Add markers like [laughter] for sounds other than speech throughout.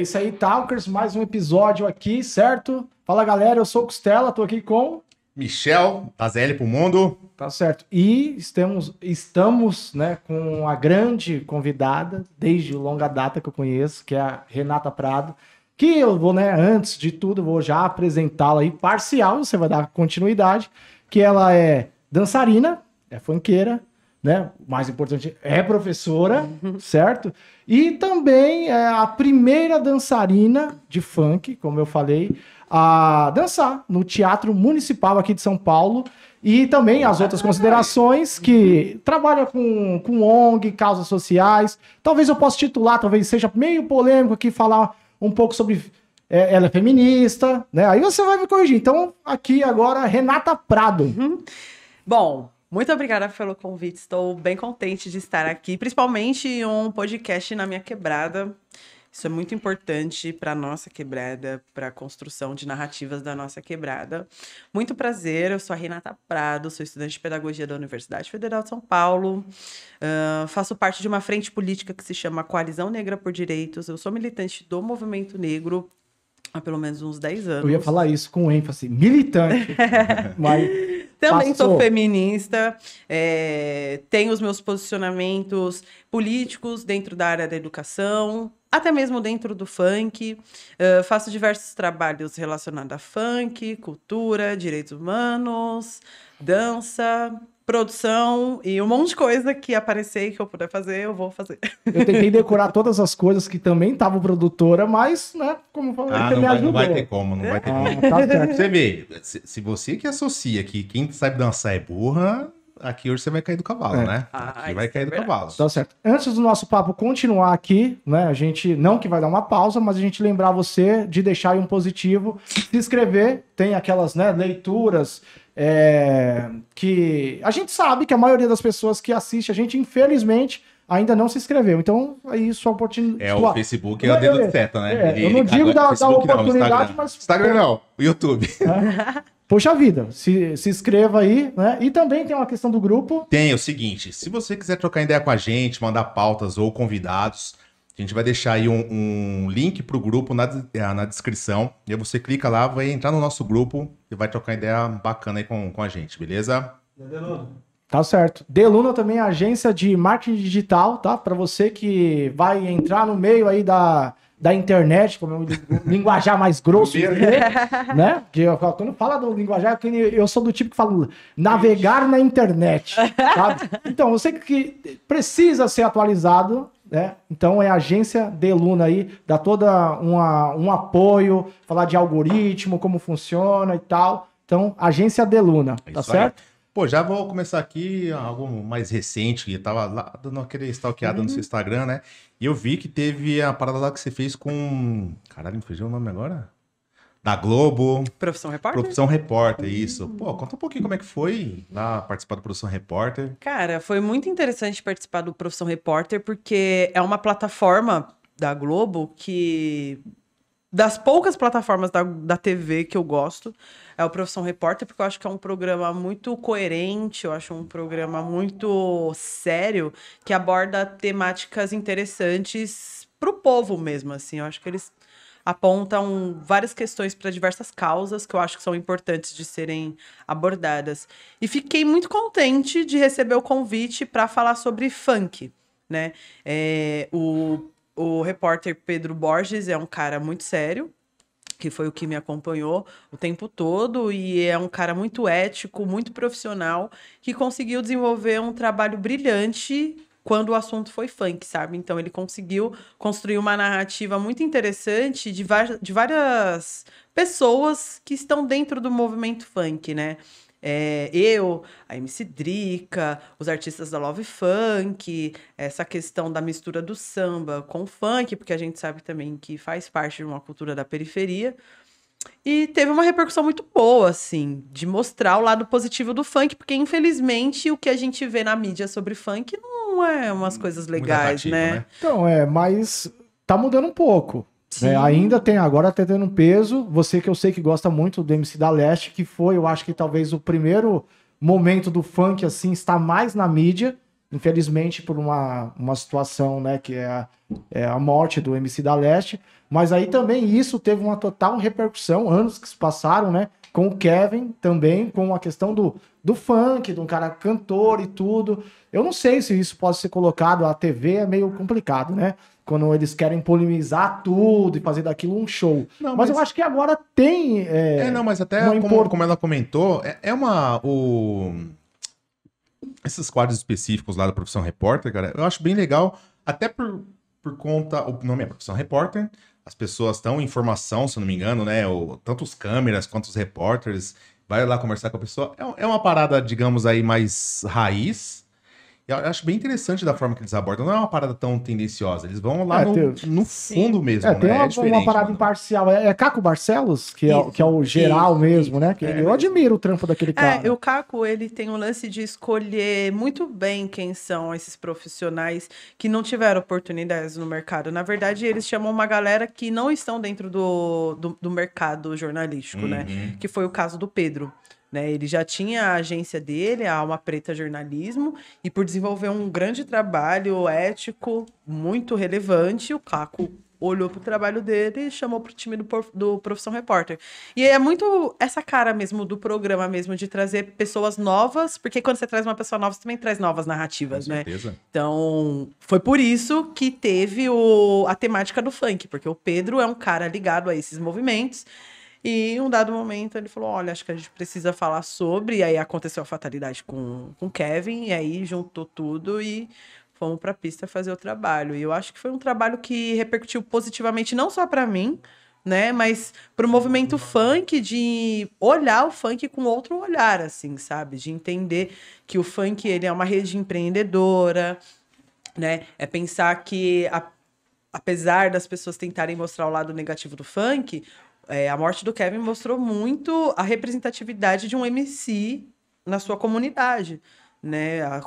É isso aí, Talkers, mais um episódio aqui, certo? Fala galera, eu sou o Costela, tô aqui com. Michel, Tazelli pro mundo. Tá certo. E estamos, estamos né, com a grande convidada, desde longa data que eu conheço, que é a Renata Prado, que eu vou, né, antes de tudo, vou já apresentá-la aí parcial, você vai dar continuidade, que ela é dançarina, é funkeira, né? O mais importante é professora, certo? E também é a primeira dançarina de funk, como eu falei, a dançar no Teatro Municipal aqui de São Paulo. E também as outras considerações que trabalha com, com ONG, causas sociais. Talvez eu possa titular, talvez seja meio polêmico aqui falar um pouco sobre. é, ela é feminista, né? Aí você vai me corrigir. Então, aqui agora, Renata Prado. Bom, muito obrigada pelo convite. Estou bem contente de estar aqui, principalmente em um podcast na minha quebrada. Isso é muito importante para nossa quebrada, para a construção de narrativas da nossa quebrada. Muito prazer, eu sou a Renata Prado, sou estudante de pedagogia da Universidade Federal de São Paulo. Ah, faço parte de uma frente política que se chama Coalizão Negra por Direitos. Eu sou militante do movimento negro há pelo menos uns 10 anos. Eu ia falar isso com ênfase. Militante. [laughs] Mas Também Passou. sou feminista, é, tenho os meus posicionamentos políticos dentro da área da educação, até mesmo dentro do funk. eh, faço diversos trabalhos relacionados a funk, cultura, direitos humanos, dança, produção e um monte de coisa que aparecer e que eu puder fazer, eu vou fazer. [laughs] eu tentei decorar todas as coisas que também estavam produtora, mas, né, como eu falei, Ah, não me vai, ajudou. não vai ter como, não vai ter como. Ah, tá [laughs] certo. Você vê, se, se você que associa que quem sabe dançar é burra, aqui hoje você vai cair do cavalo, É. né? Ah, Aqui vai é cair do verdade. cavalo. Tá certo. Antes do nosso papo continuar aqui, né? A gente não que vai dar uma pausa, mas a gente lembrar você de deixar aí um positivo, se inscrever, tem aquelas né, leituras é, que a gente sabe que a maioria das pessoas que assiste a gente, infelizmente, ainda não se inscreveu. Então, aí sua oportunidade. É, o Facebook é o Não, dedo de seta, né? é, eu não digo da- da não, oportunidade, Instagram. mas- Instagram não, o YouTube. Poxa vida, se, se inscreva aí, né? E também tem uma questão do grupo. Tem é o seguinte, se você quiser trocar ideia com a gente, mandar pautas ou convidados, a gente vai deixar aí um, um link pro grupo na, eh, na descrição. E aí você clica lá, vai entrar no nosso grupo e vai trocar ideia bacana aí com, com a gente, beleza? Tá certo. Deluna também é agência de marketing digital, tá? Para você que vai entrar no meio aí da, da internet, como é um li- [laughs] linguajar mais grosso, né? Que eu, quando fala do linguajar, eu sou do tipo que falo navegar na internet, [laughs] sabe? Então, você que precisa ser atualizado, né? Então é a agência Deluna aí, dá toda uma, um apoio, falar de algoritmo, como funciona e tal. Então, agência Deluna, É tá isso aí. certo? Pô, já vou começar aqui algo mais recente, que tava lá dando aquele stalkeado Uhum. no seu Instagram, né? E eu vi que teve a parada lá que você fez com. Caralho, me fugiu o nome agora? Da Globo, Profissão repórter? Profissão Repórter, isso. Pô, conta um pouquinho como é que foi lá participar do Profissão Repórter. Cara, foi muito interessante participar do Profissão Repórter, porque é uma plataforma da Globo que. Das poucas plataformas da, da TV que eu gosto, é o Profissão Repórter, porque eu acho que é um programa muito coerente, eu acho um programa muito sério, que aborda temáticas interessantes pro povo mesmo, assim. Eu acho que eles apontam várias questões para diversas causas que eu acho que são importantes de serem abordadas. E fiquei muito contente de receber o convite para falar sobre funk, né? É, o, o repórter Pedro Borges é um cara muito sério, que foi o que me acompanhou o tempo todo e é um cara muito ético, muito profissional, que conseguiu desenvolver um trabalho brilhante quando o assunto foi funk, sabe? Então ele conseguiu construir uma narrativa muito interessante de, de várias pessoas que estão dentro do movimento funk, né? É, eu, a MC Drica, os artistas da Love Funk, essa questão da mistura do samba com o funk, porque a gente sabe também que faz parte de uma cultura da periferia. E teve uma repercussão muito boa, assim, de mostrar o lado positivo do funk, porque infelizmente o que a gente vê na mídia sobre funk não é umas coisas Muito legais, atrativo, né? Então, é, mas tá mudando um pouco. né? Sim. Ainda tem, agora tá tendo um peso. Você que eu sei que gosta muito do MC da Leste, que foi, eu acho que talvez o primeiro momento do funk, assim, está mais na mídia, infelizmente por uma, uma situação, né, que é a, é a morte do MC da Leste, mas aí também isso teve uma total repercussão, anos que se passaram, né, com o Kevin também, com a questão do, do funk, de um cara cantor e tudo. Eu não sei se isso pode ser colocado, a TV é meio complicado, né? Quando eles querem polemizar tudo e fazer daquilo um show. Não, mas, mas- eu acho que agora tem. É, É, não, mas até como, impor- como ela comentou, é, é uma. O... Esses quadros específicos lá da Profissão Repórter, cara, eu acho bem legal, até por, por conta. O nome é Profissão Repórter, as pessoas estão em formação, se não me engano, né? O, tanto os câmeras quanto os repórteres. Vai lá conversar com a pessoa. É, é uma parada, digamos aí, mais raiz. Eu acho bem interessante da forma que eles abordam. Não é uma parada tão tendenciosa. Eles vão lá É, no, tem- no Sim. fundo mesmo. É, tem né? uma, diferente, uma parada mano. imparcial. É, é Caco Barcelos, que é, que é o geral isso, mesmo, isso. né? Que É eu mesmo. admiro o trampo daquele cara. É, o Caco, ele tem o lance de escolher muito bem quem são esses profissionais que não tiveram oportunidades no mercado. Na verdade, eles chamam uma galera que não estão dentro do, do, do mercado jornalístico, né? Uhum. Que foi o caso do Pedro. Né, ele já tinha a agência dele, a Alma Preta Jornalismo, e por desenvolver um grande trabalho ético muito relevante, o Caco olhou pro trabalho dele e chamou pro time do, do Profissão Repórter. E é muito essa cara mesmo do programa mesmo, de trazer pessoas novas, porque quando você traz uma pessoa nova, você também traz novas Com narrativas, né? certeza. Então, foi por isso que teve o, a temática do funk, porque o Pedro é um cara ligado a esses movimentos. E em um dado momento ele falou: Olha, acho que a gente precisa falar sobre. E aí aconteceu a fatalidade com o Kevin, e aí juntou tudo e fomos pra pista fazer o trabalho. E eu acho que foi um trabalho que repercutiu positivamente, não só pra mim, né, mas pro movimento funk de olhar o funk com outro olhar, assim, sabe? De entender que o funk ele é uma rede empreendedora, né? É pensar que a- apesar das pessoas tentarem mostrar o lado negativo do funk, é, a morte do Kevin mostrou muito a representatividade de um MC na sua comunidade. Né, a,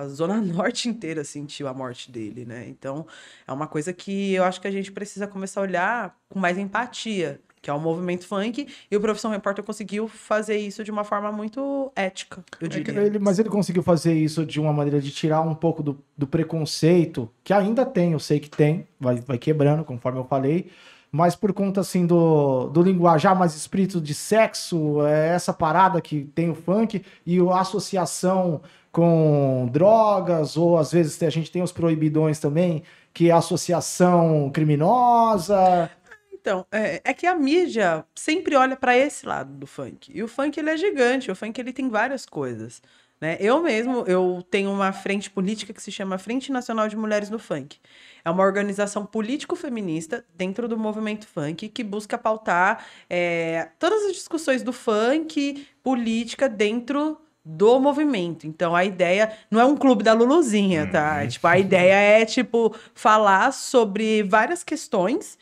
a Zona [laughs] Norte inteira sentiu a morte dele, né? Então, é uma coisa que eu acho que a gente precisa começar a olhar com mais empatia, que é o movimento funk, e o Profissão Repórter conseguiu fazer isso de uma forma muito ética, eu É diria. ele- mas ele conseguiu fazer isso de uma maneira de tirar um pouco do, do preconceito, que ainda tem, eu sei que tem, vai, vai quebrando, conforme eu falei, mas por conta assim do, do linguajar mais espírito de sexo, é essa parada que tem o funk e a associação com drogas, ou às vezes a gente tem os proibidões também, que é associação criminosa. Então, é, é que a mídia sempre olha para esse lado do funk. E o funk ele é gigante, o funk ele tem várias coisas, né? Eu mesmo, eu tenho uma frente política que se chama Frente Nacional de Mulheres no Funk. É uma organização político-feminista dentro do movimento funk que busca pautar é, todas as discussões do funk, política dentro do movimento. Então a ideia não é um clube da Luluzinha, tá? Tipo, a ideia é tipo falar sobre várias questões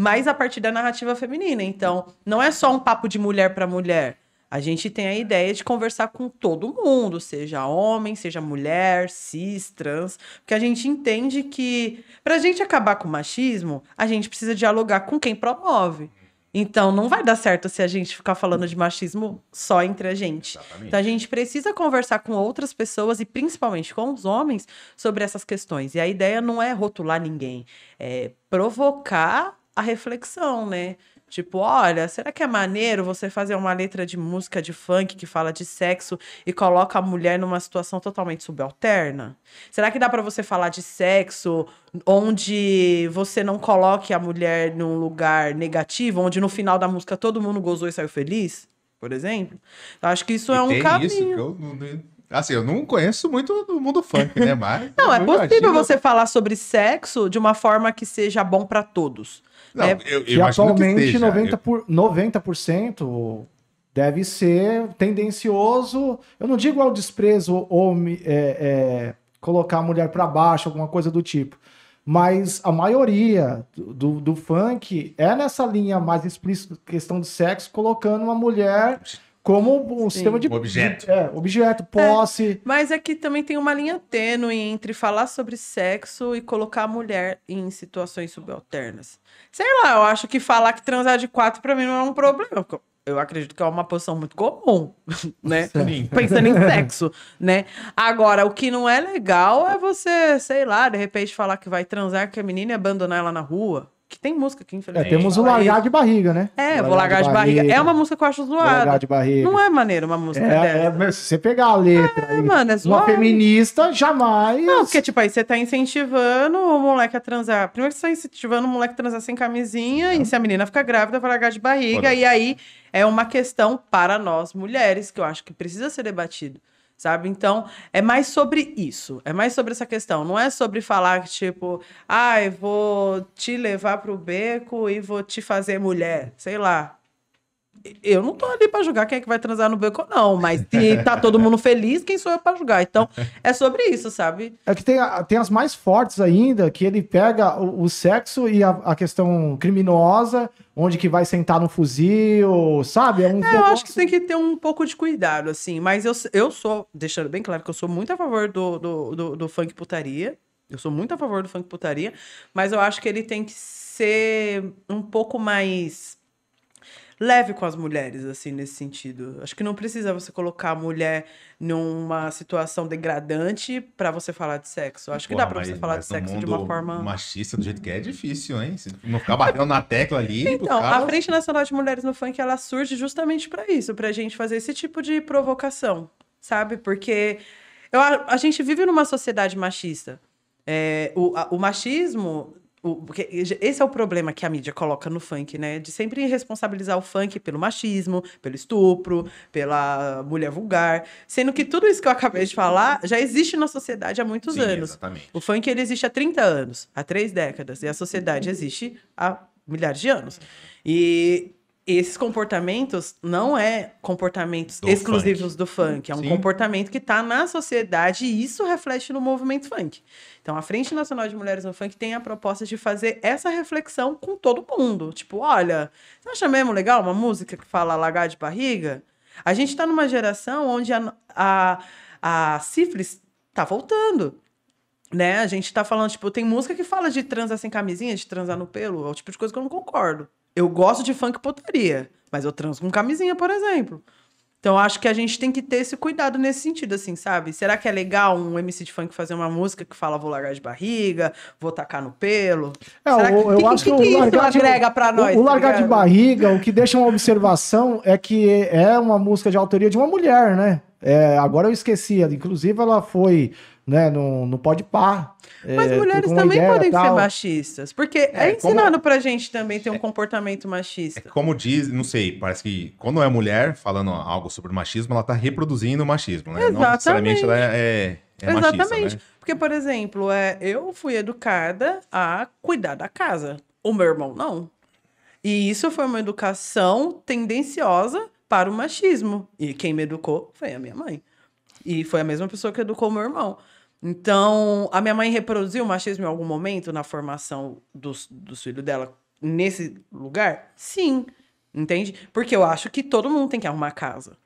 mas a partir da narrativa feminina. Então, não é só um papo de mulher para mulher. A gente tem a ideia de conversar com todo mundo, seja homem, seja mulher, cis, trans, porque a gente entende que para a gente acabar com o machismo, a gente precisa dialogar com quem promove. Então, não vai dar certo se a gente ficar falando de machismo só entre a gente. Exatamente. Então, a gente precisa conversar com outras pessoas e principalmente com os homens sobre essas questões. E a ideia não é rotular ninguém, é provocar a reflexão, né? Tipo, olha, será que é maneiro você fazer uma letra de música de funk que fala de sexo e coloca a mulher numa situação totalmente subalterna? Será que dá pra você falar de sexo onde você não coloque a mulher num lugar negativo, onde no final da música todo mundo gozou e saiu feliz? Por exemplo? Eu acho que isso E é um tem caminho. isso que eu não- Assim, eu não conheço muito do mundo funk, né? Mas. Não, é possível imagino- você falar sobre sexo de uma forma que seja bom pra todos. Não, É, eu, eu que atualmente que esteja. 90%, por, 90% deve ser tendencioso. Eu não digo ao desprezo ou é, é, colocar a mulher para baixo, alguma coisa do tipo. Mas a maioria do, do, do funk é nessa linha mais explícita, questão de sexo, colocando uma mulher como um sistema de. Um objeto. de- é, objeto, posse. Mas é que também tem uma linha tênue entre falar sobre sexo e colocar a mulher em situações subalternas. Sei lá, eu acho que falar que transar de quatro pra mim não é um problema. Eu acredito que é uma posição muito comum, [laughs] né? Sim. Pensando em sexo, né? Agora, o que não é legal é você, sei lá, de repente falar que vai transar com a menina e abandonar ela na rua. Que tem música que, É, infelizmente. temos o largar de barriga, né? É, vou largar de barriga. É uma música que eu acho Vou largar zoada. de barriga. Não é maneiro uma música É, dessa. é, se você pegar a letra aí, mano, é uma zoado. feminista jamais. Não, porque, tipo, aí você tá incentivando o moleque a transar. Primeiro você tá incentivando o moleque a transar sem camisinha, e se a menina fica grávida, vai largar de barriga. Olha. E aí é uma questão para nós mulheres, que eu acho que precisa ser debatido. Sabe? Então, é mais sobre isso. É mais sobre essa questão. Não é sobre falar que, tipo, ai, vou te levar pro beco e vou te fazer mulher. Sei lá. Eu não tô ali pra julgar quem é que vai transar no beco, não. Mas se tá todo mundo feliz, quem sou eu pra julgar? Então, é sobre isso, sabe? É que tem, a- tem as mais fortes ainda, que ele pega o, o sexo e a, a questão criminosa, onde que vai sentar no fuzil, sabe? É um É, eu acho que tem que ter um pouco de cuidado, assim. Mas eu, eu sou, deixando bem claro que eu sou muito a favor do, do, do, do funk putaria. Eu sou muito a favor do funk putaria. Mas eu acho que ele tem que ser um pouco mais leve com as mulheres, assim, nesse sentido. Acho que não precisa você colocar a mulher numa situação degradante pra você falar de sexo. Acho que dá Porra, pra você falar de sexo de uma forma. Machista do jeito que é, é difícil, hein? Se não ficar batendo na tecla ali. Então, caras- a Frente Nacional de Mulheres no Funk, ela surge justamente para isso, pra gente fazer esse tipo de provocação, sabe? Porque eu, a, a gente vive numa sociedade machista. É, o, a- o machismo. Porque esse é o problema que a mídia coloca no funk, né? De sempre responsabilizar o funk pelo machismo, pelo estupro, pela mulher vulgar. Sendo que tudo isso que eu acabei de falar já existe na sociedade há muitos Sim, anos. Exatamente. O funk ele existe há 30 anos, há três décadas, e a sociedade existe há milhares de anos. E esses comportamentos não é comportamentos Do exclusivos do funk, é um Sim. comportamento que está na sociedade e isso reflete no movimento funk. Então, a Frente Nacional de Mulheres no Funk tem a proposta de fazer essa reflexão com todo mundo. Tipo, olha, você acha mesmo legal uma música que fala lagar de barriga? A gente está numa geração onde a, a, a sífilis tá voltando né? A gente tá falando, tipo, tem música que fala de transar sem camisinha, de transar no pelo. É o tipo de coisa que eu não concordo. Eu gosto de funk putaria, mas eu transo com camisinha, por exemplo. Então, eu acho que a gente tem que ter esse cuidado nesse sentido, assim, sabe? Será que é legal um MC de funk fazer uma música que fala vou largar de barriga, vou tacar no pelo? É, Será eu, eu que, acho que, que, o que largar de- agrega pra nós? O, o tá largar de ligado? barriga, o que deixa uma observação é que é uma música de autoria de uma mulher, né? É, agora eu esqueci, inclusive ela foi né, no, no Pode Par. Mas mulheres também podem ser machistas. Porque é, É, como- ensinado pra gente também ter um comportamento machista. É como diz, não sei, parece que quando é mulher falando algo sobre machismo, ela tá reproduzindo o machismo, né? Não necessariamente ela é, é, é machista, Exatamente. né? Porque, por exemplo, é, eu fui educada a cuidar da casa. O meu irmão não. E isso foi uma educação tendenciosa para o machismo. E quem me educou foi a minha mãe. E foi a mesma pessoa que educou meu irmão. Então, a minha mãe reproduziu o machismo em algum momento na formação dos, dos filhos dela nesse lugar? Sim. Entende? Porque eu acho que todo mundo tem que arrumar casa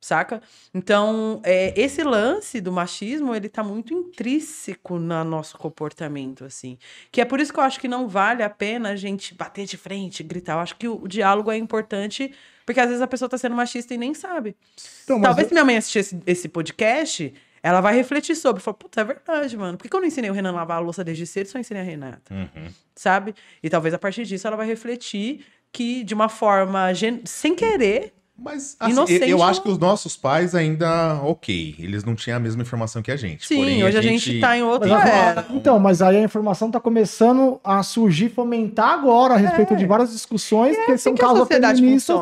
saca? Então, é, esse lance do machismo, ele tá muito intrínseco no nosso comportamento, assim. Que é por isso que eu acho que não vale a pena a gente bater de frente, gritar. Eu acho que o, o diálogo é importante, porque às vezes a pessoa tá sendo machista e nem sabe. Então, Talvez eu- se minha mãe assistir esse, esse podcast, ela vai refletir sobre. Falar, puta, é verdade, mano. Por que, que eu não ensinei o Renan a lavar a louça desde cedo e só ensinei a Renata? Uhum. Sabe? E talvez a partir disso ela vai refletir que, de uma forma gen- sem querer, Mas assim, Inocente, eu, eu acho não- que os nossos pais ainda, ok, eles não tinham a mesma informação que a gente. sim, Porém, hoje a gente, tá em outra Mas a- era. Então, mas aí a informação está começando a surgir, fomentar agora a respeito de várias discussões que são Assim que a causas sociedade feministas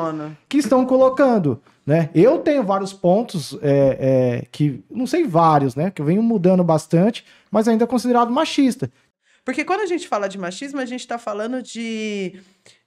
que estão colocando. Né? Eu tenho vários pontos é, é, que, não sei vários, né? Que eu venho mudando bastante, mas ainda é considerado machista. Porque quando a gente fala de machismo, a gente tá falando de,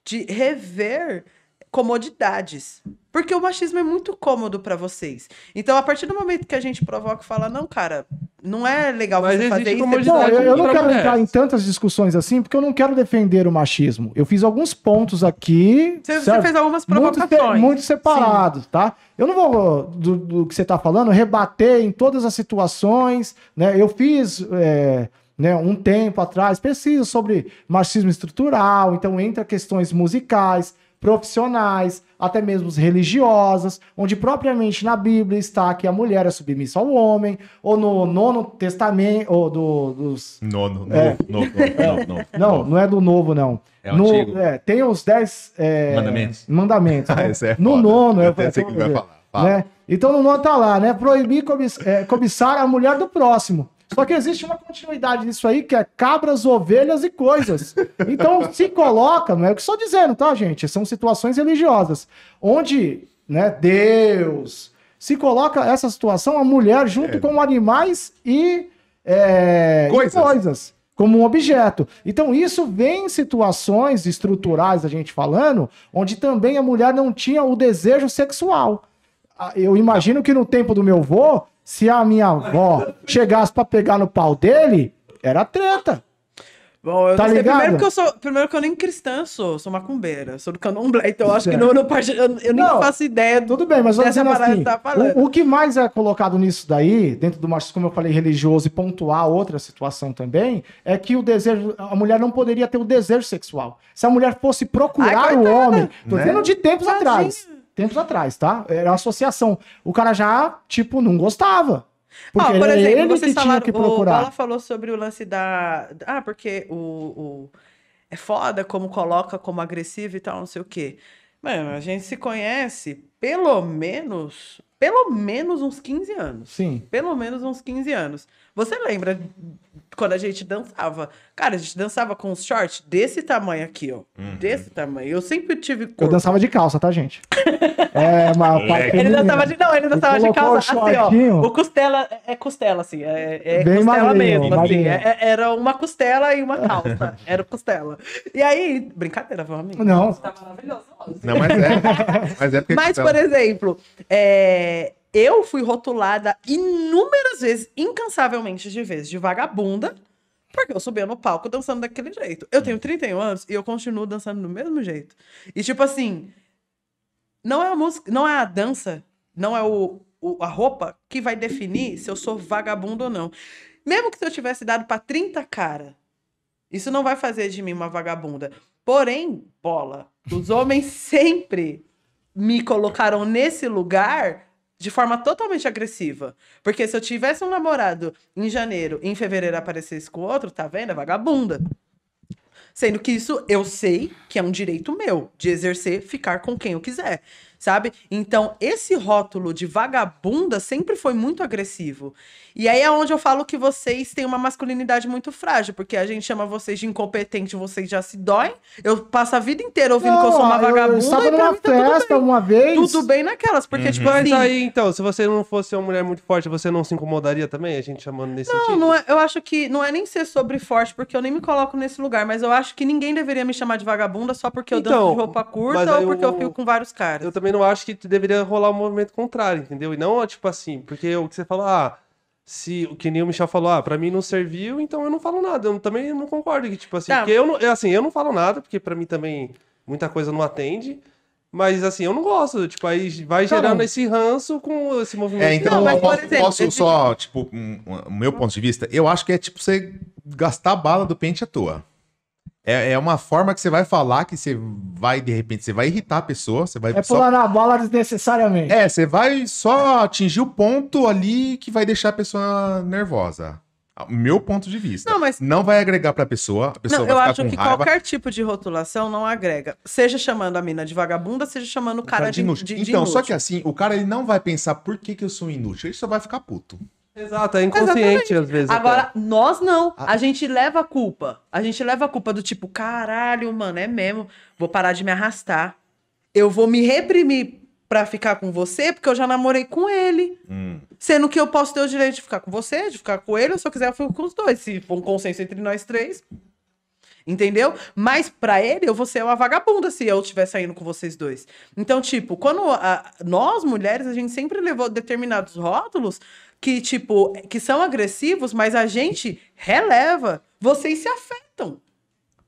de rever comodidades. Porque o machismo é muito cômodo pra vocês. Então, a partir do momento que a gente provoca e fala, não, cara, não é legal Mas você fazer isso. Bom, Verdade, eu, eu não quero mulheres. entrar em tantas discussões assim, porque eu não quero defender o machismo. Eu fiz alguns pontos aqui. Você, você fez algumas muito, provocações. muito separados, tá? Eu não vou, do, do que você tá falando, rebater em todas as situações, né? Eu fiz, é, né, um tempo atrás, preciso sobre machismo estrutural, então entra questões musicais, profissionais, até mesmo religiosas, onde propriamente na Bíblia está que a mulher é submissa ao homem, ou no nono testamento, ou do, dos... Nono, É. nono, nono, nono. Não, não é do novo, não. É no, antigo? é, tem os dez é, Mandamentos? mandamentos. [laughs] Ah, né? é no foda. nono, Eu é, que vai é, falar. Fala. né? Então no nono tá lá, né? Proibir cobi- é, cobiçar a mulher do próximo. Só que existe uma continuidade nisso aí, que é cabras, ovelhas e coisas. Então se coloca, não é o que estou dizendo, tá, gente? São situações religiosas, onde né, Deus se coloca essa situação, a mulher junto É. com animais e, é, e Coisas. coisas como um objeto. Então, isso vem em situações estruturais, a gente falando, onde também a mulher não tinha o desejo sexual. Ah, Eu imagino que no tempo do meu avô, se a minha avó chegasse pra pegar no pau dele, era treta. Bom, eu Tá não sei. Primeiro que eu sou. Primeiro que eu nem cristã sou, sou macumbeira, sou do candomblé, então eu acho que Certo. no, no parte- eu, eu nem Não, faço ideia do. Tudo bem, mas Dessa assim, tá falando. o, o que mais é colocado nisso daí, dentro do machismo, como eu falei, religioso, e pontuar outra situação também, é que o desejo, a mulher não poderia ter o desejo sexual. Se a mulher fosse procurar Ai, o homem, tô Né? dizendo de tempos Tadinha. atrás, tempos atrás, tá? Era uma associação. O cara já, tipo, não gostava. Porque Ó, por era exemplo, ele vocês que tinha falaram, que o Bola procurar. falou sobre o lance da. Ah, porque o, o- é foda como coloca como agressivo e tal, não sei o quê. Mano, a gente se conhece pelo menos. Pelo menos uns 15 anos. Sim. Pelo menos uns 15 anos. Você lembra quando a gente dançava? Cara, a gente dançava com uns shorts desse tamanho aqui, ó. Desse tamanho. Eu sempre tive Eu corpo. dançava de calça, tá, gente? [laughs] É uma parte Ele feminina. dançava de. Não, ele dançava de colocou calça o assim, ó. O costela é costela, assim. É, é Bem costela magrinho, mesmo, assim. magrinho. É- é- era uma costela e uma calça. Era costela. E aí, brincadeira, vamos amigo. Não. Tá maravilhoso. Não, mas é. [laughs] Mas é porque. Mas, por exemplo, é, eu fui rotulada inúmeras vezes, incansavelmente de vezes, de vagabunda, porque eu subia no palco dançando daquele jeito. Eu tenho 31 anos e eu continuo dançando do mesmo jeito. E, tipo assim, não é a música, não é a dança, não é o, o- a roupa que vai definir se eu sou vagabundo ou não. Mesmo que se eu tivesse dado pra 30 cara, isso não vai fazer de mim uma vagabunda. Porém, bola, os homens [laughs] sempre me colocaram nesse lugar de forma totalmente agressiva. Porque se eu tivesse um namorado em janeiro e em fevereiro aparecesse com outro, tá vendo? É vagabunda. Sendo que isso eu sei que é um direito meu de exercer, ficar com quem eu quiser, sabe? Então, esse rótulo de vagabunda sempre foi muito agressivo. E aí é onde eu falo que vocês têm uma masculinidade muito frágil, porque a gente chama vocês de incompetente, vocês já se doem. Eu passo a vida inteira ouvindo que eu sou uma Não, vagabunda Eu estava e pra numa mim tá tudo festa uma vez. tudo bem naquelas, porque, tipo Mas assim. aí, então, se você não fosse uma mulher muito forte, você não se incomodaria também? A gente chamando nesse Não, sentido? não é, eu acho que não é nem ser sobre forte, porque eu nem me coloco nesse lugar, mas eu acho que ninguém deveria me chamar de vagabunda só porque eu danço Então, de roupa mas curta ou porque eu o- fico com vários caras. Eu também não acho que deveria rolar um movimento contrário, entendeu? E não, tipo assim, porque o que você falou, ah, se o que nem o Michel falou, ah, pra mim não serviu, então eu não falo nada. Eu também não concordo que, tipo assim, Tá. porque eu não, é assim, eu não falo nada, porque pra mim também muita coisa não atende. Mas assim, eu não gosto. Tipo, aí vai gerando esse ranço com esse movimento. É, então, Não, mas, posso, exemplo, posso só, tipo, um- um- o meu ponto de vista, eu acho que é tipo você gastar a bala do pente à toa. É, é uma forma que você vai falar que você vai, de repente, você vai irritar a pessoa, você vai É só. pular na bola desnecessariamente. É, você vai só atingir o ponto ali que vai deixar a pessoa nervosa. O Meu ponto de vista. Não, mas- Não vai agregar pra pessoa, a pessoa Não, vai eu ficar acho com que raiva. qualquer tipo de rotulação não agrega. Seja chamando a mina de vagabunda, seja chamando o cara de, inútil. de, de então, só inútil. que assim, o cara ele não vai pensar por que, que eu sou inútil, ele só vai ficar puto. Exato, é inconsciente Exatamente. às vezes. Agora, até. nós não. Ah. A gente leva a culpa. A gente leva a culpa do tipo, caralho, mano, é mesmo. Vou parar de me arrastar. Eu vou me reprimir pra ficar com você, porque eu já namorei com ele. Hum. Sendo que eu posso ter o direito de ficar com você, de ficar com ele, ou se eu quiser, eu fico com os dois. Se for um consenso entre nós três. Entendeu? Mas pra ele, eu vou ser uma vagabunda se eu estiver saindo com vocês dois. Então, tipo, quando a- nós, mulheres, a gente sempre levou determinados rótulos que, tipo, que são agressivos, mas a gente releva. Vocês se afetam.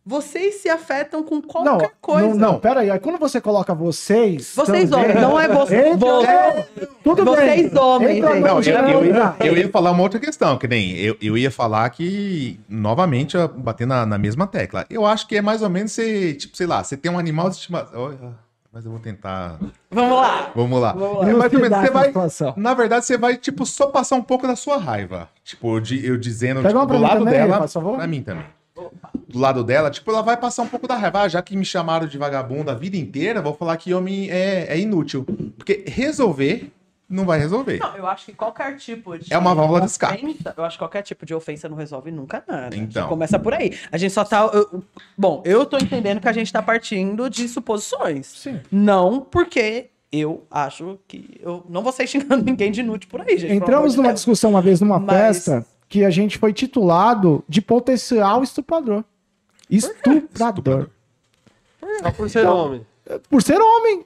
Vocês se afetam com Não, qualquer coisa. não, não, pera aí. Quando você coloca vocês. Vocês também- homens, não é você. Entra- Você- é, tudo Vocês bem. homens, Entra Não, eu, eu, ia, tá? eu ia falar uma outra questão, que nem eu, eu ia falar que, novamente, eu bater na, na mesma tecla. Eu acho que é mais ou menos você, tipo, sei lá, você tem um animal de estimação. Mas eu vou tentar. Vamos lá. Vamos lá. Vamos lá. É mais ou menos, você vai, situação. na verdade, você vai, tipo, só passar um pouco da sua raiva. Tipo, de, eu dizendo, Pega tipo, do lado também, dela. por favor. Pra mim também. Do lado dela, tipo, ela vai passar um pouco da raiva. Ah, já que me chamaram de vagabundo a vida inteira, vou falar que homem é, é inútil. Porque resolver, não vai resolver. Não, eu acho que qualquer tipo de. É uma válvula de escape. Eu acho que qualquer tipo de ofensa não resolve nunca nada. Então. Começa por aí. A gente só tá. eu- bom, eu tô entendendo que a gente tá partindo de suposições. Sim. Não porque eu acho que. Eu não vou sair xingando [laughs] ninguém de inútil por aí, gente. Entramos de numa Deus. discussão uma vez numa Mas- festa que a gente foi titulado de potencial estuprador. Estuprador. Só por ser Então, homem. Por ser homem.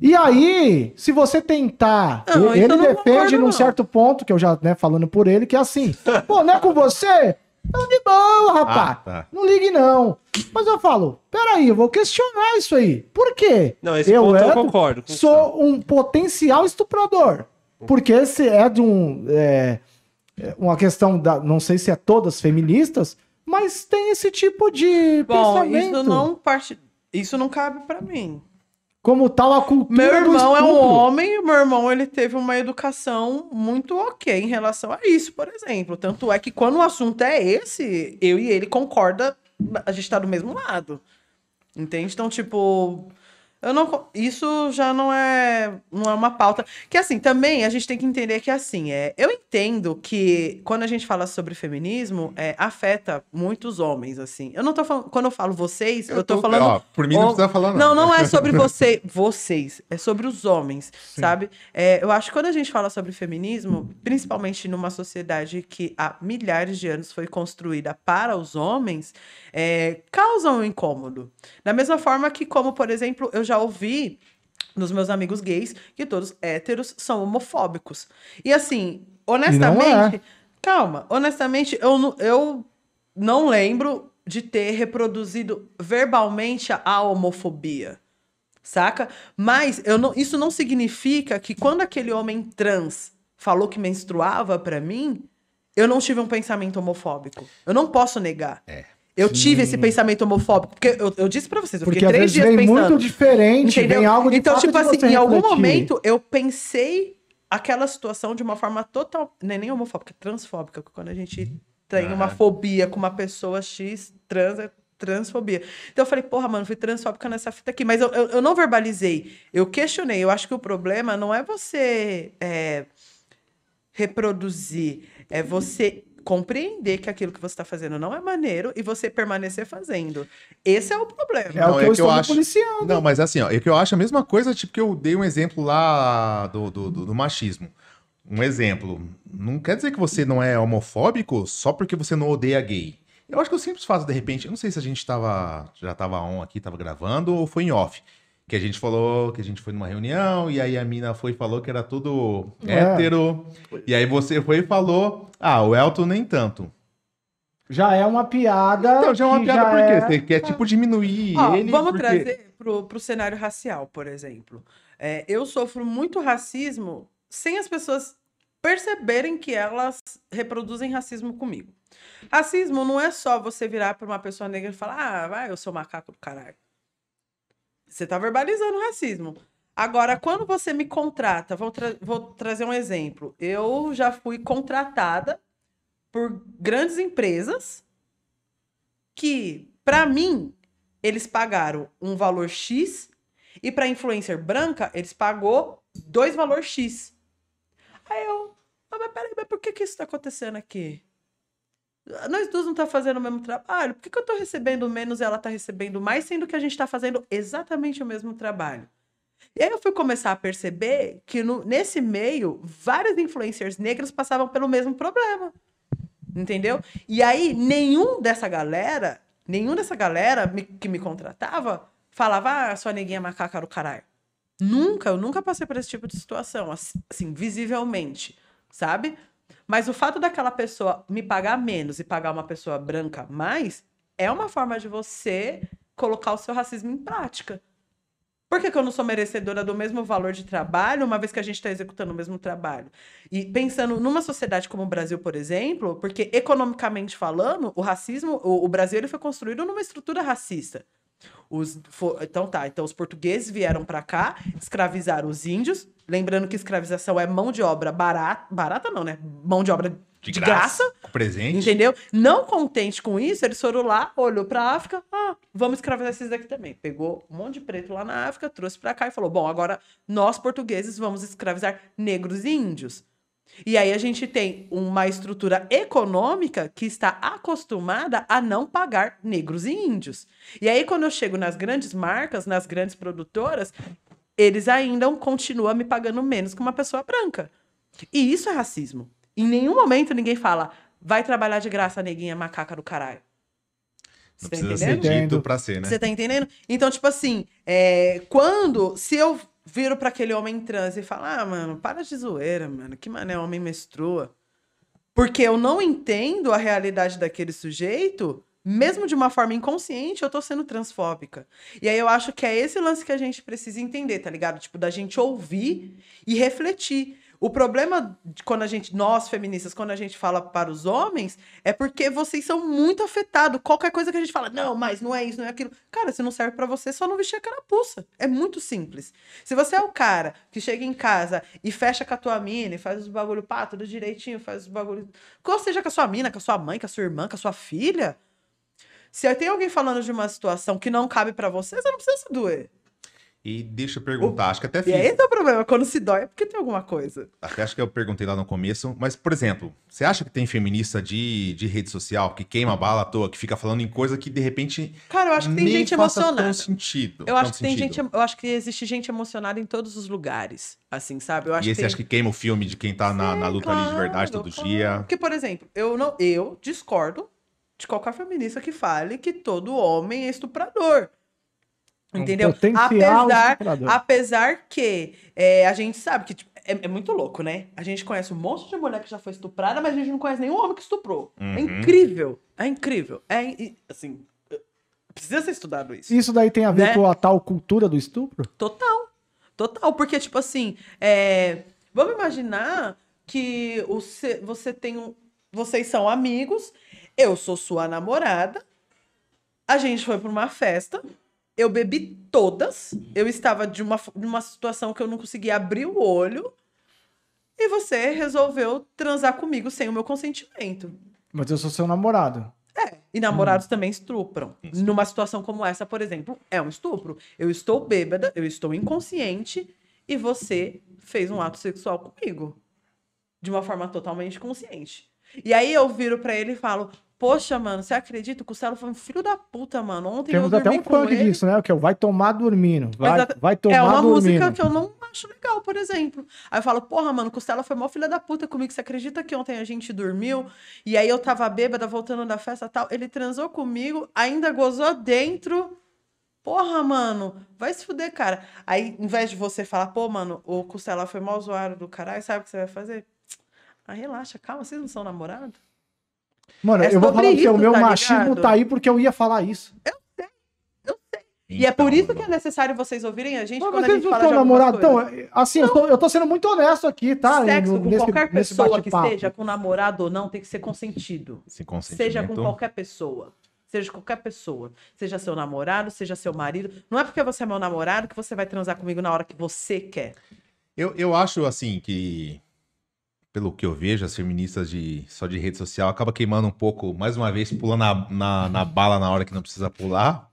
E aí, se você tentar. Não, ele isso eu não defende concordo, num não. certo ponto, que eu já, né, falando por ele, que é assim: pô, não é com você? Tá de boa, rapaz. Ah, tá. Não ligue, não. Mas eu falo, peraí, eu vou questionar isso aí. Por quê? Não, esse ponto eu Elton, concordo com Sou um potencial estuprador. Porque esse é de um. é, é uma questão da. Não sei se é todas feministas, mas tem esse tipo de Bom, pensamento. isso não parte. Isso não cabe pra mim. Como tal a cultura. Meu irmão é um homem meu irmão ele teve uma educação muito ok em relação a isso, por exemplo. Tanto é que quando o assunto é esse, eu e ele concorda, a gente tá do mesmo lado. Entende? Então, tipo, eu não isso já não é não é uma pauta. Que assim, também a gente tem que entender que assim, é, eu entendo que quando a gente fala sobre feminismo, é, afeta muitos homens assim. Eu não tô falando quando eu falo vocês, eu, tô, falando Ó, por mim não precisa falar, não. não, não é sobre [laughs] você, vocês, é sobre os homens, sabe? É, eu acho que quando a gente fala sobre feminismo, principalmente numa sociedade que há milhares de anos foi construída para os homens, é, causa um incômodo. Da mesma forma que, como, por exemplo, eu já ouvi dos meus amigos gays que todos héteros são homofóbicos. E assim, honestamente, calma, honestamente, eu, não- eu não lembro de ter reproduzido verbalmente a homofobia. Saca? Mas eu não, isso não significa que quando aquele homem trans falou que menstruava pra mim, eu não tive um pensamento homofóbico. Eu não posso negar. É. Eu tive esse pensamento homofóbico. Porque eu, eu disse pra vocês, eu Porque fiquei três dias vem pensando. muito diferente, Entendeu? vem algo de Então, tipo assim, em algum refletir. momento eu pensei aquela situação de uma forma total. Não é nem homofóbica, é transfóbica. Quando a gente tem uma Aham. fobia com uma pessoa X, trans é transfobia. Então eu falei, porra, mano, fui transfóbica nessa fita aqui. Mas eu, eu, eu não verbalizei. Eu questionei. Eu acho que o problema não é você é, reproduzir, é você compreender que aquilo que você está fazendo não é maneiro e você permanecer fazendo. Esse é o problema. É o Não, que é eu que eu acho- policiando. Não, mas assim, ó, é que eu acho a mesma coisa, tipo, que eu dei um exemplo lá do, do, do- do machismo. Um exemplo. Não quer dizer que você não é homofóbico só porque você não odeia gay. Eu acho que o simples fato, de repente, eu não sei se a gente tava, já tava on aqui, tava gravando, ou foi em off. Que a gente falou que a gente foi numa reunião, e aí a mina foi e falou que era tudo É. hétero. E aí você foi e falou, ah, o Elton nem tanto. Já é uma piada. Então já é uma que piada por quê? é- Você quer, tipo, diminuir Ó, ele. vamos porque- trazer pro, pro cenário racial, por exemplo. É, eu sofro muito racismo sem as pessoas perceberem que elas reproduzem racismo comigo. Racismo não é só você virar para uma pessoa negra e falar, ah, vai, eu sou macaco do caralho. Você tá verbalizando racismo. Agora, quando você me contrata, vou, tra- vou trazer um exemplo. Eu já fui contratada por grandes empresas que, para mim, eles pagaram um valor X e para influencer branca eles pagou dois valor X. Aí eu, ah, mas peraí, mas por que que isso tá acontecendo aqui? Nós duas não tá fazendo o mesmo trabalho. Por que, que eu tô recebendo menos e ela tá recebendo mais, sendo que a gente tá fazendo exatamente o mesmo trabalho? E aí eu fui começar a perceber que no- nesse meio, vários influencers negros passavam pelo mesmo problema. Entendeu? E aí, nenhum dessa galera, nenhum dessa galera me- que me contratava falava, ah, sua neguinha macaca do caralho. Nunca, eu nunca passei por esse tipo de situação, ass- assim, visivelmente, sabe? Mas o fato daquela pessoa me pagar menos e pagar uma pessoa branca mais é uma forma de você colocar o seu racismo em prática. Por que, que eu não sou merecedora do mesmo valor de trabalho, uma vez que a gente está executando o mesmo trabalho? E pensando numa sociedade como o Brasil, por exemplo, porque economicamente falando, o racismo, o, o Brasil ele foi construído numa estrutura racista. Os, fo- então tá, então os portugueses vieram pra cá, escravizaram os índios. Lembrando que escravização é mão de obra barata, barata não, né? Mão de obra de, graça, Com presente. entendeu? Não contente com isso, eles foram lá, olhou pra África, ah, vamos escravizar esses daqui também. Pegou um monte de preto lá na África, trouxe pra cá e falou: bom, agora nós portugueses vamos escravizar negros e índios. E aí a gente tem uma estrutura econômica que está acostumada a não pagar negros e índios. E aí quando eu chego nas grandes marcas, nas grandes produtoras, eles ainda continuam me pagando menos que uma pessoa branca. E isso é racismo. Em nenhum momento ninguém fala, vai trabalhar de graça, neguinha macaca do caralho. Não Você tá precisa ser entendendo? Entendo. dito pra ser, né? Você tá entendendo? Então, tipo assim, é, quando. Se eu viro pra aquele homem trans e falar, ah, mano, para de zoeira, mano. Que mané homem menstrua. Porque eu não entendo a realidade daquele sujeito, mesmo de uma forma inconsciente, eu tô sendo transfóbica. E aí eu acho que é esse lance que a gente precisa entender, tá ligado? Tipo, da gente ouvir e refletir. O problema de quando a gente, nós feministas, quando a gente fala para os homens, é porque vocês são muito afetados. Qualquer coisa que a gente fala, não, mas não é isso, não é aquilo. Cara, se não serve pra você, só não vestir a carapuça. É muito simples. Se você é o cara que chega em casa e fecha com a tua mina e faz os bagulho, pá, tudo direitinho, faz os bagulho. Ou seja, com a sua mina, com a sua mãe, com a sua irmã, com a sua filha. Se tem alguém falando de uma situação que não cabe pra você, você não precisa se doer. E deixa eu perguntar, acho que até E fiz. aí esse é o problema. Quando se dói é porque tem alguma coisa. Até acho que eu perguntei lá no começo, mas, por exemplo, você acha que tem feminista de, de rede social que queima bala à toa, que fica falando em coisa que de repente. Cara, eu acho que tem gente emocionada. tão sentido. Eu acho que tem sentido. gente, eu acho que existe gente emocionada em todos os lugares, assim, sabe? Eu acho E esse que tem... acha que queima o filme de quem tá na, na Sim, luta ali de verdade claro, todo claro. dia. Porque, por exemplo, eu não, eu discordo de qualquer feminista que fale que todo homem é estuprador. Um Entendeu? potencial Apesar, estuprador. apesar que é, a gente sabe que tipo, é, é muito louco, né? A gente conhece um monte de mulher que já foi estuprada, mas a gente não conhece nenhum homem que estuprou. É Uhum. incrível. É incrível. É, assim, precisa ser estudado isso. Isso daí tem a ver Né? com a tal cultura do estupro? Total. Total. Porque, tipo assim, é, vamos imaginar que se- você tem um. Vocês são amigos, eu sou sua namorada, a gente foi pra uma festa, eu bebi todas, eu estava de uma, de uma situação que eu não conseguia abrir o olho, e você resolveu transar comigo sem o meu consentimento. Mas eu sou seu namorado. É, e namorados também estupram. Numa situação como essa, por exemplo, é um estupro. Eu estou bêbada, eu estou inconsciente e você fez um ato sexual comigo. De uma forma totalmente consciente. E aí eu viro pra ele e falo: Poxa, mano, você acredita? O Costelo foi um filho da puta, mano. Ontem Temos eu até dormi um com funk ele. disso, né? Que é o vai tomar dormindo. Vai, vai tomar É uma dormindo. música que eu não acho legal, por exemplo. Aí eu falo, porra, mano, Costela foi mó filha da puta comigo. Você acredita que ontem a gente dormiu? E aí eu tava bêbada, voltando da festa e tal. Ele transou comigo, ainda gozou dentro. Porra, mano, vai se fuder, cara. Aí, em vez de você falar, pô, mano, o Costela foi mó zoado do caralho, sabe o que você vai fazer? Ah, relaxa, calma, vocês não são namorados? Mano, É eu vou falar que o isso, meu tá machismo ligado? tá aí porque eu ia falar isso. E é por Então, isso que é necessário vocês ouvirem a gente Mas quando a vocês gente não fala namorados. Então, assim, eu tô, eu tô sendo muito honesto aqui, tá? Sexo com nesse- qualquer nesse pessoa que esteja com namorado ou não tem que ser consentido. Consentimento. Seja com qualquer pessoa. Seja qualquer pessoa. Seja seu namorado, seja seu marido. Não é porque você é meu namorado que você vai transar comigo na hora que você quer. Eu, eu acho, assim, que... Pelo que eu vejo, as feministas de, só de rede social acaba queimando um pouco, mais uma vez, pulando na, na, na bala na hora que não precisa pular.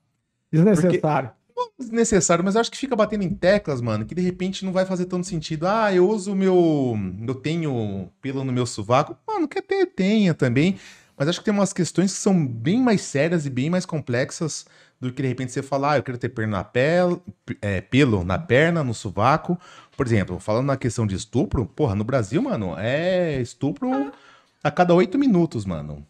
Desnecessário. Desnecessário, mas eu acho que fica batendo em teclas, mano, que de repente não vai fazer tanto sentido. Ah, eu uso o meu. Eu tenho pelo no meu sovaco. Mano, quer ter, tenha também. Mas acho que tem umas questões que são bem mais sérias e bem mais complexas do que de repente você falar, ah, eu quero ter pelo na, pel, é, pelo na perna, no sovaco. Por exemplo, falando na questão de estupro, porra, no Brasil, mano, é estupro a cada oito minutos, mano.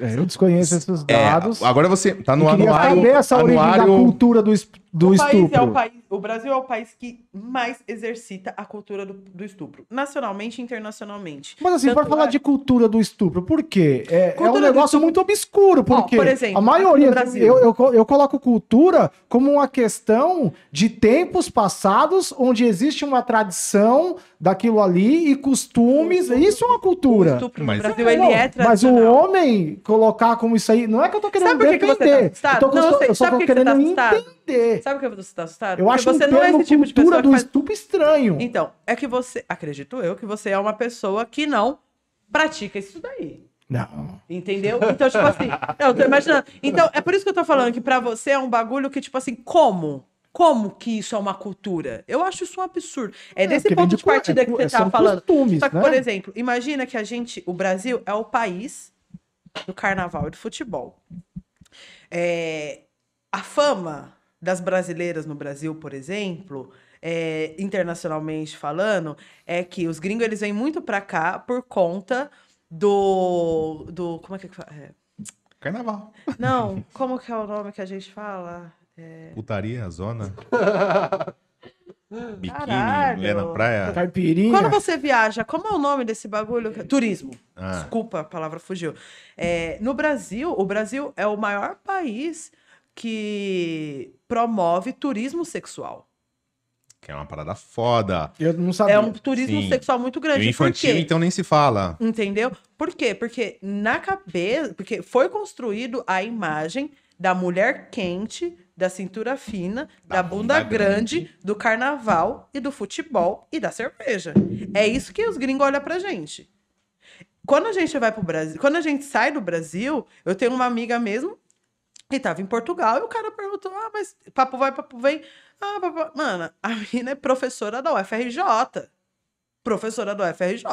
É, eu desconheço esses É, dados. agora você tá no anuário. saber essa origem da cultura do, do o país estupro. é o país, o Brasil é o país que mais exercita a cultura do, do estupro, nacionalmente e internacionalmente. Mas assim, para falar é- de cultura do estupro, por quê? É, é um negócio muito obscuro, porque por exemplo, a maioria, eu, eu, eu coloco cultura como uma questão de tempos passados, onde existe uma tradição daquilo ali e costumes, isso é uma O cultura. estupro Mas- no Brasil, Não, ele é Mas o homem colocar como isso aí, não é que eu tô querendo Sabe por que você tá defender, assustado? eu, tô, Não, eu só tô querendo tá entender. Sabe por que você tá assustado? Eu Porque acho você um não é esse tipo de pessoa que do faz... estupro estranho. Então, é que você, acredito eu, que você é uma pessoa que não pratica isso daí. Não. Entendeu? Então, tipo assim, eu tô imaginando. Então, é por isso que eu tô falando que pra você é um bagulho que, tipo assim, como? Como que isso é uma cultura? Eu acho isso um absurdo. É desse porque vem ponto de partida é que você são tá falando. costumes, Só que, né? por exemplo, imagina que a gente, o Brasil é o país do carnaval e do futebol. É, a fama das brasileiras no Brasil, por exemplo, é, internacionalmente falando, é que os gringos eles vêm muito pra cá por conta do. do como é que fala? É, Carnaval. não, [laughs] como que é o nome que a gente fala? Putaria, zona. [laughs] Biquíni, Caralho. mulher na praia. Caipirinha. Quando você viaja, como é o nome desse bagulho? Turismo. Ah. Desculpa, a palavra fugiu. É, no Brasil, o Brasil é o maior país que promove turismo sexual. Que é uma parada foda. Eu não sabia. É um turismo Sim. sexual muito E grande. Por infantil, quê? então, nem se fala. Entendeu? Por quê? Porque na cabeça, porque foi construído a imagem da mulher quente, da cintura fina, da, Da bunda, bunda grande, grande. do carnaval e do futebol e da cerveja. É isso que os gringos olham pra gente. Quando a gente vai pro Brasil, quando a gente sai do Brasil, eu tenho uma amiga mesmo que tava em Portugal e o cara perguntou: "Ah, mas papo vai, papo vem". Ah, papo... mano, a menina é professora da UFRJ. Professora da UFRJ.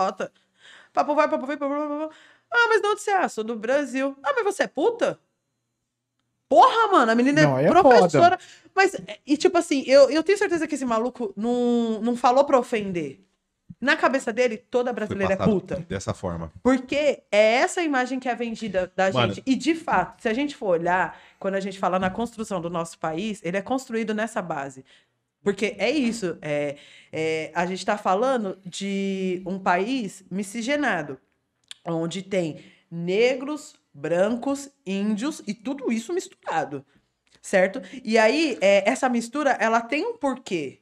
Papo vai, papo vem, papo, papo. Ah, mas de onde você é? Sou do Brasil. Ah, mas você é puta? Porra, mano, a menina Não, aí é é professora. Mas, e tipo assim, eu, eu tenho certeza que esse maluco não, não falou pra ofender. Na cabeça dele, toda brasileira é puta. Dessa forma. Porque é essa imagem que é vendida da Mano. gente. E de fato, se a gente for olhar, quando a gente fala na construção do nosso país, ele é construído nessa base. Porque é isso. É, é, a gente está falando de um país miscigenado, onde tem negros, brancos, índios e tudo isso misturado. Certo? E aí, é, essa mistura, ela tem um porquê.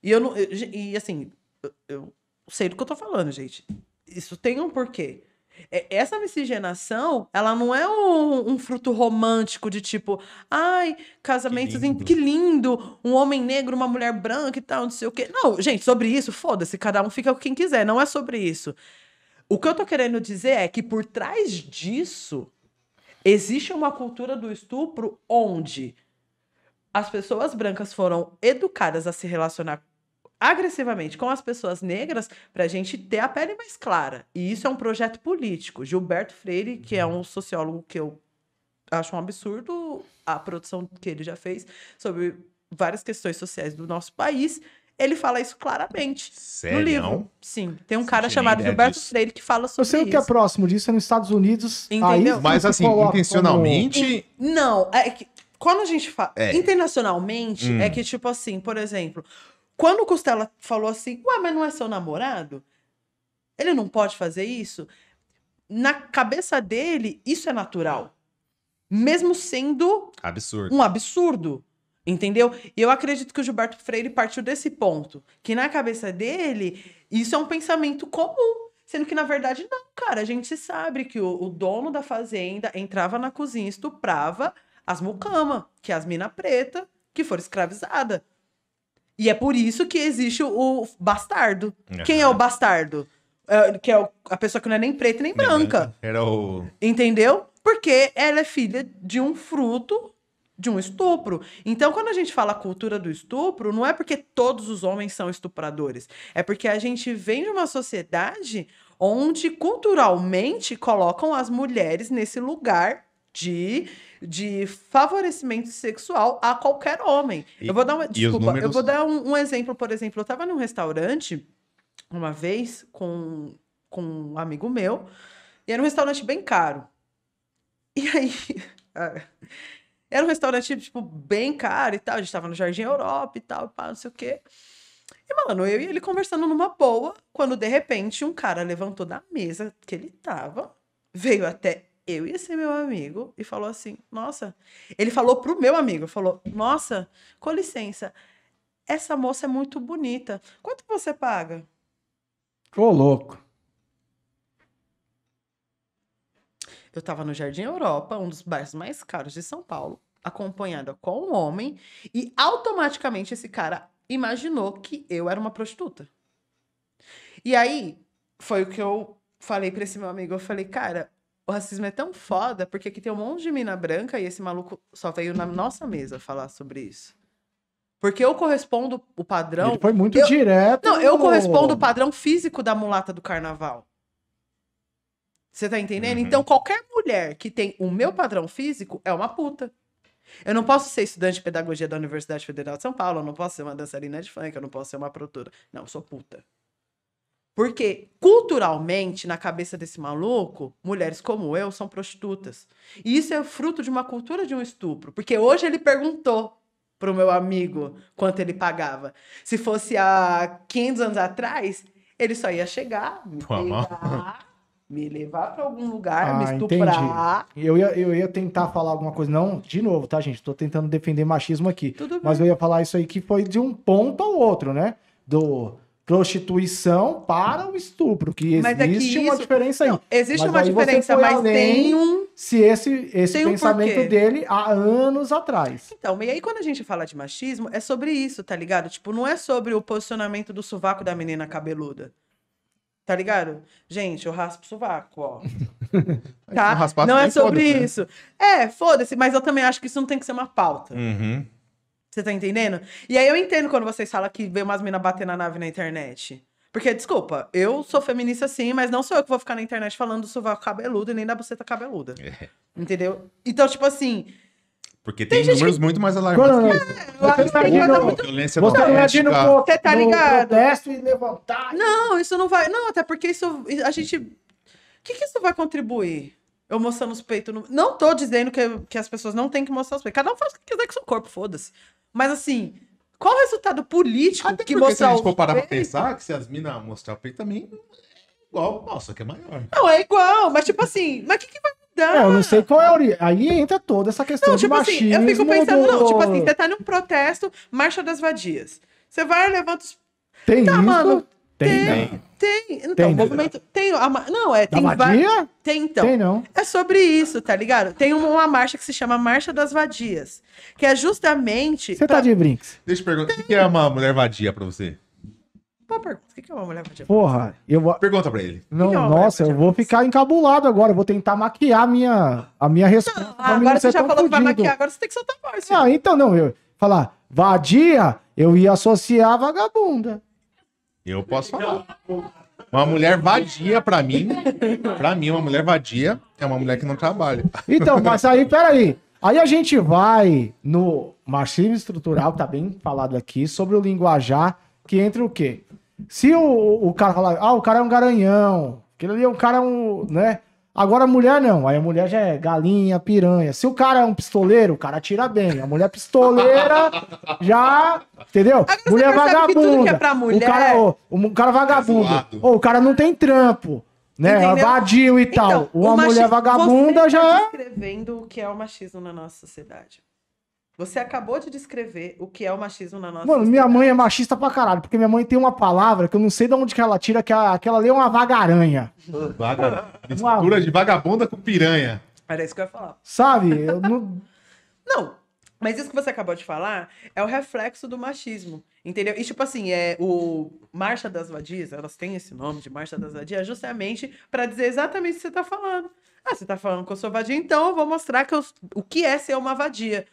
E eu não. eu- e assim, eu, eu sei do que eu tô falando, gente. Isso tem um porquê. É, Essa miscigenação, ela não é um, um fruto romântico de tipo, ai, casamentos, Que em- lindo. que lindo, um homem negro, uma mulher branca e tal, não sei o quê. Não, gente, sobre isso, foda-se, cada um fica com quem quiser, não é sobre isso. O que eu tô querendo dizer é que por trás disso existe uma cultura do estupro onde as pessoas brancas foram educadas a se relacionar agressivamente com as pessoas negras para a gente ter a pele mais clara. E isso é um projeto político. Gilberto Freire, que é um sociólogo que eu acho um absurdo a produção que ele já fez sobre várias questões sociais do nosso país, ele fala isso claramente no Sério? livro. Sim, tem um cara chamado Gilberto disso. Freire que fala Eu sobre sei o que é isso. próximo disso, é nos Estados Unidos. Entendeu? Aí Mas assim, intencionalmente. Não, é que quando a gente fala É. internacionalmente, Hum. é que tipo assim, por exemplo, quando o Costela falou assim, ué, mas não é seu namorado? Ele não pode fazer isso? Na cabeça dele, isso é natural. Mesmo sendo Absurdo. um absurdo. Entendeu? E eu acredito que o Gilberto Freire partiu desse ponto. Que na cabeça dele, isso é um pensamento comum. Sendo que, na verdade, não, cara. A gente sabe que o, o dono da fazenda entrava na cozinha e estuprava as mucama, que é as mina preta, que foram escravizadas. E é por isso que existe o, bastardo. Quem é o bastardo? É, que é a pessoa que não é nem preta nem branca. Era o. Entendeu? Porque ela é filha de um fruto de um estupro. Então, quando a gente fala cultura do estupro, não é porque todos os homens são estupradores. É porque a gente vem de uma sociedade onde culturalmente colocam as mulheres nesse lugar de, de favorecimento sexual a qualquer homem. E- eu vou dar uma. Desculpa, eu números- vou dar um, um exemplo, por exemplo. Eu estava num restaurante uma vez com, com um amigo meu, e era um restaurante bem caro. E aí, [laughs] ah, Era um restaurante, tipo, bem caro e tal. A gente tava no Jardim Europa e tal, pá, não sei o quê. E, mano, eu e ele conversando numa boa, quando de repente um cara levantou da mesa que ele tava, veio até eu e esse meu amigo e falou assim: Nossa, ele falou pro meu amigo, falou: Nossa, com licença, essa moça é muito bonita. Quanto você paga? Ô, louco. Eu tava no Jardim Europa, um dos bairros mais caros de São Paulo, acompanhada com um homem, e automaticamente esse cara imaginou que eu era uma prostituta. E aí, foi o que eu falei pra esse meu amigo. Eu falei, cara, o racismo é tão foda porque aqui tem um monte de mina branca e esse maluco só veio na nossa mesa falar sobre isso. Porque eu correspondo o padrão. Ele foi muito eu- direto. Não, eu correspondo o padrão físico da mulata do carnaval. Você tá entendendo? Uhum. Então, qualquer mulher que tem o meu padrão físico é uma puta. Eu não posso ser estudante de pedagogia da Universidade Federal de São Paulo, eu não posso ser uma dançarina de funk, eu não posso ser uma produtora. Não, eu sou puta. Porque, culturalmente, na cabeça desse maluco, mulheres como eu são prostitutas. E isso é fruto de uma cultura de um estupro. Porque hoje ele perguntou pro meu amigo quanto ele pagava. Se fosse há 500 anos atrás, ele só ia chegar, me pegar, me levar pra algum lugar, me Ah, estuprar. Eu ia, eu ia tentar falar alguma coisa. Não, de novo, tá, gente? Tô tentando defender machismo aqui. Tudo bem. Mas eu ia falar isso aí que foi de um ponto ao outro, né? Do prostituição para o estupro. Que Mas é que existe uma isso- diferença aí. Não, existe Mas uma aí diferença, mas além- tem um Se esse, esse Tem um pensamento porquê. dele há anos atrás. Então, e aí quando a gente fala de machismo, é sobre isso, tá ligado? Tipo, não é sobre o posicionamento do sovaco da menina cabeluda. Tá ligado? Gente, eu raspo o sovaco, ó. [laughs] Tá? não é sobre né? isso. É, foda-se, mas eu também acho que isso não tem que ser uma pauta. Uhum. Você tá entendendo? E aí eu entendo quando vocês falam que vê umas minas bater na nave na internet. Porque, desculpa, eu sou feminista sim, mas não sou eu que vou ficar na internet falando do sovaco cabeludo e nem da buceta cabeluda. É. Entendeu? Então, tipo assim, Porque tem, números muito mais Quando, alarmantes. que isso. eu acho que tem coisa muito Violência você o Você tá ligado? protesto e levantar. Não, isso não vai. Não, até porque isso. A gente. O que, que isso vai contribuir? Eu mostrando os peitos. No... Não tô dizendo que, que as pessoas não têm que mostrar os peitos. Cada um faz o que quiser com seu corpo, foda-se. Mas assim, qual o resultado político Até que porque se mostrar a gente for parar pra pensar que se as minas mostrar o peito também é igual, nossa, que é maior. Não, é igual, mas tipo assim, mas o que, que vai mudar? É, eu não sei qual é a origem. Aí entra toda essa questão Não, de tipo assim, machismo. eu fico pensando, não, do- tipo assim, você tá num protesto, marcha das vadias. Você vai, levanta os. Tem Tá, isso? mano, Tem, tem. né? Tem. Então, Tem, né? movimento. Tem. a Não, é. Tem va- vadia? Tem, então. Tem não. É sobre isso, tá ligado? Tem uma, uma marcha que se chama Marcha das Vadias. Que é justamente. Você pra- tá de brinks. Deixa eu perguntar, o que que é uma mulher vadia pra você? Boa pergunta. O que que é uma mulher vadia? Porra, eu vou. Pergunta pra ele. Não, que é uma nossa, eu vou ficar encabulado agora. Eu vou tentar maquiar a minha, a minha resposta. Ah, não agora você já falou que vai maquiar, agora você tem que soltar a voz. Ah, então não, eu falar vadia, eu ia associar a vagabunda. Eu posso falar. Uma mulher vadia, pra mim, pra mim, uma mulher vadia é uma mulher que não trabalha. Então, mas aí, [laughs] peraí. Aí a gente vai no marxismo estrutural, que tá bem falado aqui, sobre o linguajar, que entra o quê? Se o, o cara falar, ah, o cara é um garanhão, aquele ali é um cara, um, né? Agora a mulher não, aí a mulher já é galinha, piranha. Se o cara é um pistoleiro, o cara tira bem. A mulher pistoleira [laughs] já, entendeu? Agora você mulher percebe que tudo que é vagabunda. pra mulher- O cara, ô, o cara vagabundo. zoado. Ou o cara não tem trampo, né? Entendeu? Vadio e tal. Então, Uma o machi- mulher vagabunda você já tá é. descrevendo o que é o machismo na nossa sociedade. Você acabou de descrever o que é o machismo na nossa Mano, sociedade. minha mãe é machista pra caralho, porque minha mãe tem uma palavra que eu não sei de onde que ela tira, que a- aquela ali é uma vagaranha. [laughs] Vaga... Mistura de vagabunda com piranha. Era isso que eu ia falar. Sabe? Eu [laughs] não... Não, mas isso que você acabou de falar é o reflexo do machismo, entendeu? E tipo assim, é o Marcha das Vadias, elas têm esse nome de Marcha das Vadias justamente pra dizer exatamente o que você tá falando. Ah, você tá falando que eu sou vadia, então eu vou mostrar que eu- o que é ser uma vadia.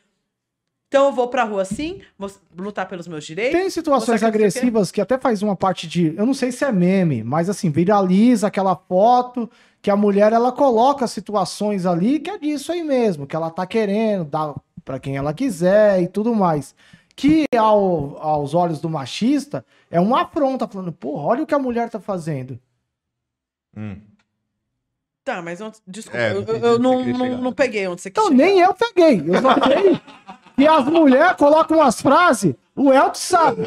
Então eu vou pra rua sim, vou lutar pelos meus direitos. Tem situações Você quer- agressivas que até faz uma parte de. Eu não sei se é meme, mas assim, viraliza aquela foto que a mulher ela coloca situações ali que é disso aí mesmo, que ela tá querendo dar pra quem ela quiser e tudo mais. Que ao- aos olhos do machista é uma afronta, falando, porra, olha o que a mulher tá fazendo. Hum. Tá, mas onde... desculpa, É, eu, eu- não, não, não peguei onde você quis Então, chegar. nem eu peguei. Eu só [laughs] sei que as mulheres colocam umas frases, o Elton sabe.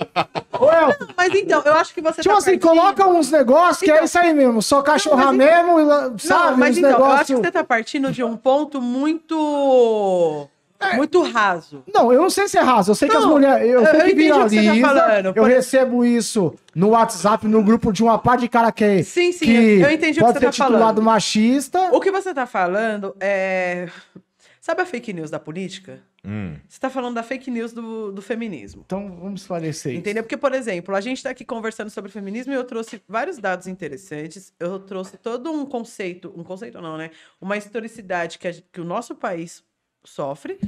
O Elton, Mas então, eu acho que você tipo tá assim, partindo- coloca uns negócios que é Então- isso aí mesmo, só cachorra mas então- mesmo, e lá- sabe? Não, mas uns então, eu acho negócios... que você tá partindo de um ponto muito... Muito raso. Não, eu não sei se é raso. Eu sei que as Não, mulheres. Eu, eu- eu você tá viraliza. falando. Eu recebo isso no WhatsApp, no grupo de uma par de cara que. Sim, sim, que eu entendi o que pode você ser tá titulado falando. machista. O que você tá falando é... Sabe a fake news da política? Hum. Você tá falando da fake news do, do feminismo. Então, vamos esclarecer isso. Entendeu? Porque, por exemplo, a gente está aqui conversando sobre feminismo e eu trouxe vários dados interessantes. Eu trouxe todo um conceito, um conceito não, né? Uma historicidade que, a- que o nosso país sofre.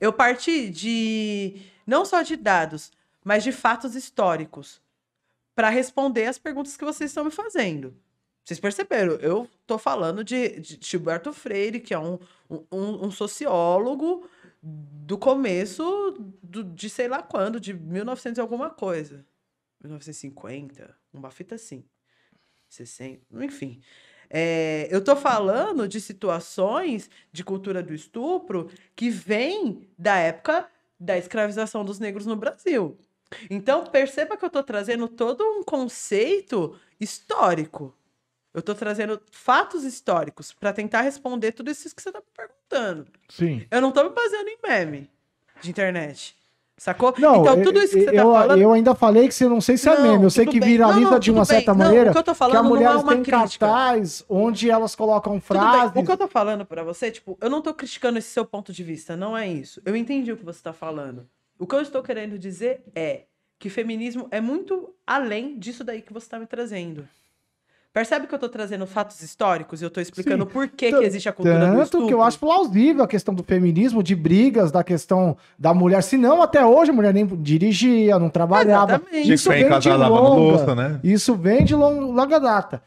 Eu parti de não só de dados, mas de fatos históricos para responder as perguntas que vocês estão me fazendo. Vocês perceberam? Eu tô falando de, de Gilberto Freire, que é um, um, um sociólogo do começo do- de sei lá quando, de 1900 e alguma coisa. 1950, uma fita assim. 60, enfim. É, eu tô falando de situações de cultura do estupro que vêm da época da escravização dos negros no Brasil. Então, perceba que eu tô trazendo todo um conceito histórico. Eu tô trazendo fatos históricos para tentar responder tudo isso que você tá me perguntando. Sim. Eu não tô me baseando em meme de internet. Sacou? Não, então, eu- tudo isso que você eu, tá falando. eu ainda falei que você não sei se é Não, meme. Eu sei que bem. viraliza Não, de uma bem. certa Não, maneira o que eu tô falando que as não é uma têm crítica. cartaz onde elas colocam frases. O que eu tô falando pra você, tipo, eu não tô criticando esse seu ponto de vista, não é isso. Eu entendi o que você tá falando. O que eu estou querendo dizer é que feminismo é muito além disso daí que você tá me trazendo. Percebe que eu tô trazendo fatos históricos e eu tô explicando Sim. por que, que existe a cultura do Tanto estupro? que eu acho plausível a questão do feminismo, de brigas, da questão da mulher. Se não, até hoje a mulher nem dirigia, não trabalhava. Exatamente. Tinha que ficar em casa lavando louça, né? Isso vem de lon- longa data.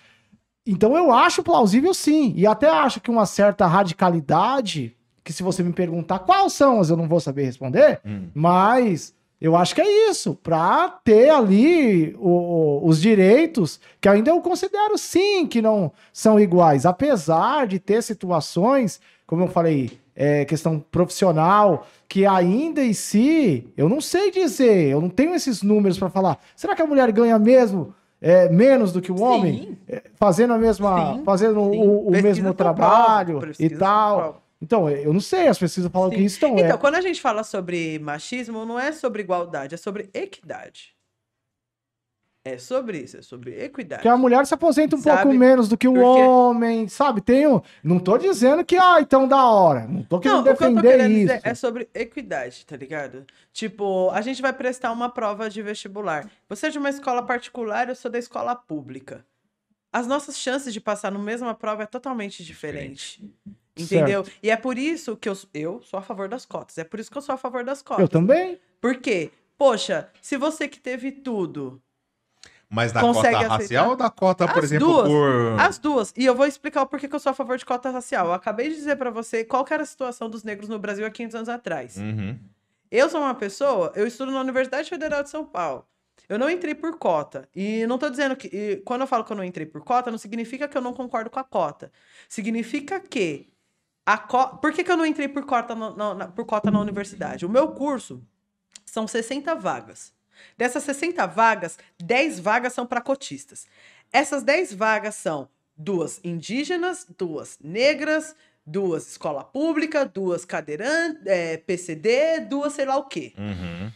Então eu acho plausível sim. E até acho que uma certa radicalidade, que se você me perguntar quais são as, eu não vou saber responder, Hum. mas eu acho que é isso, para ter ali o- os direitos, que ainda eu considero sim que não são iguais, apesar de ter situações, como eu falei, é, questão profissional, que ainda em si, eu não sei dizer, eu não tenho esses números para falar. Será que a mulher ganha mesmo é, menos do que o Sim. homem, É, fazendo a mesma, Sim, fazendo sim. o, o mesmo trabalho e tal? Então, eu não sei, as pesquisas falam Sim. que isso então, Então, é. quando a gente fala sobre machismo, não é sobre igualdade, é sobre equidade. É sobre isso, é sobre equidade. Que a mulher se aposenta um Sabe? pouco menos do que o Porque- homem, sabe? Tem um... Não tô dizendo que, ah, então da hora. Não tô Não, querendo o que eu tô defender querendo isso. dizer é sobre equidade, tá ligado? Tipo, a gente vai prestar uma prova de vestibular. Você é de uma escola particular, eu sou da escola pública. As nossas chances de passar no mesma prova é totalmente diferente. Entendeu? E é por isso que eu, eu sou a favor das cotas. É por isso que eu sou a favor das cotas. Eu também. Por quê? Poxa, se você que teve tudo, Mas da Consegue cota aceitar? racial ou da cota, por As exemplo, duas. por. As duas. E eu vou explicar o porquê que eu sou a favor de cota racial. Eu acabei de dizer pra você qual que era a situação dos negros no Brasil há 500 anos atrás. Uhum. Eu sou uma pessoa, eu estudo na Universidade Federal de São Paulo. Eu não entrei por cota. E não tô dizendo que. e quando eu falo que eu não entrei por cota, não significa que eu não concordo com a cota. Significa que. Co... Por que, que eu não entrei por cota, na, na- na- por cota na universidade? O meu curso são 60 vagas. Dessas 60 vagas, 10 vagas são para cotistas. Essas 10 vagas são duas indígenas, duas negras, duas escola pública, duas cadeirantes, é, PCD, duas sei lá o quê. Uhum.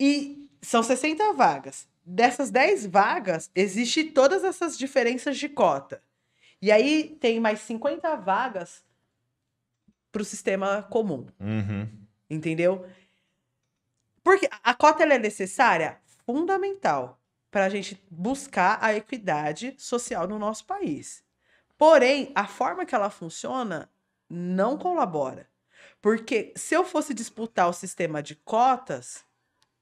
E são 60 vagas. Dessas 10 vagas, existe todas essas diferenças de cota. E aí tem mais 50 vagas para o sistema comum. Uhum. Entendeu? Porque a cota é necessária, fundamental, para a gente buscar a equidade social no nosso país. Porém, a forma que ela funciona não colabora. Porque se eu fosse disputar o sistema de cotas,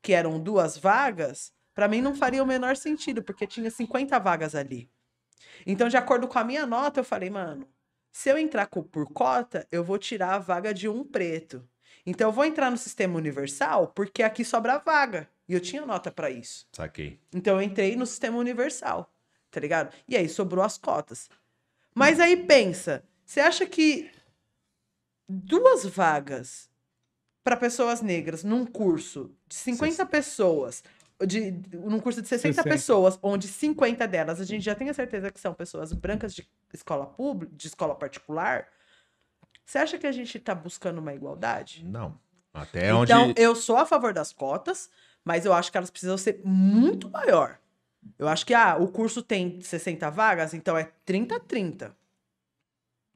que eram duas vagas, para mim não faria o menor sentido, porque tinha 50 vagas ali. Então, de acordo com a minha nota, eu falei, mano, se eu entrar por cota, eu vou tirar a vaga de um preto. Então, eu vou entrar no sistema universal, porque aqui sobra vaga. E eu tinha nota para isso. Saquei. Então, eu entrei no sistema universal, tá ligado? E aí sobrou as cotas. Mas aí pensa, você acha que duas vagas para pessoas negras num curso de 50 pessoas, de, num curso de 60, 60. pessoas, onde 50 delas a gente já tem a certeza que são pessoas brancas de escola pública, de escola particular, você acha que a gente tá buscando uma igualdade? Não. Até onde. Então, eu sou a favor das cotas, mas eu acho que elas precisam ser muito maior. Eu acho que ah, o curso tem 60 vagas, então é 30 a 30.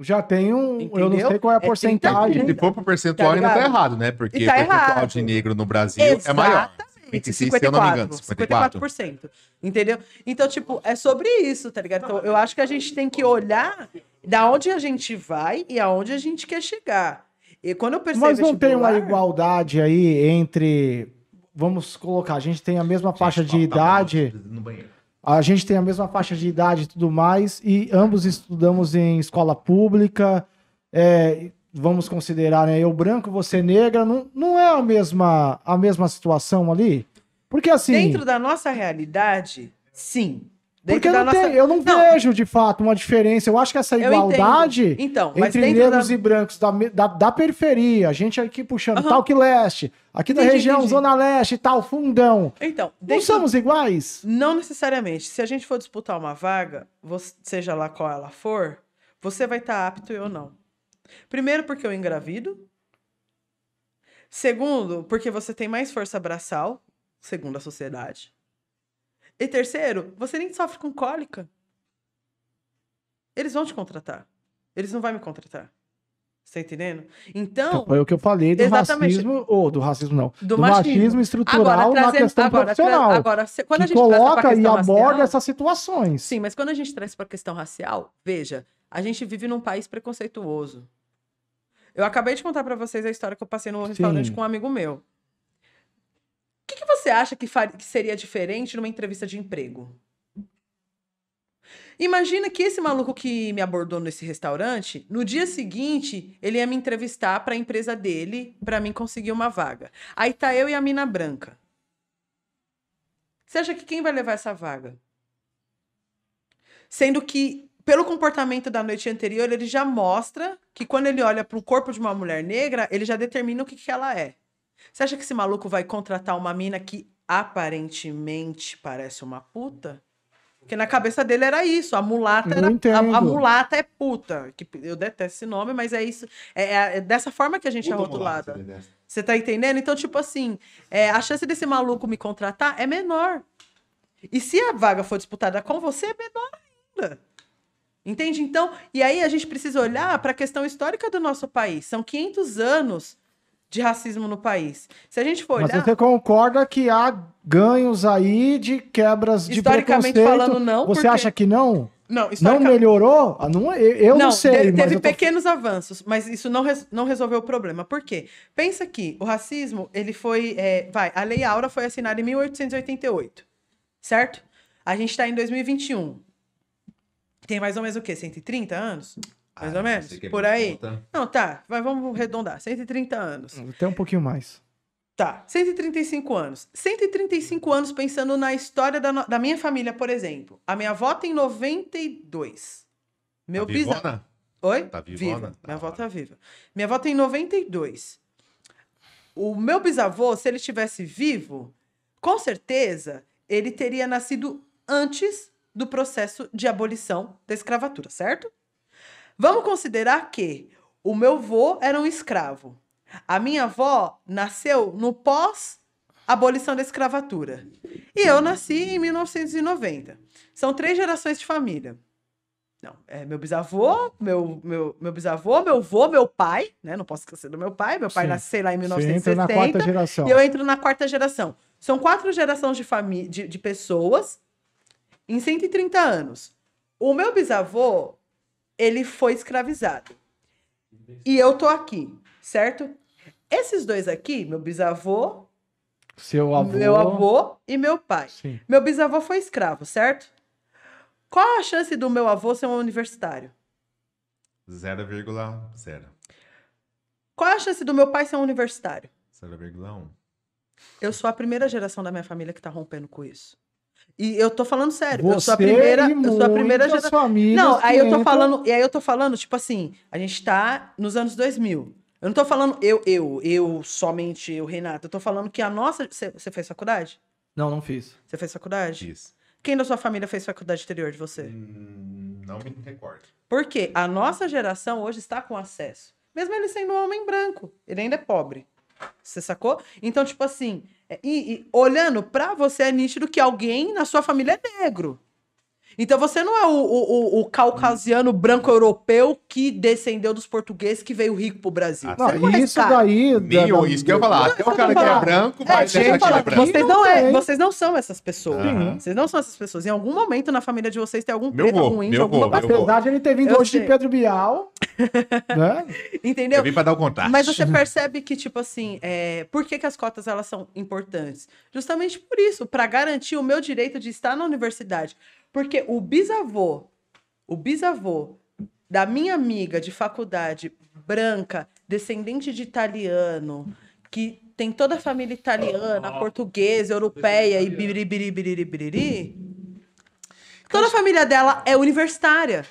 Já tem um. Eu não Entendeu? sei qual é a É 30, porcentagem. Se for pro percentual, Tá ainda tá ligado? errado, né? Porque tá o percentual errado. de negro no Brasil é maior. 26, se eu não me engano. 54. 54%. Entendeu? Então, tipo, é sobre isso, tá ligado? Então, eu acho que a gente tem que olhar da onde a gente vai e aonde a gente quer chegar. E quando eu percebo Mas não tem uma igualdade aí entre. Vamos colocar, a gente tem a mesma faixa de idade. No banheiro. A gente tem a mesma faixa de idade e tudo mais, e ambos estudamos em escola pública. é, vamos considerar, né? Eu branco, você negra, não, não é a mesma, a mesma situação ali? Porque assim. Dentro da nossa realidade, sim. Dentro porque da não tem- eu não, Não. vejo de fato uma diferença. Eu acho que essa igualdade. Então, entre negros da- e brancos da, da, da periferia, a gente aqui puxando Aham. tal que leste, aqui da Entendi, região entendi. Zona Leste tal, fundão. Então, Não dentro somos iguais? Não necessariamente. Se a gente for disputar uma vaga, você- seja lá qual ela for, você vai estar apto e eu não. Primeiro, porque eu engravido. Segundo, porque você tem mais força braçal, segundo a sociedade. E terceiro, você nem sofre com cólica. Eles vão te contratar. Eles não vão me contratar. Você tá entendendo? Então, Foi o que eu falei do racismo, ou do racismo não, do, do, machismo. machismo, estrutural na questão agora, profissional. agora, se- quando a gente coloca e aborda racial- essas situações. Sim, mas quando a gente traz para a questão racial, veja, a gente vive num país preconceituoso. Eu acabei de contar para vocês a história que eu passei no restaurante Sim. com um amigo meu. O que, que você acha que, far- que seria diferente numa entrevista de emprego? Imagina que esse maluco que me abordou nesse restaurante, no dia seguinte, ele ia me entrevistar para a empresa dele, para mim conseguir uma vaga. Aí tá eu e a mina branca. Você acha que quem vai levar essa vaga? Sendo que, pelo comportamento da noite anterior, ele já mostra que quando ele olha para o corpo de uma mulher negra, ele já determina o que, que ela é. Você acha que esse maluco vai contratar uma mina que aparentemente parece uma puta? Porque na cabeça dele era isso, a mulata era. entendo. A, a mulata é puta. Que eu detesto esse nome, mas é isso. É, é- é dessa forma que a gente é rotulada. Você tá entendendo? Então, tipo assim, é, a chance desse maluco me contratar é menor. E se a vaga for disputada com você, é menor ainda. Entende? Então, e aí a gente precisa olhar para a questão histórica do nosso país. São 500 anos de racismo no país. Se a gente for Mas olhar. você concorda que há ganhos aí de quebras de Historicamente falando, não, Você porque- acha que não? Não, Não melhorou? Ah, não, eu eu não, sei, te- mas teve eu tô- pequenos avanços, mas isso não, res- não resolveu o problema. Por quê? Pensa que o racismo, ele foi. é, vai, a Lei Aura foi assinada em 1888, certo? A gente está em 2021. Tem mais ou menos o quê? 130 anos? Mais Ah, ou menos? é Por aí? conta. Não, tá. Vai, vamos arredondar. 130 anos. Até um pouquinho mais. Tá, 135 anos. 135 anos pensando na história da, no- da minha família, por exemplo. A minha avó tem 92. Meu Tá bisavô. vivona? Oi? Tá vivona? Viva. Da Minha avó tá viva. Minha avó tem 92. O meu bisavô, se ele estivesse vivo, com certeza ele teria nascido antes do processo de abolição da escravatura, certo? Vamos considerar que o meu avô era um escravo. A minha avó nasceu no pós-abolição da escravatura. E eu nasci em 1990. São três gerações de família. Não, é meu bisavô, meu, meu, meu bisavô, meu avô, meu pai, né? Não posso esquecer do meu pai. Meu pai Sim. nasceu lá em Você entra na 1970. quarta geração. E eu entro na quarta geração. São quatro gerações de, de, de pessoas em 130 anos. O meu bisavô, ele foi escravizado. E eu tô aqui, certo? Esses dois aqui, meu bisavô, Seu avô. meu avô e meu pai. Sim. Meu bisavô foi escravo, certo? Qual a chance do meu avô ser um universitário? 0,0. Qual a chance do meu pai ser um universitário? 0,1. Eu sou a primeira geração da minha família que tá rompendo com isso. E eu tô falando sério. eu Você sou a primeira, e eu sou a primeira geração. Não, aí eu tô entram- falando, e aí eu tô falando, tipo assim, a gente tá nos anos 2000. Eu não tô falando eu, eu, eu, somente eu, Renato. Eu tô falando que a nossa. Você fez faculdade? Não, não fiz. Você fez faculdade? Isso. Quem da sua família fez faculdade exterior de você? Hum, não me recordo. Porque a nossa geração hoje está com acesso. Mesmo ele sendo um homem branco, ele ainda é pobre. Você sacou? Então, tipo assim, e, e olhando pra você é nítido que alguém na sua família é negro. Então você não é o, o, o- o caucasiano branco europeu que descendeu dos portugueses que veio rico pro Brasil. Ah, Não, não é isso cara. daí. Nem da- o- isso que eu ia falar. Até o cara que é branco É, vai deixar falar, de branco. vocês, Não é, tem. vocês não são essas pessoas. Aham. Vocês não são essas pessoas. Em algum momento na família de vocês tem algum Meu preto, vô, algum índio, meu alguma vô, meu. Apesar de ele ter vindo Eu hoje sei. de Pedro Bial, [laughs] né? Entendeu? Eu vim pra dar o contraste. Mas você percebe que, tipo assim, é... por que, que as cotas elas são importantes? Justamente por isso, para garantir o meu direito de estar na universidade. Porque o bisavô, o bisavô da minha amiga de faculdade, branca, descendente de italiano, que tem toda a família italiana, portuguesa, europeia e biribiri, biriri, biriri, toda a família dela é universitária.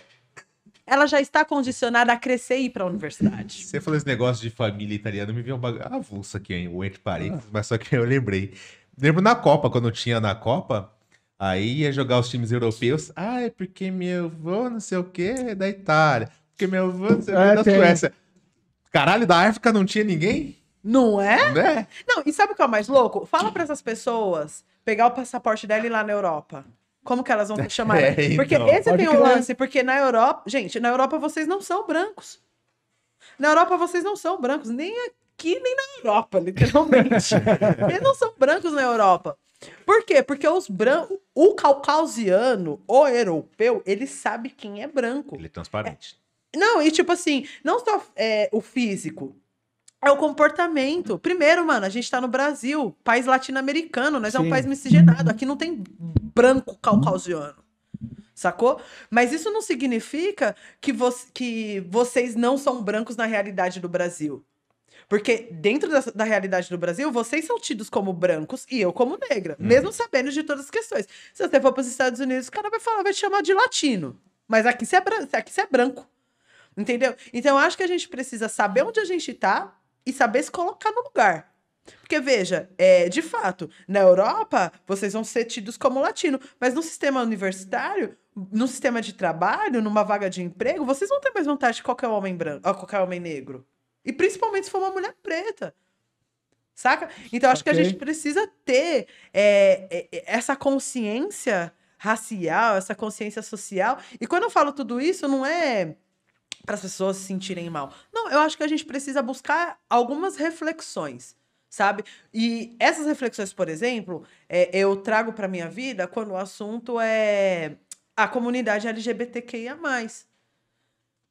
Ela já está condicionada a crescer e ir para a universidade. Você falou esse negócio de família italiana, me veio um bagulho avulso aqui, hein? o entre parênteses, mas só que eu lembrei. Lembro na Copa, quando tinha na Copa, aí ia jogar os times europeus. Ah, é porque meu avô não sei o que é da Itália. Porque meu avô não sei o que É, é da tem. Suécia. Caralho, da África não tinha ninguém? Não é? Né? Não, e sabe o que é o mais louco? Fala para essas pessoas pegar o passaporte dela e ir lá na Europa. Como que elas vão [laughs] chamar? É, porque então. esse Pode tem um crer. lance, porque na Europa, gente, na Europa vocês não são brancos. Na Europa vocês não são brancos, nem aqui, nem na Europa, literalmente. [laughs] Eles não são brancos na Europa. Por quê? Porque os brancos, o caucasiano, o europeu, ele sabe quem é branco. Ele é transparente. Não, e tipo assim, não só é, o físico, é o comportamento. Primeiro, mano, a gente tá no Brasil, país latino-americano, nós é um Sim. país miscigenado. Aqui não tem branco caucasiano. Sacou? Mas isso não significa que, vo que vocês não são brancos na realidade do Brasil. Porque dentro da, da realidade do Brasil, vocês são tidos como brancos e eu como negra, mesmo sabendo de todas as questões. Se você for para os Estados Unidos, o cara vai falar, vai te chamar de latino. Mas aqui você é, aqui você é branco. Entendeu? Então eu acho que a gente precisa saber onde a gente tá e saber se colocar no lugar. Porque, veja, é, de fato, na Europa, vocês vão ser tidos como latino, mas no sistema universitário, no sistema de trabalho, numa vaga de emprego, vocês vão ter mais vontade que qualquer homem branco, qualquer homem negro. E principalmente se for uma mulher preta. Saca? Então, acho que a gente precisa ter é, é, é, essa consciência racial, essa consciência social. E quando eu falo tudo isso, não é para as pessoas se sentirem mal. Não, eu acho que a gente precisa buscar algumas reflexões, sabe? E essas reflexões, por exemplo, é, eu trago para minha vida quando o assunto é a comunidade LGBTQIA+.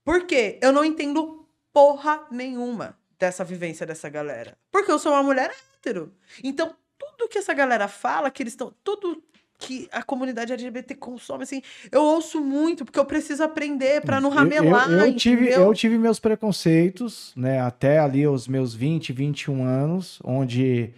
Por quê? Eu não entendo porra nenhuma dessa vivência dessa galera. Porque eu sou uma mulher hétero. Então, tudo que essa galera fala, que eles estão. Tudo que a comunidade LGBT consome, assim, eu ouço muito, porque eu preciso aprender pra não Eu- ramelar. Eu, eu tive, entendeu? eu tive meus preconceitos, né? Até ali os meus 20, 21 anos, onde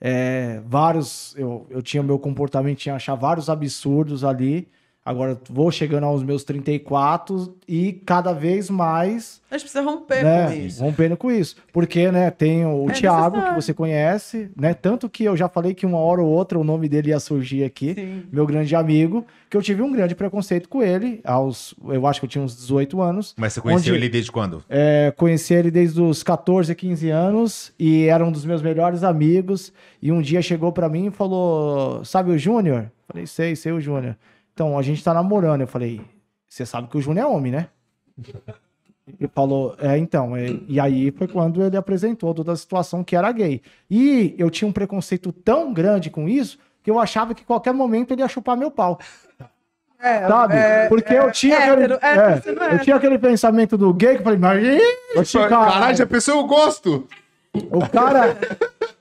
é, vários. Eu, eu tinha meu comportamento, tinha achar vários absurdos ali. Agora vou chegando aos meus 34 e cada vez mais A gente precisa romper né, com isso. rompendo com isso. Porque, né, tem o É Thiago, que você conhece, né? Tanto que eu já falei que uma hora ou outra o nome dele ia surgir aqui Sim. meu grande amigo, que eu tive um grande preconceito com ele, aos, eu acho que eu tinha uns 18 anos. Mas você conheceu Onde- ele desde quando? É, conheci ele desde os 14, 15 anos e era um dos meus melhores amigos. E um dia chegou pra mim e falou: Sabe o Júnior? Falei: Sei, sei o Júnior. Então, a gente tá namorando. Eu falei: Você sabe que o Júnior é homem, né? Ele falou: É, então. é." E aí foi quando ele apresentou toda a situação que era gay. E eu tinha um preconceito tão grande com isso que eu achava que qualquer momento ele ia chupar meu pau. É, Sabe? é, Porque eu tinha hétero, aquele. hétero, é, é eu tinha aquele pensamento do gay que eu falei, mas cara, Caralho, já pensou eu gosto? o cara.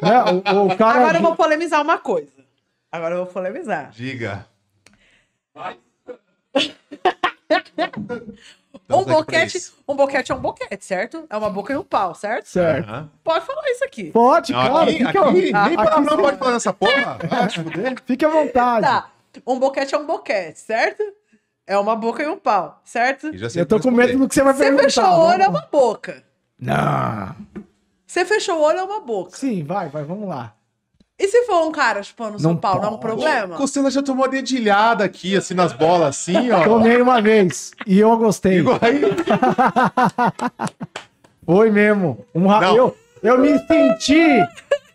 né, o, o cara. Agora eu vou polemizar uma coisa. Agora eu vou polemizar. Diga. Um boquete, um boquete é um boquete, certo? É uma boca e um pau, certo? Certo. Aham. Pode falar isso aqui. Pode, Não, cara. aqui, fica, aqui, nem aqui palavrão sim. pode falar nessa porra. Fuder. fique à vontade. Tá. Um boquete é um boquete, certo? É uma boca e um pau, certo? Eu já sei Eu tô com responder. medo do que você vai Você perguntar. fechou o olho, é vamos uma boca. Não. Você fechou o olho, é uma boca. Sim, vai, vai, vamos lá. E se for um cara chupando seu Não pau, não é um pode. problema? O Costela já tomou dedilhada aqui, assim, nas bolas, assim, ó. Tomei uma vez e eu gostei. Igual aí. [laughs] Foi mesmo. Um ra- Não. eu, eu me senti.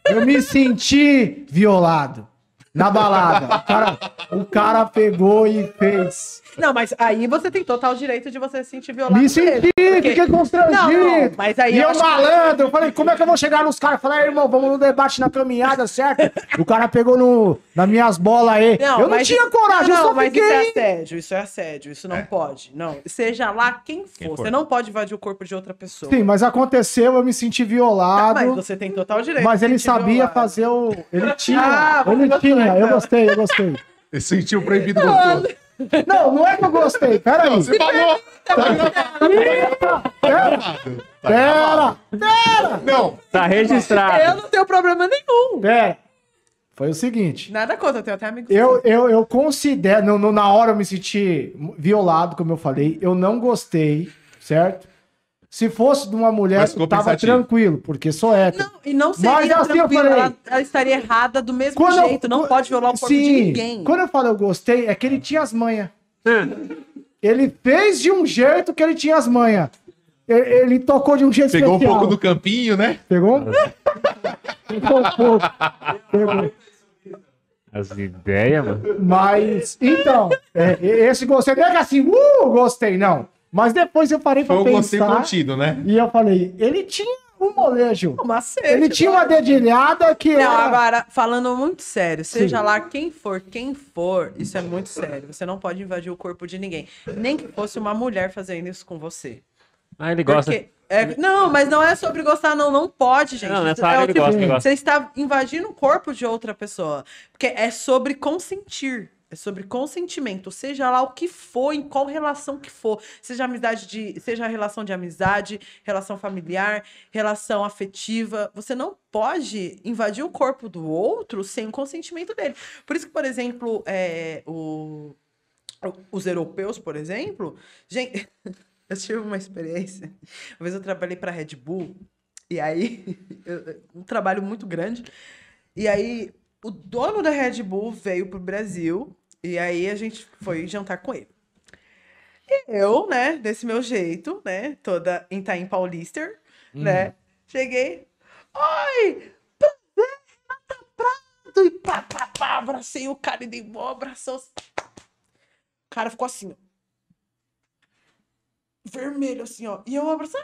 Eu me senti violado. Na balada. O cara, o cara pegou e fez. Não, mas aí você tem total direito de você se sentir violado. Me senti, porque- fiquei constrangido. Não, não, mas aí e eu eu acho que- malandro, eu falei, como é que eu vou chegar nos caras? Falei, "Ei, irmão, vamos no debate na caminhada, certo? o cara pegou no, nas minhas bolas aí. eu não mas tinha isso- coragem, não, eu só mas fiquei... isso é assédio, isso é assédio, isso não pode. Não, seja lá quem for, Quem for. você não pode invadir o corpo de outra pessoa. Sim, mas aconteceu, eu me senti violado. mas você tem total direito. Mas ele sabia violado. fazer o. Ele [laughs] tinha. Ah, ele tinha. gostou, Eu então. gostei, eu gostei. Ele sentiu o proibido gostoso. Não, não é que eu gostei. Pera aí. Você falou. Tá gravado. Pera, pera, Não. Tá registrado. Eu não tenho problema nenhum. pera. Foi o seguinte. Nada contra, eu tenho até amigos. Eu, eu, eu considero. no- no- na hora eu me senti violado, como eu falei. Eu não gostei, certo? Se fosse de uma mulher, eu tava tranquilo, porque sou hétero. Não, e não seria Mas assim eu tranquilo, falei- ela, ela estaria errada do mesmo Quando eu- jeito, não pode violar o corpo Sim, de ninguém. Quando eu falo eu gostei, é que ele tinha as manhas. Ele fez de um jeito que ele tinha as manhas. Ele, ele tocou de um jeito Pegou um especial. pouco do campinho, né? Pegou? Pegou um pouco. Pegou. As ideias, mano. Mas, então, é, esse gostei não é que assim, uh, gostei, não. Mas depois eu parei pra Foi o gostei pensar contido, né? e eu falei, ele tinha um molejo. Um macete, Ele tinha uma dedilhada que Não, era... agora, falando muito sério, seja Sim. lá quem for, quem for, isso é muito sério. Você não pode invadir o corpo de ninguém. Nem que fosse uma mulher fazendo isso com você. Ah, ele gosta. Porque, é- não, mas não é sobre gostar, não. Não pode, gente. Não, nessa É área o ele tipo- gosta, ele gosta. Você está invadindo o corpo de outra pessoa. Porque é sobre consentir. É sobre consentimento, seja lá o que for, em qual relação que for, seja amizade de, seja relação de amizade, relação familiar, relação afetiva, você não pode invadir o corpo do outro sem o consentimento dele. Por isso que, por exemplo, é, o, os europeus, por exemplo, gente, [laughs] eu tive uma experiência. Uma vez eu trabalhei para Red Bull e aí [laughs] um trabalho muito grande. E aí o dono da Red Bull veio pro Brasil e aí a gente foi jantar com ele. E eu, né, desse meu jeito, né, toda em Itaim Paulister, né, cheguei, oi, prazer, Renata Prado, e pá, pá, pá, abracei o cara e dei mó abração. O cara ficou assim, ó, vermelho assim, ó, e eu abracei,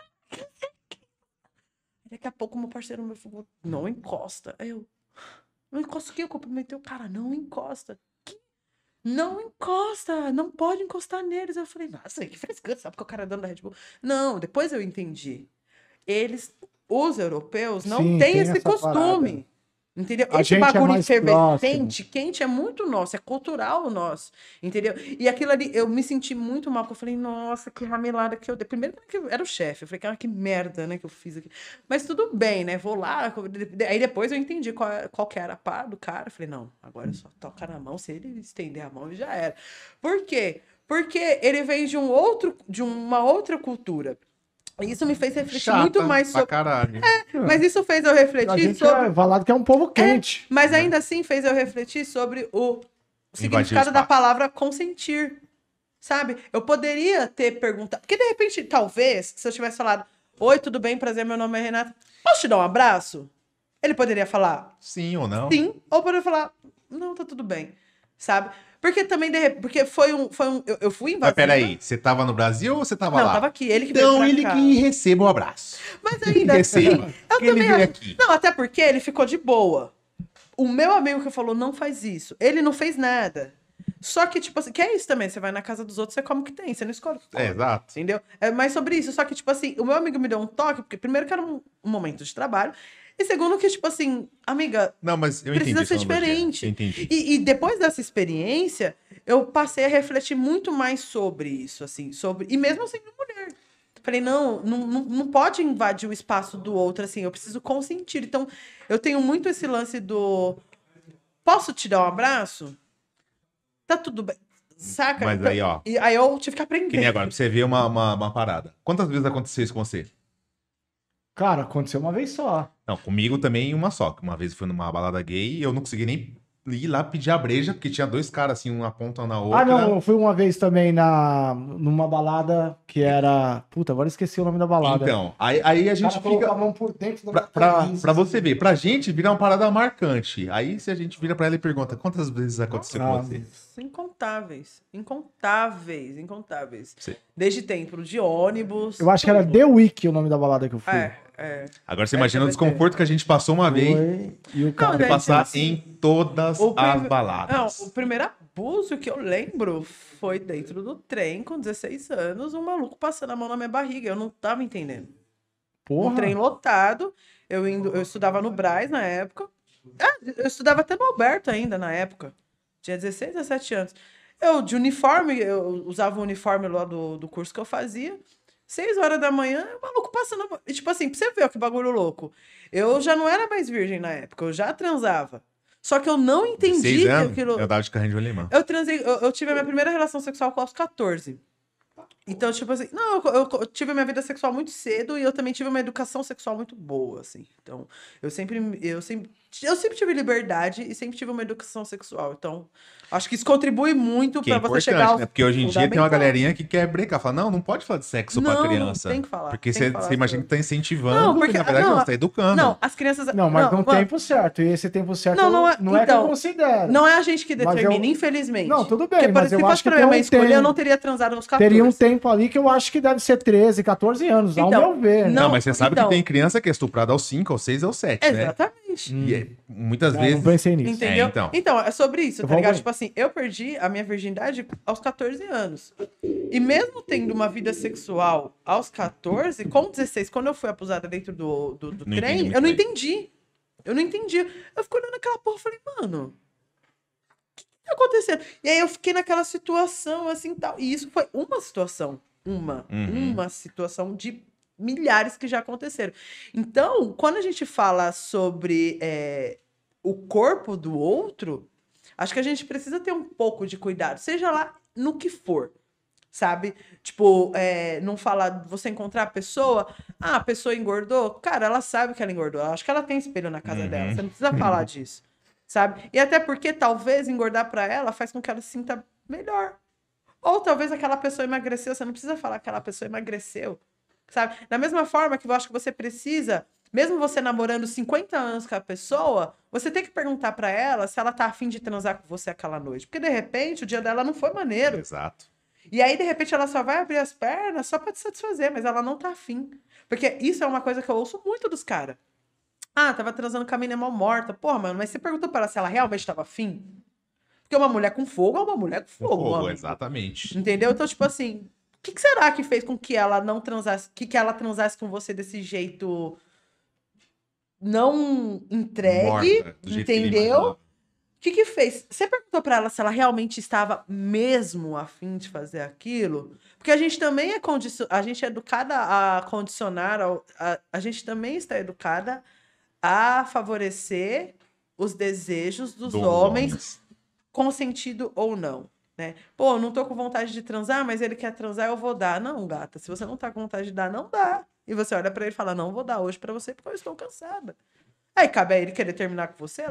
Daqui a pouco meu parceiro meu falou, não encosta. Aí eu, não encosta o quê? Eu cumprimentei o cara, não encosta. Não encosta, não pode encostar neles. Eu falei, nossa, que frescura, sabe que o cara é dono da Red Bull? Não, depois eu entendi. Eles, os europeus, não Sim, têm tem esse costume. parada. Entendeu? A Esse é bagulho mais efervescente, quente, é muito nosso, é cultural nosso. Entendeu? E aquilo ali, eu me senti muito mal, porque eu falei, nossa, que ramelada que eu dei. Primeiro que eu era o chefe, eu falei, cara, que merda, né, que eu fiz aqui. Mas tudo bem, né? Vou lá. Aí depois eu entendi qual, qual que era a pá do cara. Eu falei, não, agora é só tocar na mão, se ele estender a mão, já era. Por quê? Porque ele vem de um outro, de uma outra cultura. E isso me fez refletir Chata muito mais pra sobre. caralho. Mas isso fez eu A refletir gente sobre. é falado que é um povo quente. Mas ainda assim fez eu refletir sobre o significado da palavra consentir. Sabe? Eu poderia ter perguntado. Porque de repente, talvez, se eu tivesse falado: Oi, tudo bem? Prazer, meu nome é Renato. Posso te dar um abraço? Ele poderia falar Sim ou não? sim, ou poderia falar: Não, tá tudo bem. Sabe? Porque também, de repente, porque foi um. Foi um eu, eu fui Mas invasiva. peraí, você tava no Brasil ou você tava Não, lá? tava aqui. Ele que Então ele cá. que receba o abraço. Mas ainda assim, Receba. eu que também acho- aqui. Não, até porque ele ficou de boa. O meu amigo que falou, não faz isso. Ele não fez nada. Só que, tipo assim, que é isso também. Você vai na casa dos outros, você come o que tem. Você não escolhe o que come. É, exato. Entendeu? É mais sobre isso. Só que, tipo assim, o meu amigo me deu um toque, porque primeiro que era um, um momento de trabalho. E segundo que, tipo assim, amiga, Não, mas eu Precisa entendi. ser diferente. Eu entendi. e, e depois dessa experiência, eu passei a refletir muito mais sobre isso, assim, sobre. E mesmo sendo mulher. Falei, não, não, não, pode invadir o espaço do outro, assim, eu preciso consentir. Então, eu tenho muito esse lance do. Posso te dar um abraço? tá tudo bem. Saca? Mas Então- aí, ó. E aí eu tive que aprender. Que nem agora, pra você ver uma, uma, uma parada. Quantas vezes aconteceu isso com você? Cara, aconteceu uma vez só. Não, comigo também uma só. Uma vez eu fui numa balada gay e eu não consegui nem ir lá pedir a breja, porque tinha dois caras assim, um apontando na outra. Ah, não, eu fui uma vez também na, numa balada que era. Puta, agora esqueci o nome da balada. Então, aí, aí a gente fica. a mão por dentro da Pra, pra, pra assim. você ver, pra gente vira uma parada marcante. Aí se a gente vira pra ela e pergunta quantas vezes aconteceu Ah, com você? Incontáveis. Incontáveis, incontáveis. Sim. Desde tempo de ônibus. Eu acho que era tudo. The Week o nome da balada que eu fui. É, é. Agora você É, imagina o desconforto que a gente passou uma vez Foi, E o cara. Não, daí, passar assim, em todas as prime- baladas. Não, o primeiro abuso que eu lembro foi dentro do trem com 16 anos, um maluco passando a mão na minha barriga. Eu não tava entendendo. Porra. Um trem lotado. Eu, indo, eu estudava no Braz na época. Ah, eu estudava até no Alberto ainda na época. Tinha 16, 17 anos. Eu, de uniforme, eu usava o uniforme lá do, do curso que eu fazia. Seis horas da manhã, o maluco passando. tipo assim, pra você ver ó, que bagulho louco. Eu já não era mais virgem na época, eu já transava. Só que eu não entendi Seis que anos, aquilo. eu dava de carrinho de alemão. Eu transei, eu, eu tive a minha primeira relação sexual com aos 14. Então, tipo assim, não, eu, eu- eu tive a minha vida sexual muito cedo e eu também tive uma educação sexual muito boa, assim. Então, eu sempre, eu sempre, eu sempre tive liberdade e sempre tive uma educação sexual. Então, acho que isso contribui muito Que é pra você chegar ao né? Porque hoje em dia tem uma galerinha que quer brecar. Fala, não, não pode falar de sexo pra Não, criança. tem que falar, Porque tem você que falar você imagina que tá incentivando, Não, porque- na verdade não, não, você tá educando. Não, as crianças. Não, mas num mano, tempo certo. E esse tempo certo Não, não, não não, é- é, que eu então, considero. Não é a gente que Mas eu- determina, infelizmente. Não, tudo bem, Porque, por mas eu acho fosse pra que minha tem escolher, eu não teria transado nos 14. Teria um tempo ali que eu acho que deve ser 13, 14 anos, ao Então, meu ver. né? Não, não, mas você sabe então- que tem criança que é estuprada aos 5, aos 6, aos 7, né? Exatamente. E é- muitas Não, vezes. não pensei nisso. Entendeu? É, então. então. é sobre isso, Eu tá ligado? Tipo assim, eu perdi a minha virgindade aos 14 anos. E mesmo tendo uma vida sexual aos 14, com 16, quando eu fui abusada dentro do, do, do trem, eu não bem. entendi. Eu não entendi. Eu fico olhando aquela porra e falei, mano, o que tá acontecendo? E aí eu fiquei naquela situação, assim, tal. E isso foi uma situação. Uma. Uhum. Uma situação de milhares que já aconteceram. Então, quando a gente fala sobre é, o corpo do outro, acho que a gente precisa ter um pouco de cuidado, seja lá no que for. Sabe? Tipo, é, não falar, você encontrar a pessoa, ah, a pessoa engordou. Cara, ela sabe que ela engordou. Acho que ela tem espelho na casa Uhum. dela. Você não precisa falar [laughs] disso. Sabe? E até porque talvez engordar pra ela faz com que ela se sinta melhor. Ou talvez aquela pessoa emagreceu, você não precisa falar que aquela pessoa emagreceu. Sabe? Da mesma forma que eu acho que você precisa, mesmo você namorando 50 anos com a pessoa, você tem que perguntar pra ela se ela tá afim de transar com você aquela noite. Porque de repente o dia dela não foi maneiro. Exato. E aí, de repente, ela só vai abrir as pernas só pra te satisfazer, mas ela não tá afim. Porque isso é uma coisa que eu ouço muito dos caras. Ah, tava transando com a menina mal morta. Porra, mano, mas você perguntou pra ela se ela realmente tava afim? Porque uma mulher com fogo é uma mulher com Com fogo. fogo, amigo. exatamente. Entendeu? Então, tipo assim, o que, que será que fez com que ela não transasse, que, que ela transasse com você desse jeito não entregue, Morta, entendeu? O que que fez? Você perguntou pra ela se ela realmente estava mesmo afim de fazer aquilo? Porque a gente também é condicio... a gente é educada a condicionar, ao- a, a gente também está educada a favorecer os desejos dos Dos homens consentido ou não, né? Pô, não tô com vontade de transar, mas ele quer transar, eu vou dar. Não, gata, se você não tá com vontade de dar, não dá. E você olha pra ele e fala, não vou dar hoje pra você porque eu estou cansada. Aí cabe a ele querer terminar com você,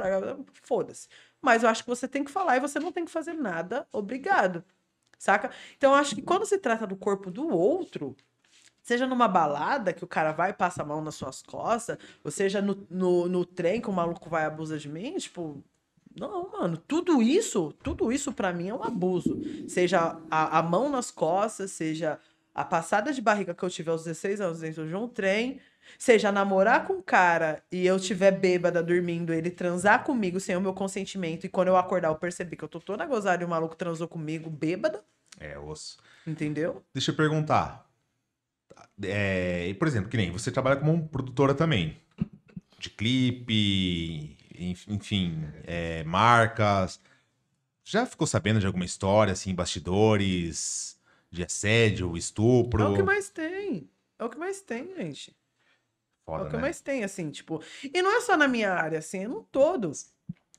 foda-se. Mas eu acho que você tem que falar e você não tem que fazer nada, obrigado. Saca? Então eu acho que quando se trata do corpo do outro, seja numa balada que o cara vai e passa a mão nas suas costas, ou seja no, no, no trem que o maluco vai e abusa de mim, tipo, não, mano, tudo isso, tudo isso pra mim é um abuso. Seja a, a mão nas costas, seja a passada de barriga que eu tive aos 16 anos dentro de um trem, seja namorar com um cara e eu tiver bêbada dormindo, ele transar comigo sem o meu consentimento, e quando eu acordar eu perceber que eu tô toda gozada e o maluco transou comigo bêbada, É, osso. entendeu? Deixa eu perguntar. É, por exemplo, que nem você trabalha como produtora também. De clipe, enfim, é, marcas. Já ficou sabendo de alguma história, assim, bastidores, de assédio, estupro? É o que mais tem. É o que mais tem, gente. Foda, é o que né? mais tem, assim, tipo. E não é só na minha área, assim, é no todo.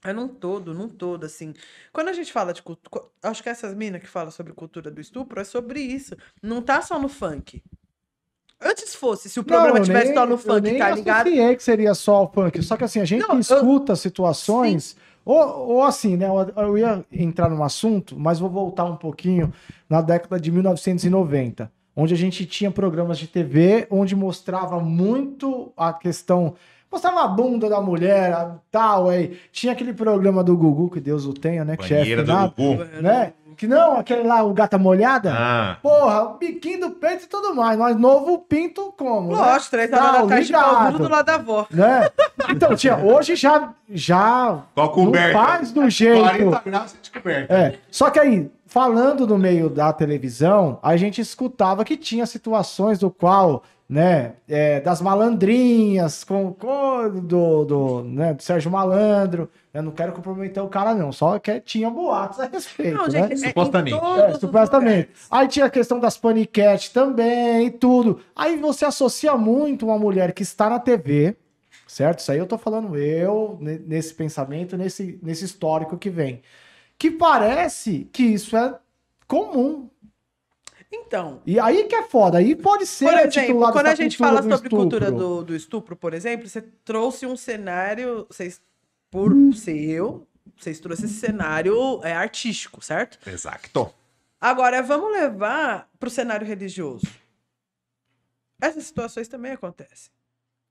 É num todo, num todo, assim. Quando a gente fala de cultura. Acho que essas minas que falam sobre cultura do estupro é sobre isso. Não tá só no funk. Antes fosse, se o programa eu tivesse nem- só no eu funk, tá ligado? associei que seria só o funk. Só que assim, a gente Não, eu- escuta situações. Ou, ou assim, né? Eu, eu ia entrar num assunto, mas vou voltar um pouquinho na década de 1990, onde a gente tinha programas de TV onde mostrava muito a questão. Mostrava a bunda da mulher, tal, aí. Tinha aquele programa do Gugu, que Deus o tenha, né? Que é Banheira do Gugu. né? Que não, aquele lá, o Gata Molhada. Ah, Porra, o biquinho do peito e tudo mais. Nós novo pinto como? né? Lógico, três horas Tá da tarde, ligado. do lado da avó. Né? Então, tinha, hoje já, já coberta. faz do jeito. 40 graus de coberta. É, só que aí, falando no meio da televisão, a gente escutava que tinha situações do qual, né, é, das malandrinhas, com, com do, do, né, do Sérgio Malandro, eu não quero comprometer o cara não, só que tinha boatos a respeito, Não, né? gente, é em Supostamente. É, os supostamente. Aí tinha a questão das paniquete também e tudo. Aí você associa muito uma mulher que está na TV, certo? Isso aí eu tô falando eu, ne- nesse pensamento, nesse, nesse histórico que vem. Que parece que isso é comum. Então, E aí que é foda. Aí pode ser por exemplo, quando a gente cultura fala do sobre cultura estupro. do, do estupro, por exemplo, você trouxe um cenário, vocês, por Hum. ser eu, vocês trouxeram esse cenário é, artístico, certo? Exato. Agora, vamos levar para o cenário religioso. Essas situações também acontecem.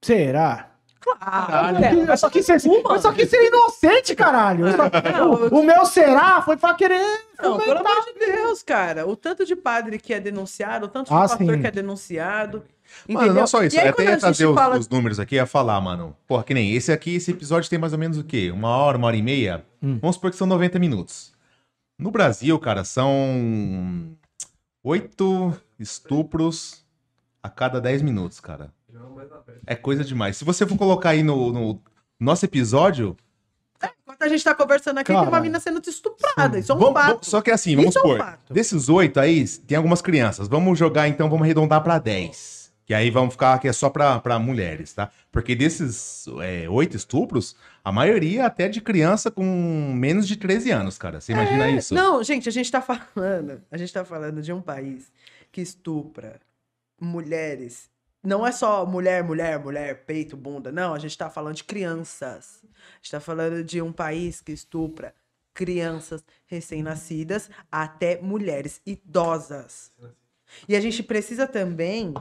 Será? Claro. Mas só que ser, mas só que ser inocente, caralho. Só- Não, eu- o, o meu será foi pra querer. Não, pelo amor de Deus, cara. O tanto de padre que é denunciado, o tanto de Ah, pastor sim. que é denunciado. Mano, não só isso. Aí, Eu até a trazer gente os, fala- os números aqui, ia falar, mano. Porra, que nem esse aqui, esse episódio tem mais ou menos o quê? Uma hora, uma hora e meia? Hum. Vamos supor que são 90 minutos. No Brasil, cara, são oito estupros a cada 10 minutos, cara. É coisa demais. Se você for colocar aí no, no nosso episódio, Enquanto a gente tá conversando aqui, tem uma mina sendo estuprada. Isso é um Vamos- fato. só que assim, vamos Isso é um supor, desses oito aí, tem algumas crianças. Vamos jogar então, vamos arredondar pra 10. Que aí vamos ficar que é só pra, pra mulheres, tá? Porque desses é, oito estupros, a maioria até de criança com menos de 13 anos, cara. Você imagina isso? É, Não, gente, a gente tá [laughs] falando. A gente tá falando de um país que estupra mulheres. Não é só mulher, mulher, mulher, peito, bunda. Não, a gente tá falando de crianças. A gente tá falando de um país que estupra crianças recém-nascidas até mulheres idosas. E a gente precisa também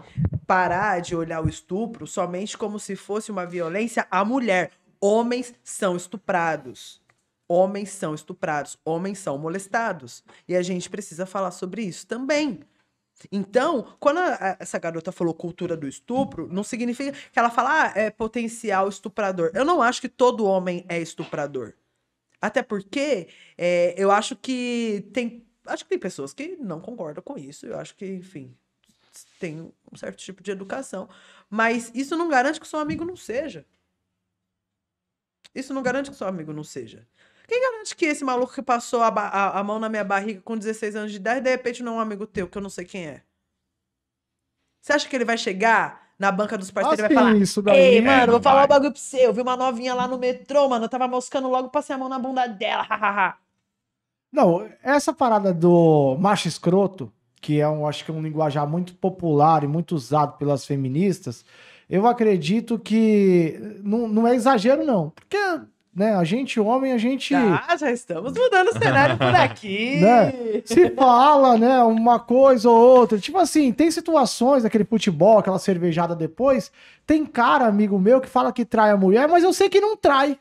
parar de olhar o estupro somente como se fosse uma violência à mulher. Homens são estuprados. Homens são estuprados, homens são molestados. E a gente precisa falar sobre isso também. Então, quando a- essa garota falou cultura do estupro, não significa que ela fala, ah, é potencial estuprador. Eu não acho que todo homem é estuprador. Até porque é, eu acho que tem. Acho que tem pessoas que não concordam com isso. Eu acho que, enfim, tem um certo tipo de educação. Mas isso não garante que seu amigo não seja. Isso não garante que seu amigo não seja. Quem garante que esse maluco que passou a, a- a mão na minha barriga com 16 anos de idade, de repente não é um amigo teu, que eu não sei quem é? Você acha que ele vai chegar na banca dos parceiros e vai Assim, falar: isso daí. Ei, é- mano, vou falar um bagulho pra você. Eu vi uma novinha lá no metrô, mano. Eu tava moscando logo, passei a mão na bunda dela. [laughs] hahaha. Não, essa parada do macho escroto, que é um, acho que é um linguajar muito popular e muito usado pelas feministas, eu acredito que não, não é exagero, não. Porque, né, a gente, homem, a gente. Já, já estamos mudando o [laughs] cenário por aqui. Né? Se fala, né, uma coisa ou outra. Tipo assim, tem situações daquele futebol, aquela cervejada depois. Tem cara, amigo meu, que fala que trai a mulher, mas eu sei que não trai.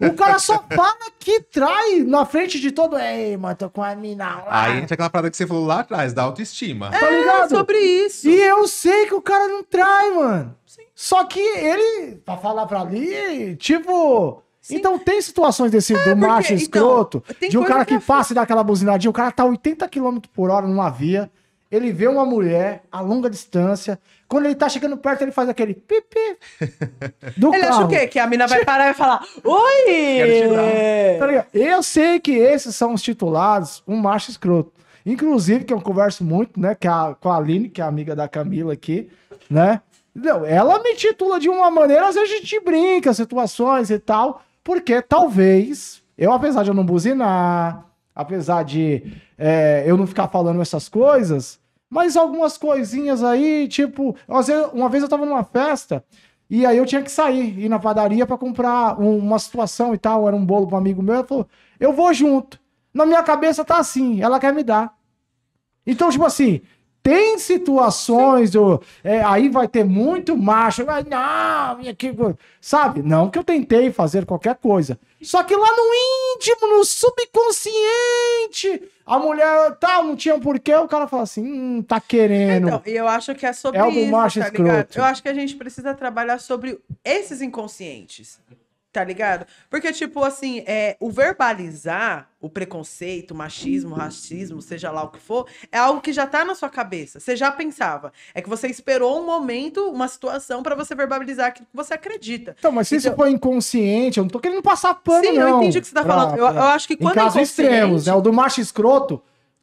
O cara só [laughs] fala que trai na frente de todo. Ei, mano, tô com a mina lá. Aí entra aquela parada que você falou lá atrás, da autoestima. tá É ligado? sobre isso. E eu sei que o cara não trai, mano. Só que ele, pra falar pra ali, tipo. Sim. Então tem situações desse do porque, macho então, escroto, tem de um cara que que é passa e dá aquela buzinadinha, o cara tá 80 km por hora numa via, ele vê uma mulher a longa distância, quando ele tá chegando perto, ele faz aquele pipi [laughs] do Ele carro. acha o quê? Que a mina vai parar e vai falar: Oi! Tá? Eu sei que esses são os titulados um macho escroto. Inclusive, que eu converso muito, né, que a, com a Aline, que é amiga da Camila aqui, né? Não, ela me titula de uma maneira, às vezes a gente brinca, situações e tal, Porque talvez, eu apesar de eu não buzinar, apesar de é, eu não ficar falando essas coisas, mas algumas coisinhas aí, tipo, uma vez eu tava numa festa e aí eu tinha que sair, ir na padaria pra comprar um- uma situação e tal, era um bolo pra um amigo meu, ele falou, eu vou junto. Na minha cabeça tá assim, ela quer me dar. Então, tipo assim, tem situações, eu, é, aí vai ter muito macho, vai, não, e aqui, sabe? Não que eu tentei fazer qualquer coisa. Só que lá no íntimo, no subconsciente, a mulher tal, não tinha um porquê, o cara fala assim, hum, tá querendo. Então, e eu acho que é sobre É do isso, macho tá ligado? escroto. Eu acho que a gente precisa trabalhar sobre esses inconscientes, tá ligado? Porque, tipo, assim, é, o verbalizar o preconceito, o machismo, o racismo, seja lá o que for, é algo que já tá na sua cabeça. Você já pensava. É que você esperou um momento, uma situação pra você verbalizar aquilo que você acredita. Então, mas se isso Então- for inconsciente, eu não tô querendo passar pano, Sim, não. eu entendi o que você tá pra- falando. Eu, pra- eu acho que Em quando é casos inconsciente... extremos, né? O do macho escroto,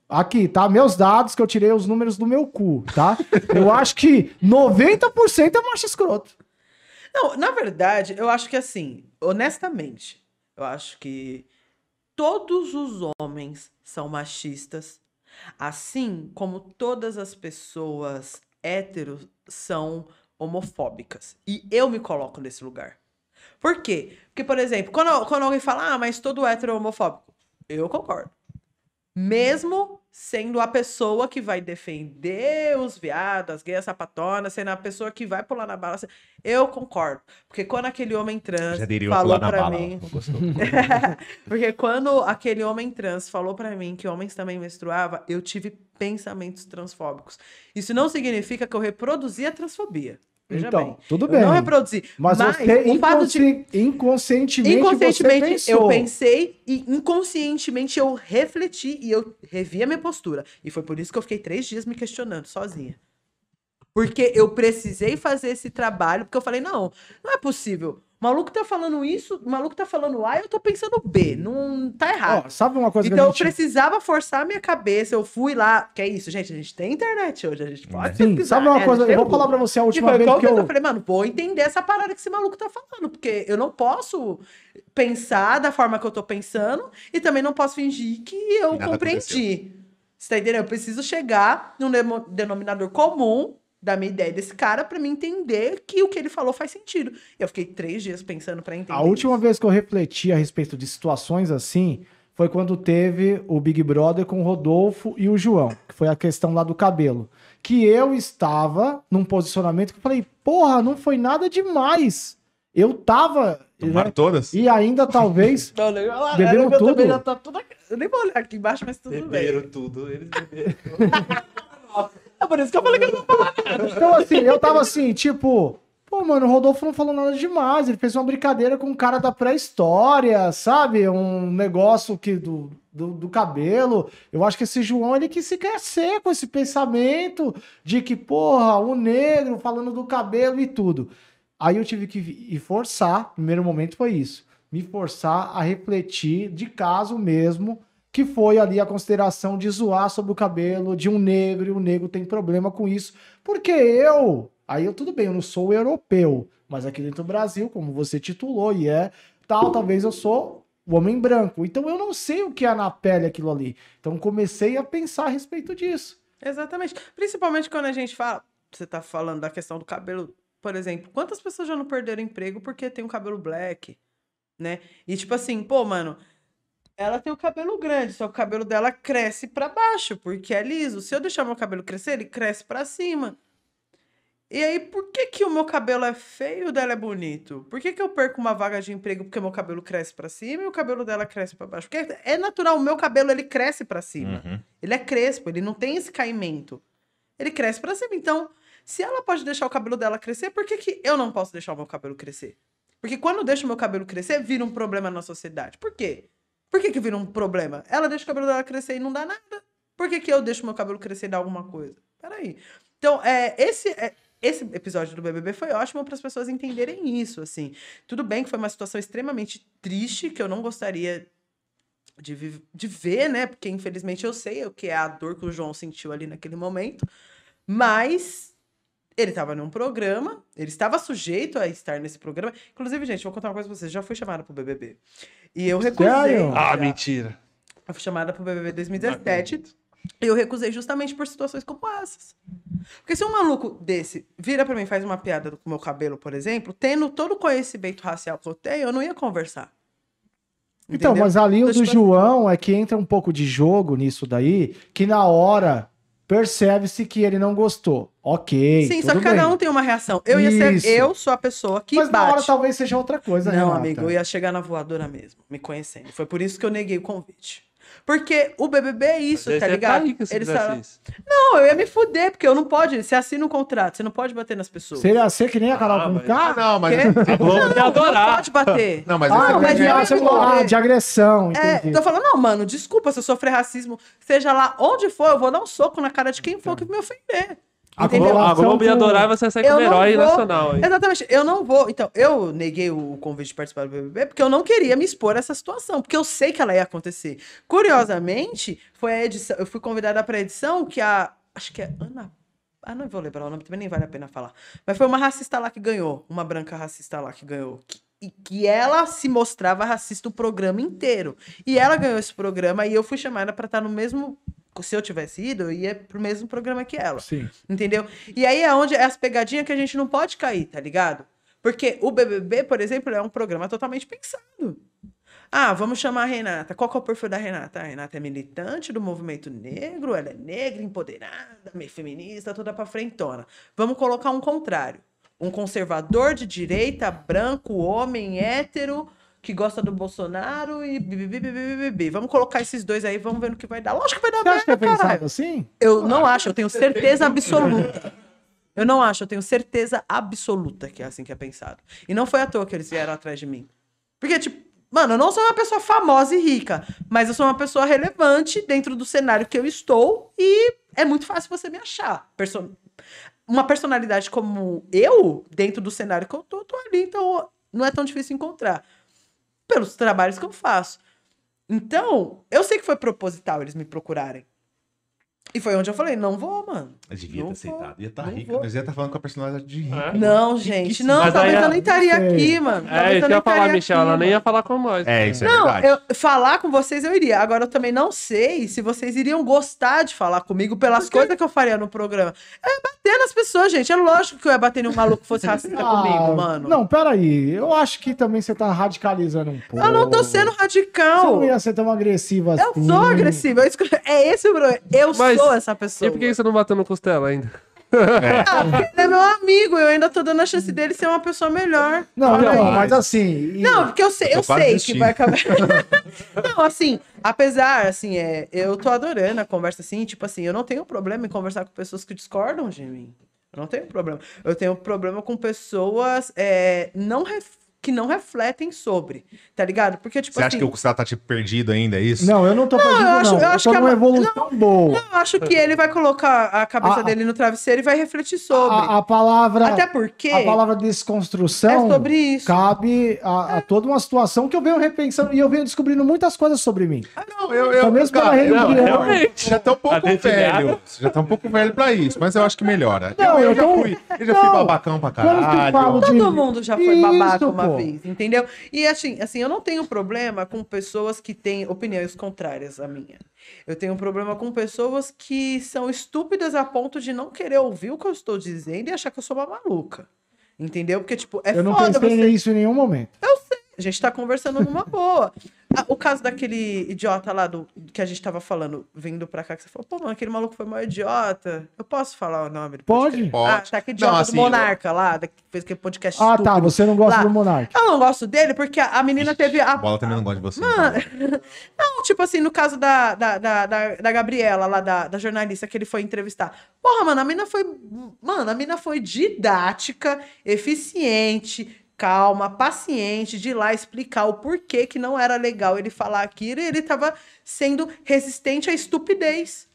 aqui, tá? Meus dados que eu tirei os números do meu cu, tá? Eu acho que 90% é macho escroto. Não, na verdade, eu acho que assim, honestamente, eu acho que todos os homens são machistas, assim como todas as pessoas héteros são homofóbicas. E eu me coloco nesse lugar. Por quê? Porque, por exemplo, quando, quando alguém fala, ah, mas todo hétero é homofóbico, eu concordo. Mesmo sendo a pessoa que vai defender os viados, as gays, sapatonas, sendo a pessoa que vai pular na bala, eu concordo. Porque quando aquele homem trans falou bala. mim. [laughs] Porque quando aquele homem trans falou pra mim que homens também menstruava, eu tive pensamentos transfóbicos. Isso não significa que eu reproduzi a transfobia. Veja então, bem. tudo Eu bem. não reproduzi. Mas, Mas, você o fato de inconsci- inconscientemente, Inconscientemente você eu pensou. pensei e inconscientemente eu refleti e eu revi a minha postura. E foi por isso que eu fiquei três dias me questionando sozinha. Porque eu precisei fazer esse trabalho, porque eu falei, não, não é possível. O maluco tá falando isso, o maluco tá falando A e eu tô pensando B. Não tá errado. Ó, sabe uma coisa então eu gente... precisava forçar a minha cabeça. Eu fui lá. Que é isso, gente? A gente tem internet hoje. A gente pode Sim, pesquisar, sabe uma né? Coisa? Eu vou falar pra você a E última foi vez que eu... eu... falei, mano, vou entender essa parada que esse maluco tá falando, porque eu não posso pensar da forma que eu tô pensando e também não posso fingir que eu nada compreendi. Você tá entendendo? Eu preciso chegar num denominador comum da minha ideia desse cara pra me entender que o que ele falou faz sentido. E eu fiquei três dias pensando pra entender. A última isso. vez que eu refleti a respeito de situações assim foi quando teve o Big Brother com o Rodolfo e o João, que foi a questão lá do cabelo. Que eu estava num posicionamento que eu falei, porra, não foi nada demais. Eu tava. Tomaram né, todas? E ainda talvez. [laughs] Não, Beberam tudo? já tá tudo aqui. Eu nem vou olhar aqui embaixo, mas tudo bem. Beberam tudo, eles beberam. [laughs] É por isso que eu falei que eu não falar nada. Então, assim, eu tava assim, tipo. Pô, mano, o Rodolfo não falou nada demais. Ele fez uma brincadeira com um cara da pré-história, sabe? Um negócio que do, do, do cabelo. Eu acho que esse João, ele quis se crescer com esse pensamento de que, porra, o negro falando do cabelo e tudo. Aí eu tive que forçar, primeiro momento foi isso, me forçar a refletir de caso mesmo, que foi ali a consideração de zoar sobre o cabelo de um negro, e o negro tem problema com isso. Porque eu, aí eu tudo bem, eu não sou europeu, mas aqui dentro do Brasil, como você titulou, e é tal, talvez eu sou o homem branco. Então eu não sei o que é na pele aquilo ali. Então comecei a pensar a respeito disso. Exatamente. Principalmente quando a gente fala, você tá falando da questão do cabelo, por exemplo, quantas pessoas já não perderam emprego porque tem um cabelo black, né? E tipo assim, pô, mano, ela tem o cabelo grande, só que o cabelo dela cresce pra baixo, porque é liso. Se eu deixar meu cabelo crescer, ele cresce pra cima. E aí, por que que o meu cabelo é feio e o dela é bonito? Por que que eu perco uma vaga de emprego porque meu cabelo cresce pra cima e o cabelo dela cresce pra baixo? Porque é natural, o meu cabelo ele cresce pra cima. Uhum. Ele é crespo, ele não tem esse caimento. Ele cresce pra cima. Então, se ela pode deixar o cabelo dela crescer, por que, que eu não posso deixar o meu cabelo crescer? Porque quando eu deixo o meu cabelo crescer, vira um problema na sociedade. Por quê? Por que, que vira um problema? Ela deixa o cabelo dela crescer e não dá nada. Por que, que eu deixo meu cabelo crescer e dá alguma coisa? Peraí. Então, é, esse, é, esse episódio do BBB foi ótimo para as pessoas entenderem isso, assim. Tudo bem que foi uma situação extremamente triste, que eu não gostaria de, de ver, né? Porque, infelizmente, eu sei o que é a dor que o João sentiu ali naquele momento. Mas Ele estava num programa, ele estava sujeito a estar nesse programa. Inclusive, gente, vou contar uma coisa pra vocês. Já fui chamada pro BBB. E eu recusei. Sério? Ah, mentira. Eu fui chamada pro BBB Não 2017. acredito. E eu recusei justamente por situações como essas. Porque se um maluco desse vira pra mim e faz uma piada com o meu cabelo, por exemplo, tendo todo o conhecimento racial que eu tenho, eu não ia conversar. Então, Entendeu? mas ali o Então, do tipo, João é que entra um pouco de jogo nisso daí, que na hora percebe-se que ele não gostou. Ok. Sim, só que cada um tem uma reação. Eu ia Isso. ser, eu sou a pessoa que Mas na hora bate. talvez seja outra coisa, Não, Renata. amigo, eu ia chegar na voadora mesmo, me conhecendo. Foi por isso que eu neguei o convite. Porque o BBB é isso, tá você ligado? se Eles falam, isso. não, eu ia me fuder, porque eu não pode, você assina um contrato, você não pode bater nas pessoas. Seria ser que nem a Carol Ah, com mas- Ah, não, mas. Quê? A Globo ia Não adorar. pode bater. Não, mas Ah, Não, mas eu ia você falou, ah, de agressão, É, entendi. tô falando, não, mano, desculpa se eu sofrer racismo, seja lá onde for, eu vou dar um soco na cara de quem for que me ofender. A? Globo- A Globo ia adorar e você sair Eu como herói vou- nacional. hein? Exatamente, eu não vou. Então, eu neguei o convite de participar do BBB porque eu não queria me expor a essa situação, porque eu sei que ela ia acontecer. Curiosamente, foi a edição, eu fui convidada para edição que a acho que é Ana ah, não vou lembrar o nome, também nem vale a pena falar. Mas foi uma racista lá que ganhou, uma branca racista lá que ganhou. Que- E que ela se mostrava racista o programa inteiro. E ela ganhou esse programa e eu fui chamada para estar no mesmo. Se eu tivesse ido, eu ia pro mesmo programa que ela. Sim. Entendeu? E aí é onde é as pegadinhas que a gente não pode cair, tá ligado? Porque o BBB, por exemplo, é um programa totalmente pensado. Ah, vamos chamar a Renata. Qual que é o perfil da Renata? A Renata é militante do movimento negro, ela é negra, empoderada, meio feminista, toda pra frentona. Vamos colocar um contrário. Um conservador de direita, branco, homem, hétero, que gosta do Bolsonaro e bibibi, bibibi, bibibi. Vamos colocar esses dois aí, vamos ver no que vai dar. Lógico que vai dar Você acha que é caralho. pensado assim? Eu não acho, eu tenho certeza absoluta. Eu não acho, eu tenho certeza absoluta que é assim que é pensado. E não foi à toa que eles vieram atrás de mim. Porque, tipo, mano, eu não sou uma pessoa famosa e rica, mas eu sou uma pessoa relevante dentro do cenário que eu estou e é muito fácil você me achar. Perso- Uma personalidade como eu, dentro do cenário que eu tô, eu tô ali, então não é tão difícil encontrar. Pelos trabalhos que eu faço. Então, eu sei que foi proposital eles me procurarem. E foi onde eu falei, não vou, mano. Eu devia Não ter vou, aceitado. Ia estar não rica, vou. mas ia estar falando com a personalidade de rica. É. Não, gente, não, Mas talvez aí eu a- nem estaria aqui, mano. É, Talvez isso eu ia falar, estaria Michel. aqui, Ela nem ia falar com nós. É, isso é Não, verdade. eu, falar com vocês eu iria. Agora eu também não sei se vocês iriam gostar de falar comigo pelas coisas que eu faria no programa. É bater nas pessoas, gente. É lógico que eu ia bater em um maluco que fosse [laughs] racista comigo, mano. Ah, Não, peraí. Eu acho que também você tá radicalizando um pouco. eu não tô sendo Você radical. não ia ser tão agressiva assim. Eu sou agressiva. esco- É esse o problema. Eu Mas- sou essa pessoa. E por que você não bateu no costela ainda? [laughs] Ah, porque ele é meu amigo. Eu ainda tô dando a chance dele ser uma pessoa melhor. Não, Olha não, aí. mas assim. Não, porque eu sei, Eu eu sei que vai acabar. [laughs] não, assim, apesar, assim, é, eu tô adorando a conversa assim, tipo assim, eu não tenho problema em conversar com pessoas que discordam de mim. Eu não tenho problema. Eu tenho problema com pessoas é, não ref- que não refletem sobre, tá ligado? Porque, tipo Você assim. acha que o Costela tá tipo perdido ainda, é isso? Não, eu não tô perdido, eu não. acho- Eu, eu acho tô que é uma- evolução boa. Eu acho que ele vai colocar a cabeça A- dele no travesseiro e vai refletir sobre. A, a palavra. Até porque A palavra desconstrução é sobre isso. cabe a, a toda uma situação que eu venho repensando e eu venho descobrindo muitas coisas sobre mim. Não, eu, eu, Só mesmo pela cara, religião. não, realmente. Já tá um pouco velho. Você já tá um pouco velho pra isso, mas eu acho que melhora. Não, eu, eu já tô- fui, eu já fui Não. babacão pra eu caralho. Todo mundo já foi babaca uma. Vez, entendeu? E assim, assim, eu não tenho problema com pessoas que têm opiniões contrárias à minha. Eu tenho problema com pessoas que são estúpidas a ponto de não querer ouvir o que eu estou dizendo e achar que eu sou uma maluca. Entendeu? Porque, tipo, é eu não foda pensei você. nisso em nenhum momento. A gente tá conversando numa boa. Ah, o caso daquele idiota lá do que a gente tava falando, vindo pra cá, que você falou, pô, mano, aquele maluco foi mó idiota. Eu posso falar o nome do Pode? podcast? Pode. Ah, tá aquele idiota Não, do assim, Monarca lá, da- que fez aquele podcast Ah, tá. Você não gosta Lá. do Monark. Eu não gosto dele porque a, a menina teve a. Bola também não gosta de você. Mano, então. [laughs] não, tipo assim, no caso da, da, da, da, da Gabriela, lá da, da jornalista que ele foi entrevistar. Porra, mano, a mina foi. Mano, a mina foi didática, eficiente, calma, paciente, de ir lá explicar o porquê que não era legal ele falar aquilo e ele tava sendo resistente à estupidez.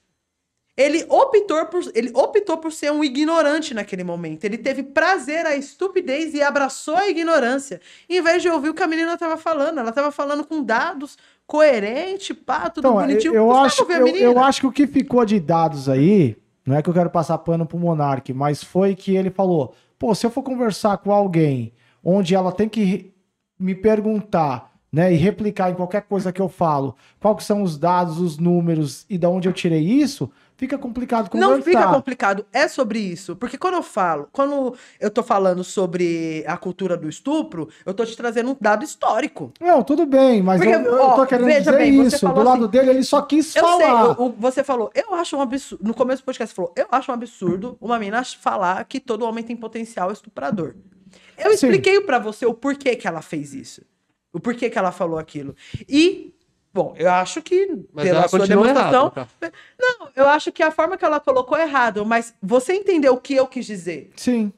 Ele optou, por, ele optou por ser um ignorante naquele momento. Ele teve prazer à estupidez e abraçou a ignorância. Em vez de ouvir o que a menina estava falando. Ela estava falando com dados coerente, pá, tudo Então, bonitinho. eu, Custava acho, eu, eu acho que o que ficou de dados aí não é que eu quero passar pano pro Monark, mas foi que ele falou: pô, se eu for conversar com alguém onde ela tem que me perguntar, né, e replicar em qualquer coisa que eu falo, quais são os dados, os números e de onde eu tirei isso, fica complicado conversar. Não fica complicado, é sobre isso. Porque quando eu falo, quando eu tô falando sobre a cultura do estupro, eu tô te trazendo um dado histórico. Não, tudo bem, mas Porque, eu, eu ó, tô querendo dizer bem, isso. Do lado assim- dele, ele só quis Eu sei, falar. o- você falou, eu acho um absurdo. No começo do podcast, você falou, eu acho um absurdo uma mina falar que todo homem tem potencial estuprador. Eu Sim. expliquei pra você o porquê que ela fez isso. O porquê que ela falou aquilo. E, bom, eu acho que, Mas pela ela sua demonstração. errado, tá? Não, eu acho que a forma que ela colocou é errado, mas você entendeu o que eu quis dizer. Sim.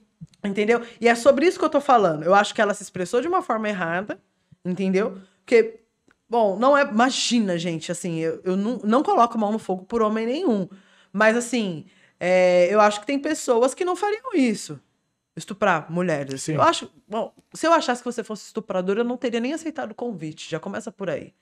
Entendeu? E é sobre isso que eu tô falando. Eu acho que ela se expressou de uma forma errada, entendeu? Porque, bom, não é. Imagina, gente, assim, eu, eu não, não coloco mão no fogo por homem nenhum. Mas, assim, é, eu acho que tem pessoas que não fariam isso. Estuprar mulheres. Sim. Eu acho. Bom, se eu achasse que você fosse estuprador, eu não teria nem aceitado o convite. Já começa por aí.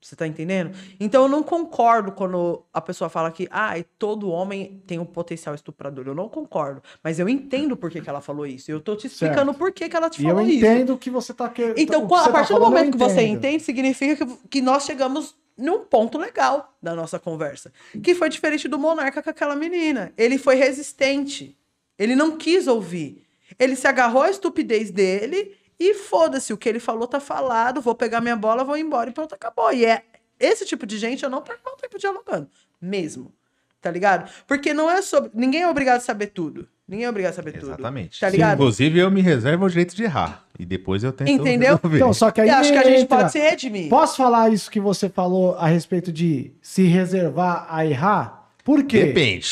Você tá entendendo? Então eu não concordo quando a pessoa fala que ah, todo homem tem um potencial estuprador. Eu não concordo. Mas eu entendo por que, que ela falou isso. Eu tô te explicando por que, que ela te E eu falou isso. entendo o que você tá querendo. Então, a tá partir do falando, eu momento que você entende, significa que, que nós chegamos num ponto legal da nossa conversa. Que foi diferente do monarca com aquela menina. Ele foi resistente. Ele não quis ouvir. Ele se agarrou à estupidez dele e foda-se, o que ele falou tá falado, vou pegar minha bola, vou embora e pronto, acabou. E é esse tipo de gente eu não perco meu tempo dialogando. Mesmo. Tá ligado? Porque não é sobre. Ninguém é obrigado a saber tudo. Ninguém é obrigado a saber tudo. Exatamente. Tá ligado? Inclusive, eu me reservo o direito de errar. E depois eu tento Entendeu? resolver. Então, só que aí E acho que a gente entra- pode se redimir. Posso falar isso que você falou a respeito de se reservar a errar? Por quê? Depende.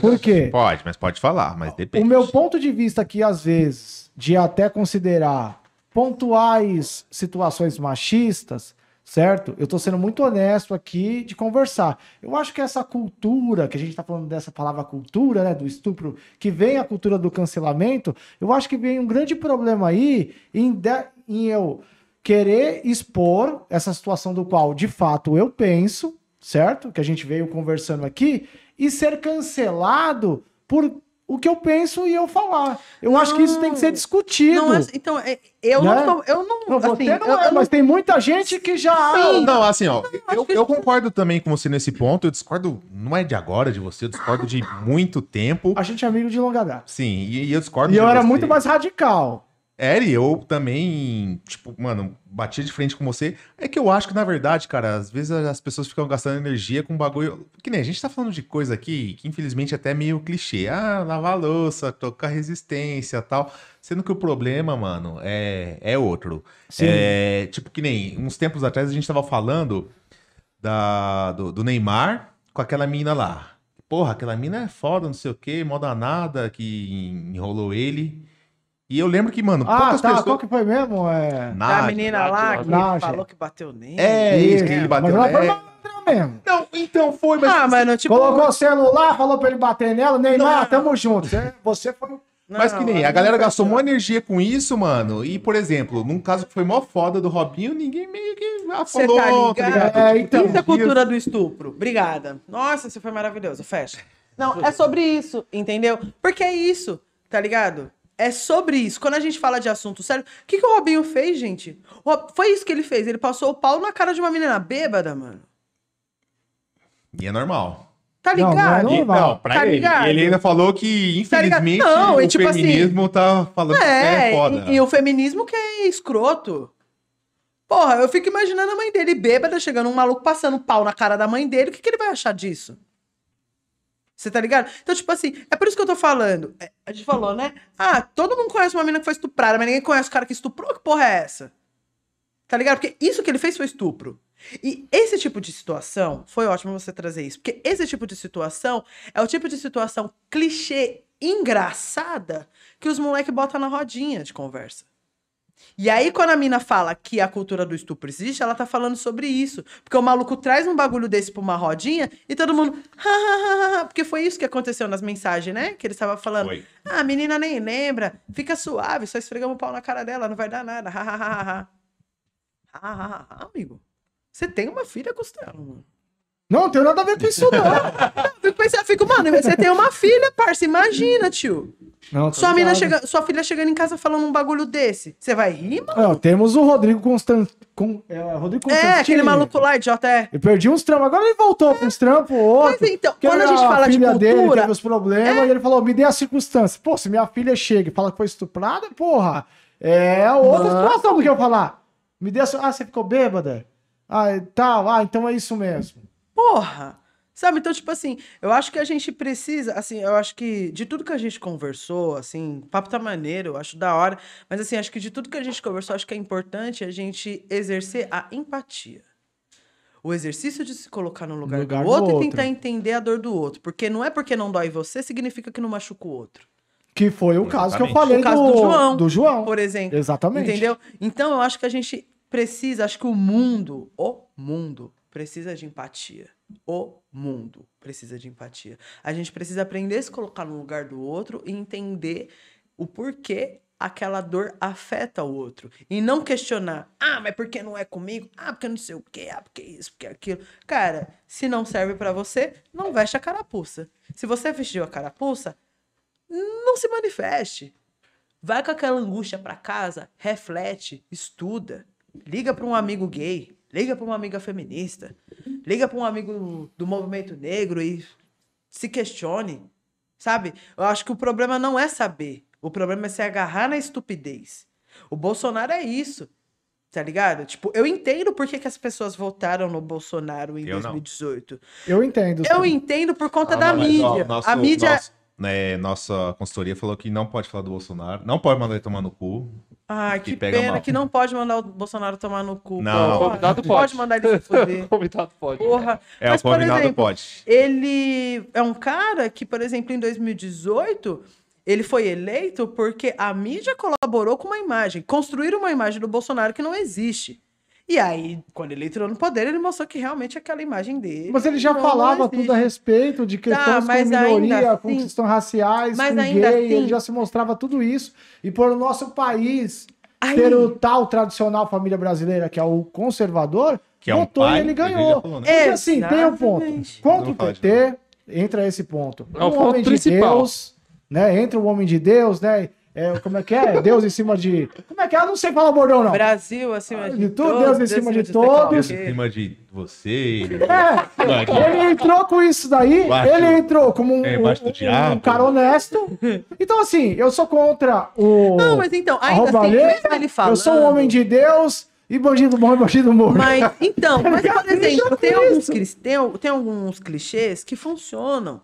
Por quê? Pode, mas pode falar, mas depende. O meu ponto de vista aqui, às vezes, de até considerar pontuais situações machistas, certo? Eu tô sendo muito honesto aqui de conversar. Eu acho que essa cultura, que a gente tá falando dessa palavra cultura, né, do estupro, que vem a cultura do cancelamento, eu acho que vem um grande problema aí em, de- em eu querer expor essa situação do qual, de fato, eu penso, certo? Que a gente veio conversando aqui, e ser cancelado por o que eu penso e eu falar. Eu acho que isso tem que ser discutido. Não é- então, é- eu Né? não. tô- Eu não. Não, assim, você não eu- é, eu mas tem muita gente que já. Não, não, assim, ó, eu, eu concordo também com você nesse ponto. Eu discordo, não é de agora de você, eu discordo de muito tempo. A gente é amigo de longa data. Sim, e, e eu discordo E de eu era você. muito mais radical. Era, e eu também, tipo, mano, batia de frente com você. É que eu acho que, na verdade, cara, às vezes as pessoas ficam gastando energia com bagulho. Que nem a gente tá falando de coisa aqui que, infelizmente, é até meio clichê. Ah, lavar a louça, tocar resistência tal. Sendo que o problema, mano, é, é outro. Sim. É, tipo, que nem uns tempos atrás a gente tava falando da, do, do Neymar com aquela mina lá. Porra, aquela mina é foda, não sei o quê, mó danada que enrolou ele. E eu lembro que, mano, Ah, poucas tá. pessoas. Qual que foi mesmo? É. A Nádia, menina lá que Nádia. falou que bateu nele. É, isso, que ele bateu. Mas ela foi é. mesmo. Não, então foi, mas. Ah, mas não, tipo. Colocou o celular, falou pra ele bater nela. Neymar, Não. tamo junto. Você, foi. Mas que nem, não, a galera não gastou uma energia com isso, mano. E, por exemplo, num caso que foi mó foda do Robinho, ninguém meio que ah, Você falou, tá tá ligado? É, Tipo, então. Isso é cultura do estupro. Obrigada. Nossa, você foi maravilhoso. Fecha. Não, é sobre isso, entendeu? Porque é isso, tá ligado? É sobre isso. Quando a gente fala de assunto sério, o que, que o Robinho fez, gente? O Rob- Foi isso que ele fez. Ele passou o pau na cara de uma menina bêbada, mano. E é normal. Tá Não, não é ligado? E, não, pra Tá ele. ligado? Ele ainda falou que, Tá ligado? infelizmente, Não, o e tipo assim- feminismo tá falando que É, é foda. e, e o feminismo que é escroto. Porra, eu fico imaginando a mãe dele bêbada, chegando um maluco passando pau na cara da mãe dele, o que, que ele vai achar disso? Você tá ligado? Então, tipo assim, é por isso que eu tô falando. É, A gente falou, né? Ah, todo mundo conhece uma menina que foi estuprada, mas ninguém conhece o cara que estuprou. Que porra é essa? Tá ligado? Porque isso que ele fez foi estupro. E esse tipo de situação, foi ótimo você trazer isso, porque esse tipo de situação é o tipo de situação clichê engraçada que os moleques botam na rodinha de conversa. E aí, quando a mina fala que a cultura do estupro existe, ela tá falando sobre isso. Porque o maluco traz um bagulho desse pra uma rodinha e todo mundo. "Ha, ha, ha, ha", porque foi isso que aconteceu nas mensagens, né? Que ele estava falando. Ah, a menina nem lembra. Fica suave, só esfregamos o pau na cara dela, não vai dar nada. Ha, ha, ha, ha, ha. Ha, ha, ha, ha, amigo. Você tem uma filha, Costela, mano. Não, não tem nada a ver com isso, não. Eu fico pensando, eu fico, mano, você tem uma filha, parça, imagina, tio. não Sua, mina chega, sua filha chegando em casa falando um bagulho desse. Você vai rir, mano? Não, temos o Rodrigo Constant... Com... É, Rodrigo É, Constantini. aquele maluco lá, idiota, é. Eu perdi uns trampos, agora ele voltou com uns trampos, outro. Mas então, quando a gente fala de filha dele cultura- É. teve os problemas, e ele falou, me dê a circunstância. Pô, se minha filha chega e fala que foi estuprada, porra, é outra situação do que eu falar. Me dê a... Ah, você ficou bêbada? Ah, tal, ah, então é isso mesmo. Porra! Sabe, então, tipo assim, eu acho que a gente precisa, assim, eu acho que de tudo que a gente conversou, assim, o papo tá maneiro, eu acho da hora, mas assim, acho que de tudo que a gente conversou, acho que é importante a gente exercer a empatia. O exercício de se colocar no lugar, lugar do do outro e outro. tentar entender a dor do outro. Porque não é porque não dói você, significa que não machuca o outro. Que foi o caso que eu Exatamente. falei O caso do João, do João. Por exemplo. Exatamente. Entendeu? Então eu acho que a gente precisa, acho que o mundo, o mundo, precisa de empatia. O mundo precisa de empatia. A gente precisa aprender a se colocar no lugar do outro e entender o porquê aquela dor afeta o outro. E não questionar, ah, mas por que não é comigo? Ah, porque não sei o quê, ah, porque isso, porque aquilo. Cara, se não serve pra você, não veste a carapuça. Se você vestiu a carapuça, não se manifeste. Vai com aquela angústia pra casa, reflete, estuda, liga pra um amigo gay, liga pra uma amiga feminista, liga pra um amigo do movimento negro e se questione, sabe? Eu acho que o problema não é saber, o problema é se agarrar na estupidez. O Bolsonaro é isso. Tá ligado? Tipo, eu entendo por que, que as pessoas votaram no Bolsonaro em Eu não. 2018. Eu entendo. Eu entendo por conta Ah, da mas, ó, mídia. nosso- a mídia. nosso- né, nossa consultoria falou que não pode falar do Bolsonaro, não pode mandar ele tomar no cu. Ai, que que pena mal. que não pode mandar o Bolsonaro tomar no cu. Não. porra. Convidado Não pode. mandar ele se fuder. [laughs] Convidado pode. Porra. É, Mas, o por combinado exemplo, pode. Ele é um cara que, por exemplo, em 2018, ele foi eleito porque a mídia colaborou com uma imagem, construíram uma imagem do Bolsonaro que não existe. E aí, quando ele entrou no poder, ele mostrou que realmente aquela imagem dele. Mas ele já falava existe. tudo a respeito de questões mas com minoria, ainda com assim- questões raciais, mas com ainda gay, assim- ele já se mostrava tudo isso. E por o nosso país Aí- ter o tal tradicional família brasileira, que é o conservador, Que é um votou pai, e ele ganhou. falou, né? Porque assim, tem um ponto. Contra Não o PT, entra esse ponto. É o um ponto homem de principal. Deus, né? Entra o homem de Deus, né? É, como é que é? Deus em cima de. Como é que é? Eu não sei falar bordão, não. Brasil acima de, De tudo, todos, Deus em cima de o todos. Deus em cima de você. É, Mano, ele entrou com isso daí, Baixo- ele entrou como um, É, um- um cara honesto. Então, assim, eu sou contra o. Não, mas então, ainda assim, mesmo ele falando... Eu sou um homem de Deus e bandido bom e bandido morto. Mas, então, [laughs] mas, por exemplo, tem alguns, tem, tem alguns clichês que funcionam.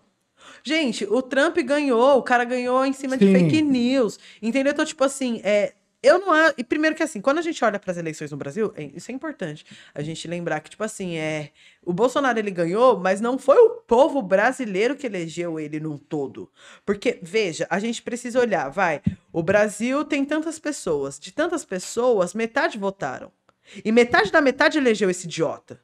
Gente, o Trump ganhou, o cara ganhou em cima de Sim. fake news. Entendeu? Então, tipo assim, é, eu não. E primeiro que assim, quando a gente olha para as eleições no Brasil, é- isso é importante. A gente lembrar que, tipo assim, é. O Bolsonaro ele ganhou, mas não foi o povo brasileiro que elegeu ele num todo. Porque, veja, a gente precisa olhar, vai. O Brasil tem tantas pessoas. De tantas pessoas, metade votaram. E metade da metade elegeu esse idiota.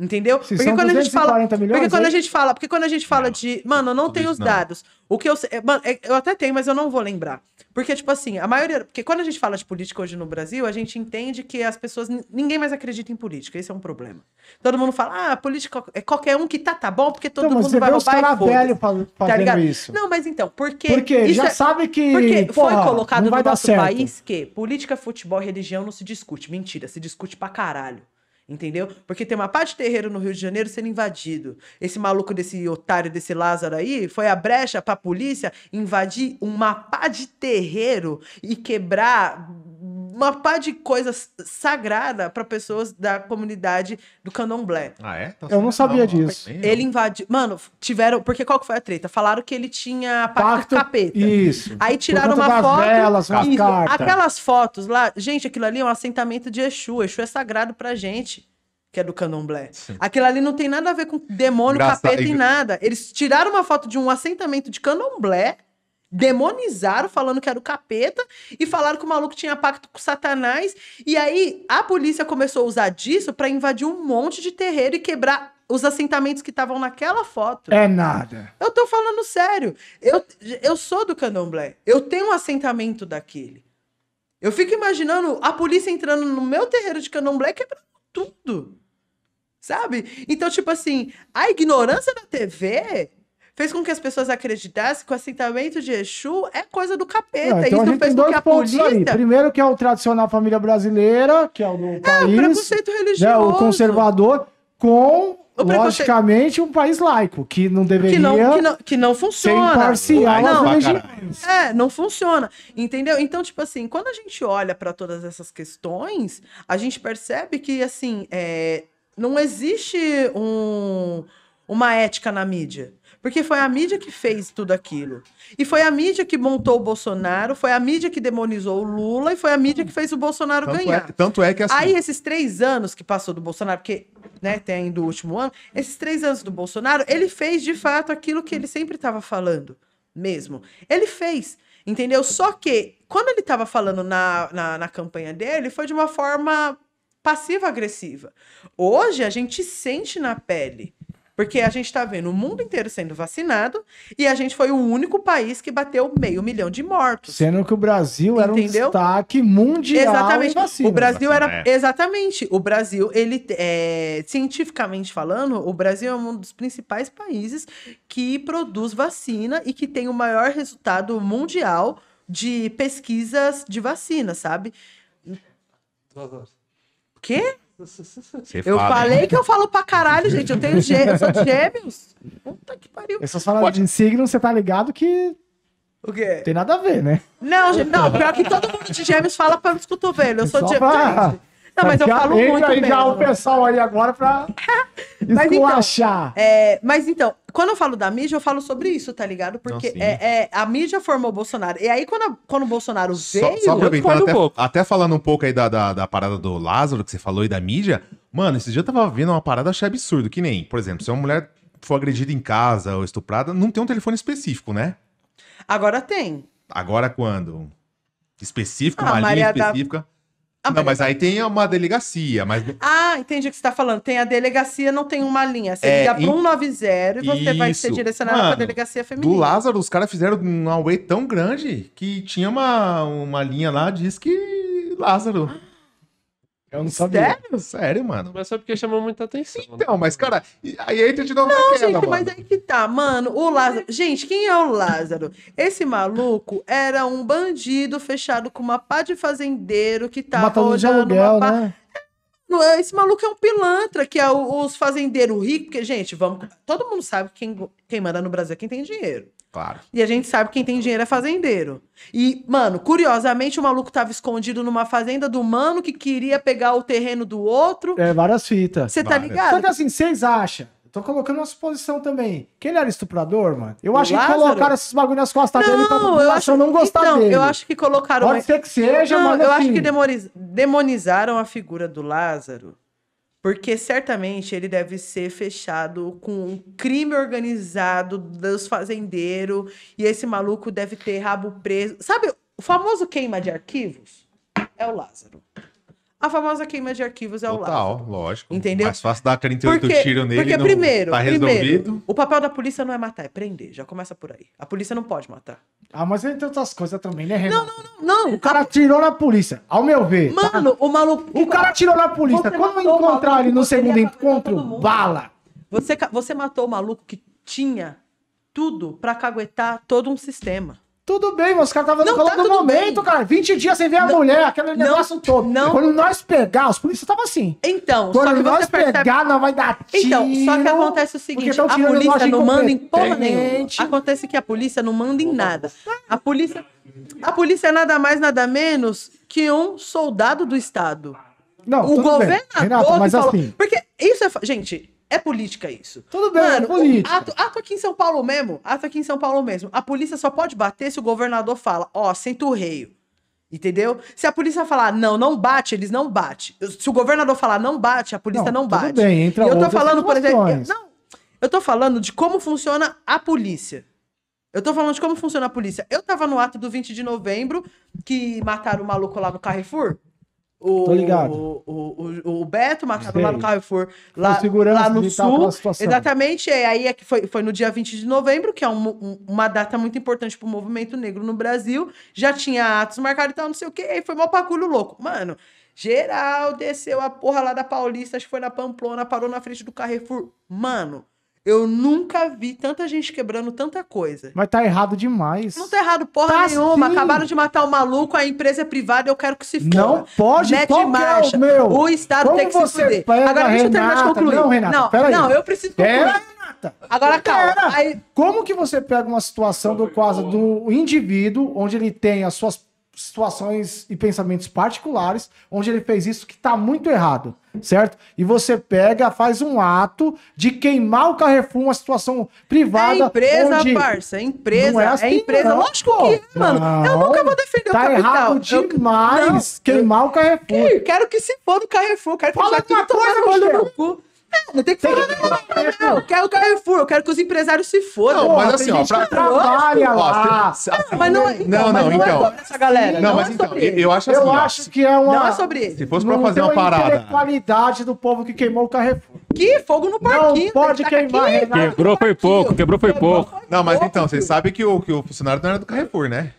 Entendeu? Se são 240 milhões, porque quando é? a gente fala, porque quando a gente fala Não, de, mano, eu não tenho os não. dados. O que eu sei, é, mano, é, eu até tenho, mas eu não vou lembrar. Porque tipo assim, a maioria, porque quando a gente fala de política hoje no Brasil, a gente entende que as pessoas nin- ninguém mais acredita em política, esse é um problema. Todo mundo fala: "Ah, política é qualquer um que tá tá bom, porque todo mas mundo você vai vê os roubar foda-se." velhos fa- Tá fazendo ligado? isso. Não, mas então, porque Porque já é- sabe que. porque foi porra, colocado não no nosso certo. país que política, futebol e religião não se discute. Mentira, se discute pra caralho. Entendeu? Porque tem uma pá de terreiro no Rio de Janeiro sendo invadido. Esse maluco desse otário, desse Lázaro aí, foi a brecha pra polícia invadir uma pá de terreiro e quebrar uma pá de coisas sagrada pra pessoas da comunidade do candomblé. Ah, é? Então, Eu não sabia disso. nem Ele invadiu. Mano, tiveram. Porque qual que foi a treta? Falaram que ele tinha pacto, Pacto. capeta. Isso. Aí tiraram uma das foto. velas, umas Isso. Aquelas fotos lá, gente, aquilo ali é um assentamento de Exu. Exu é sagrado pra gente, que é do candomblé. Aquilo ali não tem nada a ver com demônio, Engraçado, capeta e e- nada. Eles tiraram uma foto de um assentamento de candomblé, demonizaram, falando que era o capeta, e falaram que o maluco tinha pacto com Satanás. E aí a polícia começou a usar disso pra invadir um monte de terreiro e quebrar os assentamentos que estavam naquela foto. É nada. Eu tô falando sério. Eu, eu sou do candomblé. Eu tenho um assentamento daquele. Eu fico imaginando a polícia entrando no meu terreiro de candomblé quebrando tudo. Sabe? Então, tipo assim, a ignorância da TV fez com que as pessoas acreditassem que o assentamento de Exu é coisa do capeta. Não, então a Isso gente fez com que a pontos aí. polícia. Primeiro que é o tradicional família brasileira, que é o do É, o país, preconceito né, religioso. o conservador, com, O preconceito- logicamente, um país laico, que não deveria Que não, que não, que não ser funciona. imparcial Não, às. É, não funciona. Entendeu? Então, tipo assim, quando a gente olha para todas essas questões, a gente percebe que, assim, é, não existe um- uma ética na mídia. Porque foi a mídia que fez tudo aquilo. E foi a mídia que montou o Bolsonaro, foi a mídia que demonizou o Lula e foi a mídia que fez o Bolsonaro Tanto é, ganhar. tanto é que assim. Aí, esses três anos que passou do Bolsonaro, porque né, tem ainda o último ano, esses três anos do Bolsonaro, ele fez de fato aquilo que ele sempre estava falando, mesmo. Ele fez, entendeu? Só que, quando ele estava falando na, na, na campanha dele, foi de uma forma passiva-agressiva. Hoje, a gente sente na pele. Porque a gente está vendo o mundo inteiro sendo vacinado e a gente foi o único país que bateu meio milhão de mortos. Sendo que o Brasil era um Entendeu? destaque mundial Exatamente. em vacina. O Brasil vacina, era. é. Exatamente. O Brasil, ele, é, cientificamente falando, o Brasil é um dos principais países que produz vacina e que tem o maior resultado mundial de pesquisas de vacina, sabe? O quê? Você Eu fala, hein? falei que eu falo pra caralho, gente. Eu tenho gê- eu sou de gêmeos. Puta que pariu. Essas paradas de signo, você tá ligado que O quê? tem nada a ver, né? Não, gente, não, pior que todo mundo de gêmeos fala pelos cotovelos. Eu sou Só de pra- gente. Não, mas eu Já falo muito aí já o mesmo. pessoal aí agora pra [laughs] então, esculachar. É, mas então, quando eu falo da mídia, eu falo sobre isso, tá ligado? Porque Não, é, é- a mídia formou o Bolsonaro. E aí, quando, a- quando o Bolsonaro Só, veio. só aproveitando, discordo um até, pouco. até falando um pouco aí da, da, da parada do Lázaro, que você falou e da mídia, mano, esse dia eu tava vendo uma parada, achei absurdo, que nem, por exemplo, se uma mulher for agredida em casa ou estuprada, não tem um telefone específico, né? Agora tem. Agora quando? Específico, Ah, uma linha Maria da- específica. Ah, não, mas aí tem uma delegacia, mas Ah, entendi o que você tá falando. Tem a delegacia, não tem uma linha. Você É, liga em- 190 e você vai ser Isso. direcionado para a delegacia do feminina. Lázaro, os caras fizeram um away tão grande que tinha uma, uma linha lá, diz que Lázaro. Eu não sabia. Sério? Sério, mano. Mas só porque chamou muita atenção. Então, mas, cara, aí entra de novo Não, naquela, gente, mas mano. aí que tá, mano. O Lázaro. Gente, quem é o Lázaro? Esse maluco era um bandido fechado com uma pá de fazendeiro que tava Matador de olhando aluguel, uma pá... né? Não, Esse maluco é um pilantra, que é os fazendeiros ricos, porque, gente, vamos. Todo mundo sabe que quem, quem manda no Brasil é quem tem dinheiro. Claro. E a gente sabe que quem tem dinheiro é fazendeiro. E, mano, curiosamente, o maluco tava escondido numa fazenda do mano que queria pegar o terreno do outro. É, várias fitas. Você tá ligado? Só que assim, vocês acham? Tô colocando uma suposição também. Que ele era estuprador, mano? Eu O acho que Lázaro? colocaram esses bagulho nas costas dele pra Não, eu população acho, não gostar então, dele. eu acho que colocaram. Pode ser que seja, Não, mas eu assim, acho que demoniz- demonizaram a figura do Lázaro, porque certamente ele deve ser fechado com um crime organizado dos fazendeiros e esse maluco deve ter rabo preso. Sabe o famoso queima de arquivos? É o Lázaro. A famosa queima de arquivos é o Lázaro. Total, lógico. Entendeu? Mais fácil dar 38 Porque, tiros nele porque não primeiro, tá primeiro, resolvido. o papel da polícia não é matar, é prender. Já começa por aí. A polícia não pode matar. Ah, mas tem outras coisas também, né, Renato? Não, O cara atirou na polícia, ao meu ver. tá? mano, o maluco. O cara atirou na polícia. Você Quando encontrar maluco, ele no segundo encontro, bala. Você, você matou o maluco que tinha tudo pra caguetar todo um sistema. Tudo bem, mas os caras estavam Não, no calor tá do momento, bem. cara. 20 dias sem ver a mulher, aquele não, negócio todo. não. Quando nós pegar, os polícias estavam assim. Então, só Quando que nós percebe. pegar, nós vai dar tiro. Então, só que acontece o seguinte: a polícia não manda em porra nenhuma. Acontece que a polícia não manda em nada. A polícia, a polícia é nada mais, nada menos que um soldado do Estado. Não, o bem. governador. Renato, que mas falou- assim, Porque isso é. Gente, é política isso. tudo bem, é Mano, política. Ato, ato aqui em São Paulo mesmo, ato aqui em São Paulo mesmo. A polícia só pode bater se o governador fala, ó, senta o rei. Entendeu? Se a polícia falar não, não bate, eles não batem. Se o governador falar não bate, a polícia Não, não, tudo bate. bem, entra eu tô falando, por exemplo, eu, não, eu tô falando de como funciona a polícia. Eu tô falando de como funciona a polícia. Eu tava no ato do 20 de novembro que mataram o maluco lá no Carrefour. O, Tô ligado. O, o, o, o Beto Sei. lá no Carrefour. Lá, lá no sul. Exatamente. E aí é que foi, foi no dia 20 de novembro, que é um- um- uma data muito importante pro movimento negro no Brasil. Já tinha atos marcados e tal, não sei o quê. Aí foi mó bagulho louco. Mano, Geral desceu a porra lá da Paulista, acho que foi na Pamplona, parou na frente do Carrefour. Mano, eu nunca vi tanta gente quebrando tanta coisa. Mas tá errado demais. Não tá errado porra Tá nenhuma. sim. Acabaram de matar o maluco, a empresa é privada, eu quero que se foda. Não pode, Mete qual que é o marcha. meu? O Estado Como tem que se fuder. Agora deixa eu terminar de concluir. Não, Renata, não, peraí. não, eu preciso concluir. Pera, Renata. Agora calma. Aí, Como que você pega uma situação do quase do indivíduo, onde ele tem as suas situações e pensamentos particulares, onde ele fez isso que tá muito errado, certo? E você pega, faz um ato de queimar o Carrefour, uma situação privada. é empresa, onde parça. É empresa. Não é é, assim, empresa. não, Lógico pô. que é, mano. eu Não. nunca vou defender Tá o capital. errado Eu- demais Não, queimar o Carrefour. eu quero que se for do Carrefour. Quero que Fala já uma coisa, tomar no Michel. meu cu. É, não tem que falar não. Eu quero o Carrefour. Eu quero que os empresários se fodam. Não, mas assim, ó, pra- que trabalha Ó, lá. se- Mas não, é- então, Não, mas não, não é então. sobre essa galera. Não, Não, mas é então, sobre eu, acho assim, Eu acho que é uma. Não é sobre ele. se fosse pra não fazer uma parada... intelectualidade do povo que queimou o Carrefour. Que fogo no Não parquinho. pode tem que queimar. Quebrou foi pouco, quebrou foi pouco. Não, mas então, vocês sabem que o, que o funcionário não era do Carrefour, né?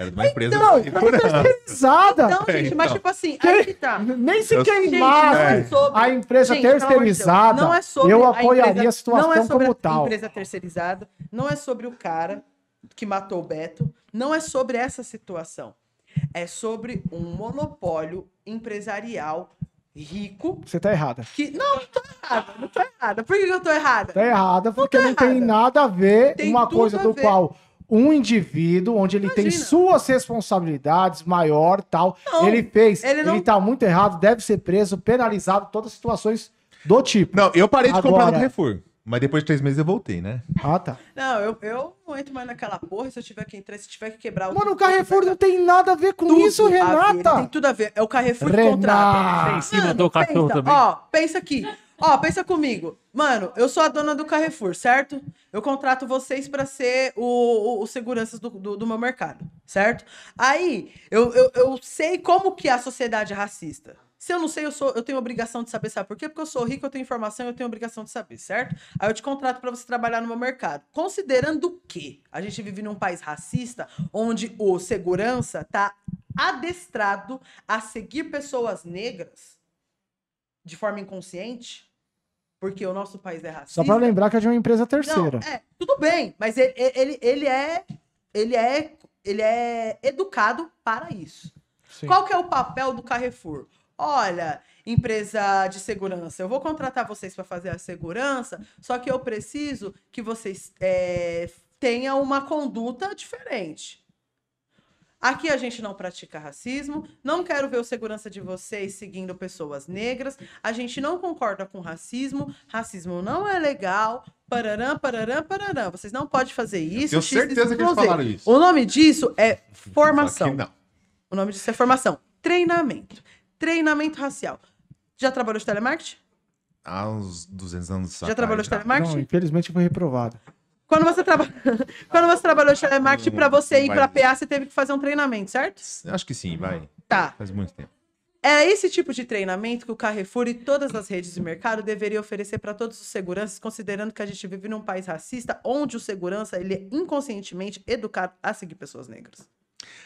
Era de uma empresa Então, Carrefour. Terceirizada. Não, gente, mas Então. tipo assim, aí que tá. Nem se queimar não é sobre- a empresa Gente, terceirizada, não é sobre eu a apoiaria empresa- a situação não é sobre como a tal. empresa terceirizada, não é sobre o cara que matou o Beto, não é sobre essa situação. É sobre um monopólio empresarial rico Você tá errada. que. Não, não tô errada, não tô errada. Por que eu tô errada? Tá errada porque tá não tem nada a ver Tem uma coisa a do ver. qual um indivíduo, onde ele tem Imagina. suas responsabilidades maior tal, Não, ele fez, ele ele, não- tá muito errado, deve ser preso, penalizado, todas as situações do tipo. Não, eu parei de comprar no Agora- Carrefour. Mas depois de três meses eu voltei, né? Ah, tá. Não, eu, eu não entro mais naquela porra se eu tiver que entrar, se tiver que quebrar o. Mano, o Carrefour não tem nada a ver com tudo isso, a ver, Tem Renata. tudo a ver. É o Carrefour que Renata. contrata. Em cima Mano, do pensa, também. Ó, pensa aqui. Ó, pensa comigo. Mano, eu sou a dona do Carrefour, certo? Eu contrato vocês pra ser o, o, os seguranças do, do, do meu mercado, certo? Aí, eu, eu, eu sei como que a sociedade é racista. Se eu não sei, eu, sou, eu tenho obrigação de saber, sabe por quê? Porque eu sou rico, eu tenho informação, eu tenho obrigação de saber, certo? Aí eu te contrato pra você trabalhar no meu mercado. Considerando que a gente vive num país racista, onde o segurança tá adestrado a seguir pessoas negras de forma inconsciente, porque o nosso país é racista. Só pra lembrar que é de uma empresa terceira. Não, é, tudo bem, mas ele, ele, ele é ele é ele é educado para isso. Sim. Qual que é o papel do Carrefour? Olha, empresa de segurança, eu vou contratar vocês para fazer a segurança, só que eu preciso que vocês é, tenham uma conduta diferente. Aqui a gente não pratica racismo, não quero ver o segurança de vocês seguindo pessoas negras, a gente não concorda com racismo, racismo não é legal, pararã, pararã, pararã. Vocês não podem fazer isso. tenho certeza que eles falaram isso. O nome disso é formação. Aqui não. O nome disso é formação. Treinamento. Treinamento racial. Já trabalhou de telemarketing? Há uns 200 anos Já trabalhou de telemarketing? Não, infelizmente foi reprovado. Quando você, traba... [laughs] Quando você trabalhou de telemarketing, para você ir para PA, você teve que fazer um treinamento, certo? Acho que sim, vai. Tá. Faz muito tempo. É esse tipo de treinamento que o Carrefour e todas as redes de mercado deveriam oferecer para todos os seguranças, considerando que a gente vive num país racista, onde o segurança ele é inconscientemente educado a seguir pessoas negras.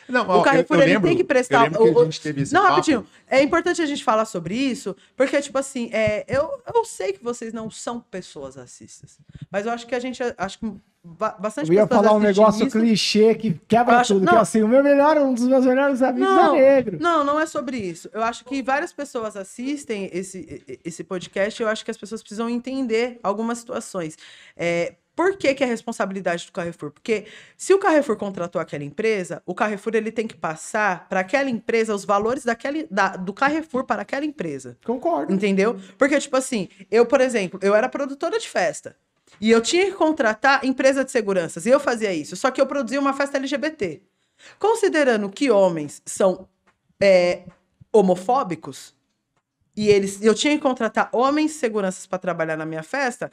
Não, O Carrefour ele tem que prestar. Eu lembro que a gente teve esse Não, papo. rapidinho. É importante a gente falar sobre isso, porque, tipo assim, é, eu, eu sei que vocês não são pessoas racistas. Mas eu acho que a gente. Acho que ba- bastante Eu ia falar um negócio isso. clichê que quebra Eu acho- tudo. Que não. é assim, o meu melhor, um dos meus melhores amigos Não, é negro. Não, não é sobre isso. Eu acho que várias pessoas assistem esse, esse podcast e eu acho que as pessoas precisam entender algumas situações. É, por que, que é responsabilidade do Carrefour? Porque se o Carrefour contratou aquela empresa, o Carrefour ele tem que passar para aquela empresa os valores daquele, da- do Carrefour para aquela empresa. Concordo. Entendeu? Porque, tipo assim, eu, por exemplo, eu era produtora de festa. E eu tinha que contratar empresa de seguranças. E eu fazia isso. Só que eu produzia uma festa LGBT. Considerando que homens são é, homofóbicos, e eles, eu tinha que contratar homens seguranças para trabalhar na minha festa,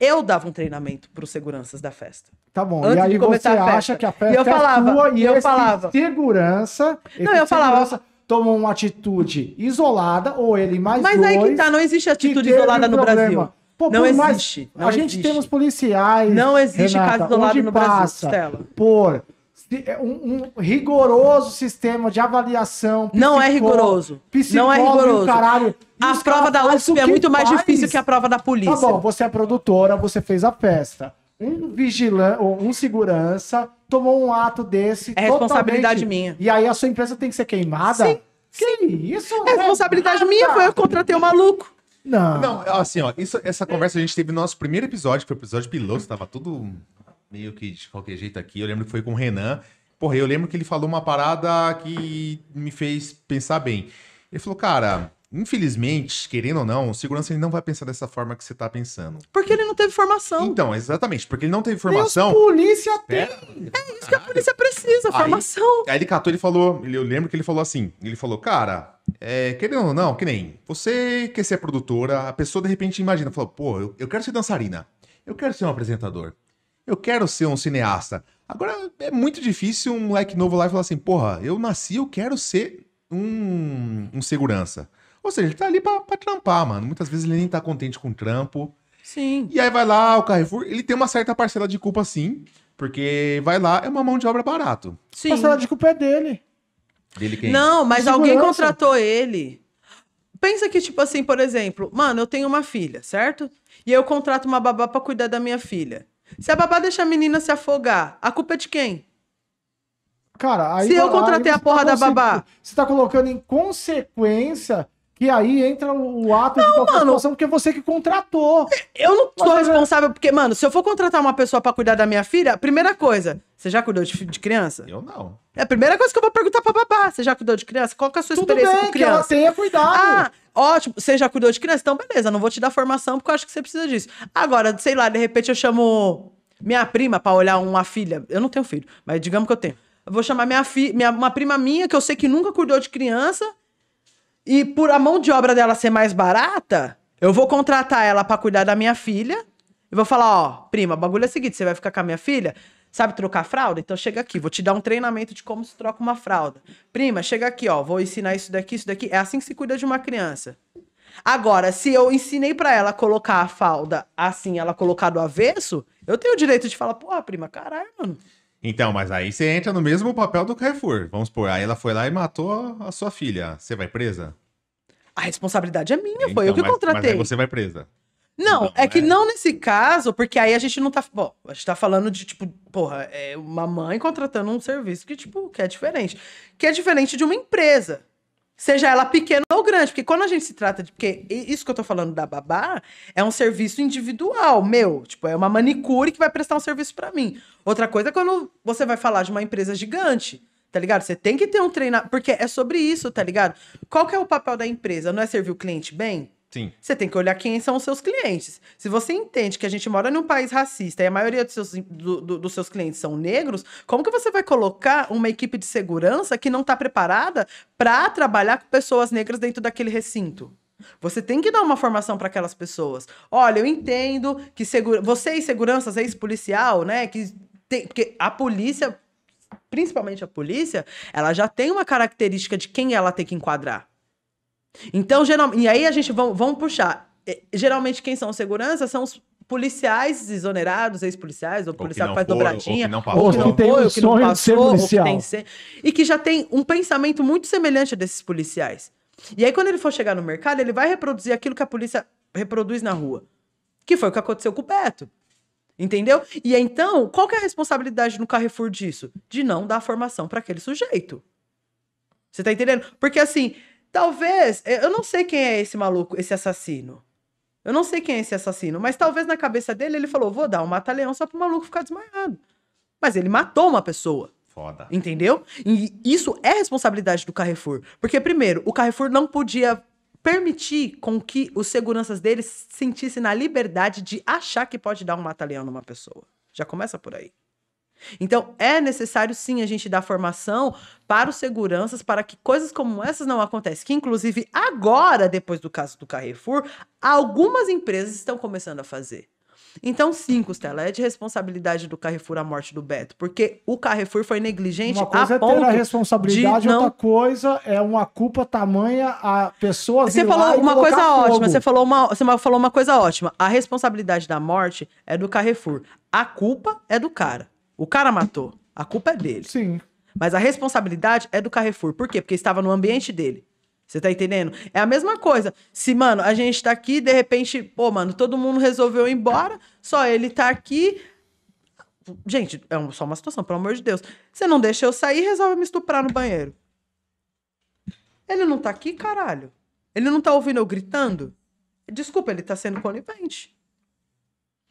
eu dava um treinamento para os seguranças da festa. Tá bom. Antes e aí de você começar a festa. acha que a E festa eu falava, é sua e e eu falava. segurança, Não, eu falava- tomou uma atitude isolada, ou ele mais Mas dois, aí que tá, não existe atitude isolada um no problema. Brasil. Pô, Não por mais- existe, não a gente existe. temos policiais. Não existe Renata, caso isolado no Brasil, Stella. Por é um, um rigoroso sistema de avaliação. Não é rigoroso. Não é rigoroso. Caralho. A prova da USP é muito mais faz. difícil que a prova da polícia. Tá bom, você é produtora, você fez a festa. Um vigilante, ou um segurança, tomou um ato desse. É responsabilidade minha. E aí a sua empresa tem que ser queimada? Sim, Que isso? É responsabilidade minha, foi eu que contratei o maluco. Não. Não, assim, ó, isso- essa conversa a gente teve no nosso primeiro episódio, que foi o episódio piloto, tava tudo meio que de qualquer jeito aqui. Eu lembro que foi com o Renan. Porra, eu lembro que ele falou uma parada que me fez pensar bem. Ele falou, cara, infelizmente, querendo ou não, o segurança ele não vai pensar dessa forma que você tá pensando. Porque ele não teve formação. Então, exatamente, porque ele não teve formação. polícia tem. Pera, É isso que a polícia precisa, Aí- formação. Aí ele catou, ele falou, eu lembro que ele falou assim, ele falou, cara, é, querendo ou não, que nem, você quer ser produtora, a pessoa de repente imagina, falou, pô, eu, eu quero ser dançarina, eu quero ser um apresentador, eu quero ser um cineasta. Agora, é muito difícil um moleque novo lá e falar assim, porra, eu nasci, eu quero ser um, um segurança. Ou seja, ele tá ali pra, pra trampar, mano. Muitas vezes ele nem tá contente com o trampo, Sim. e aí vai lá, o Carrefour, ele tem uma certa parcela de culpa sim, porque vai lá, é uma mão de obra barato. Sim. Parcela de culpa é dele. Dele quem? Não, mas Segurança. alguém contratou ele. Pensa que, tipo assim, por exemplo, mano, eu tenho uma filha, certo? E eu contrato uma babá pra cuidar da minha filha. Se a babá deixa a menina se afogar, a culpa é de quem? Cara, aí Se eu contratei a porra da conse- babá. Você tá colocando em consequência que aí entra o ato de qualquer mano. situação, porque é você que contratou. Eu não sou responsável, porque, mano, se eu for contratar uma pessoa pra cuidar da minha filha, primeira coisa, você já cuidou de, de criança? Eu não. É a primeira coisa que eu vou perguntar pra babá. Você já cuidou de criança? Qual que é a sua Tudo experiência bem com que ela criança? tenha cuidado. Ah, ótimo. Você já cuidou de criança? Então, beleza, não vou te dar formação porque eu acho que você precisa disso. Agora, sei lá, de repente eu chamo minha prima pra olhar uma filha. Eu não tenho filho, mas digamos que eu tenho. Eu vou chamar minha filha, minha, uma prima minha que eu sei que nunca cuidou de criança. E por a mão de obra dela ser mais barata, eu vou contratar ela pra cuidar da minha filha. E vou falar, ó, prima, o bagulho é o seguinte, você vai ficar com a minha filha, sabe trocar fralda? Então chega aqui, vou te dar um treinamento de como se troca uma fralda. Prima, chega aqui, ó, vou ensinar isso daqui, isso daqui. É assim que se cuida de uma criança. Agora, se eu ensinei pra ela colocar a falda assim, ela colocar do avesso, eu tenho o direito de falar, porra, prima, caralho, mano. Então, mas aí você entra no mesmo papel do Carrefour. Vamos supor, aí ela foi lá e matou a sua filha. Você vai presa? A responsabilidade é minha, foi Então, eu que mas- contratei. Mas aí você vai presa. Não, Não, é que é. não nesse caso, porque aí a gente não tá. Bom, a gente tá falando de, tipo, porra, é uma mãe contratando um serviço que, tipo, que é diferente. Que é diferente de uma empresa. Seja ela pequena ou grande. Porque quando a gente se trata de. Porque isso que eu tô falando da babá é um serviço individual, meu. Tipo, é uma manicure que vai prestar um serviço pra mim. Outra coisa é quando você vai falar de uma empresa gigante. Tá ligado? Você tem que ter um treinamento. Porque é sobre isso, tá ligado? Qual que é o papel da empresa? Não é servir o cliente bem? Sim. Você tem que olhar quem são os seus clientes. Se você entende que a gente mora num país racista e a maioria dos seus, do- do- dos seus clientes são negros, como que você vai colocar uma equipe de segurança que não está preparada para trabalhar com pessoas negras dentro daquele recinto? Você tem que dar uma formação para aquelas pessoas. Olha, eu entendo que segura... vocês, seguranças, ex-policial, né? Que tem... Porque a polícia, principalmente a polícia, ela já tem uma característica de quem ela tem que enquadrar. Então, geral... e aí a gente vamos, vamos puxar. Eh, Geralmente, quem são os seguranças são os policiais exonerados, ex-policiais, ou policial que faz dobradinha, ou que não ou passou. Ou que tem foi, o ou que não sonho de ser passou, ou que tem ser- e que já tem um pensamento muito semelhante a desses policiais. E aí, quando ele for chegar no mercado, ele vai reproduzir aquilo que a polícia reproduz na rua. Que foi o que aconteceu com o Beto. Entendeu? E aí, então, qual que é a responsabilidade no Carrefour disso? De não dar formação para aquele sujeito. Você tá entendendo? Porque assim, talvez. Eu não sei quem é esse maluco, esse assassino. Eu não sei quem é esse assassino, mas talvez na cabeça dele ele falou: vou dar um mata-leão só pro maluco ficar desmaiado. Mas ele matou uma pessoa. Foda. Entendeu? E isso é responsabilidade do Carrefour. Porque, primeiro, o Carrefour não podia permitir com que os seguranças deles sentissem na liberdade de achar que pode dar um mata-leão numa pessoa. Já começa por aí. Então, é necessário sim a gente dar formação para os seguranças para que coisas como essas não aconteçam. Que, inclusive, agora, depois do caso do Carrefour, algumas empresas estão começando a fazer. Então, sim, Costela, é de responsabilidade do Carrefour a morte do Beto, porque o Carrefour foi negligente Uma coisa a é ter ponto a responsabilidade, de não... outra coisa é uma culpa tamanha a pessoas Você falou uma coisa fogo. ótima, você falou uma, você falou uma coisa ótima. A responsabilidade da morte é do Carrefour. A culpa é do cara. O cara matou. A culpa é dele. Sim. Mas a responsabilidade é do Carrefour. Por quê? Porque estava no ambiente dele. Você tá entendendo? É a mesma coisa. Se, mano, a gente tá aqui, de repente, pô, mano, todo mundo resolveu ir embora, só ele tá aqui. Gente, é só uma situação, pelo amor de Deus. Você não deixa eu sair e resolve me estuprar no banheiro. Ele não tá aqui, caralho. Ele não tá ouvindo eu gritando? Desculpa, ele tá sendo conivente.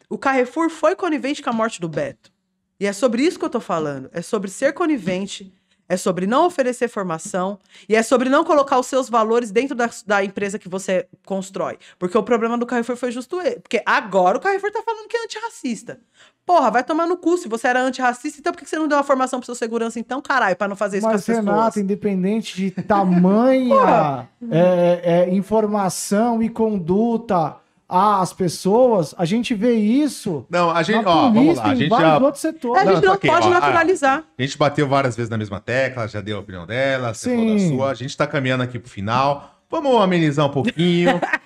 O Carrefour foi conivente com a morte do Beto. E é sobre isso que eu tô falando. É sobre ser conivente, é sobre não oferecer formação e é sobre não colocar os seus valores dentro da, da empresa que você constrói. Porque o problema do Carrefour foi justo ele. Porque agora o Carrefour tá falando que é antirracista. Porra, vai tomar no cu. Se você era antirracista, então por que você não deu uma formação pro seu segurança então, caralho, pra não fazer isso com Mas, as pessoas? Renata, independente de tamanha [laughs] é, é, informação e conduta às pessoas, a gente vê isso Não, a gente, na ó, vamos lá. A gente vários já, outros É, a setores. Não, gente não ok, pode ó, naturalizar. a gente bateu várias vezes na mesma tecla, já deu a opinião dela, você falou da sua. A gente tá caminhando aqui pro final. Vamos amenizar um pouquinho. [laughs]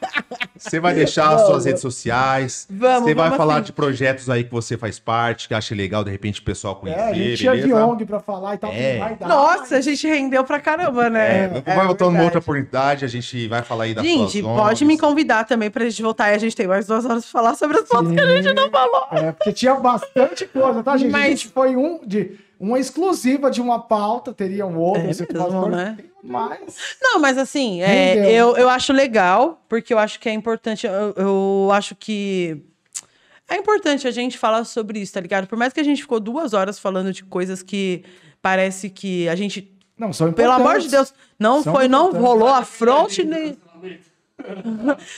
Você vai deixar as suas redes sociais. Vamos, você vai vamos falar assim. de projetos aí que você faz parte, que acha legal, de repente, o pessoal conhecer, É, a gente tinha de? ONG pra falar e tal, É. que vai dar. Nossa, a gente rendeu pra caramba, né? É, vai voltar numa outra oportunidade, a gente vai falar aí da Gente, pode me convidar também pra gente voltar e a gente tem mais duas horas pra falar sobre as fotos que a gente não falou. É, porque tinha bastante coisa, tá, gente? A Mas- gente foi um de uma exclusiva de uma pauta, teriam outros, É e mesmo, né? mas Não, mas assim, é, eu, eu acho legal, porque eu acho que é importante. Eu, eu acho que. É importante a gente falar sobre isso, tá ligado? Por mais que a gente ficou duas horas falando de coisas que parece que a gente. não são Pelo amor de. Deus, não São foi, não rolou a fronte nem.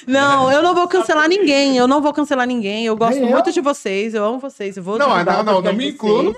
Não, [laughs] eu não vou cancelar ninguém. Eu não vou cancelar ninguém. Eu gosto Nem eu. muito de vocês. Eu amo vocês. Eu vou Não, não, não, não me de inclua no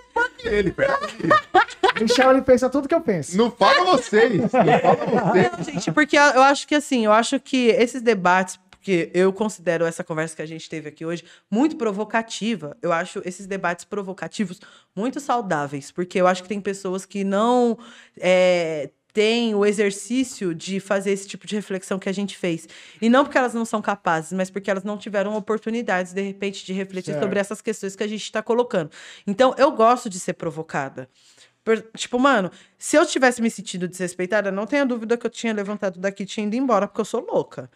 pera. [laughs] Michel, ele pensa tudo que eu penso. Não fala vocês, não fala vocês. Não, gente, porque eu acho que assim, eu acho que esses debates, porque eu considero essa conversa que a gente teve aqui hoje muito provocativa. Eu acho esses debates provocativos muito saudáveis, porque eu acho que tem pessoas que não é, têm o exercício de fazer esse tipo de reflexão que a gente fez. E não porque elas não são capazes, mas porque elas não tiveram oportunidades, de repente, de refletir Certo. sobre essas questões que a gente está colocando. Então, eu gosto de ser provocada. Tipo, mano, se eu tivesse me sentido desrespeitada, não tenha dúvida que eu tinha levantado daqui e tinha ido embora, porque eu sou louca.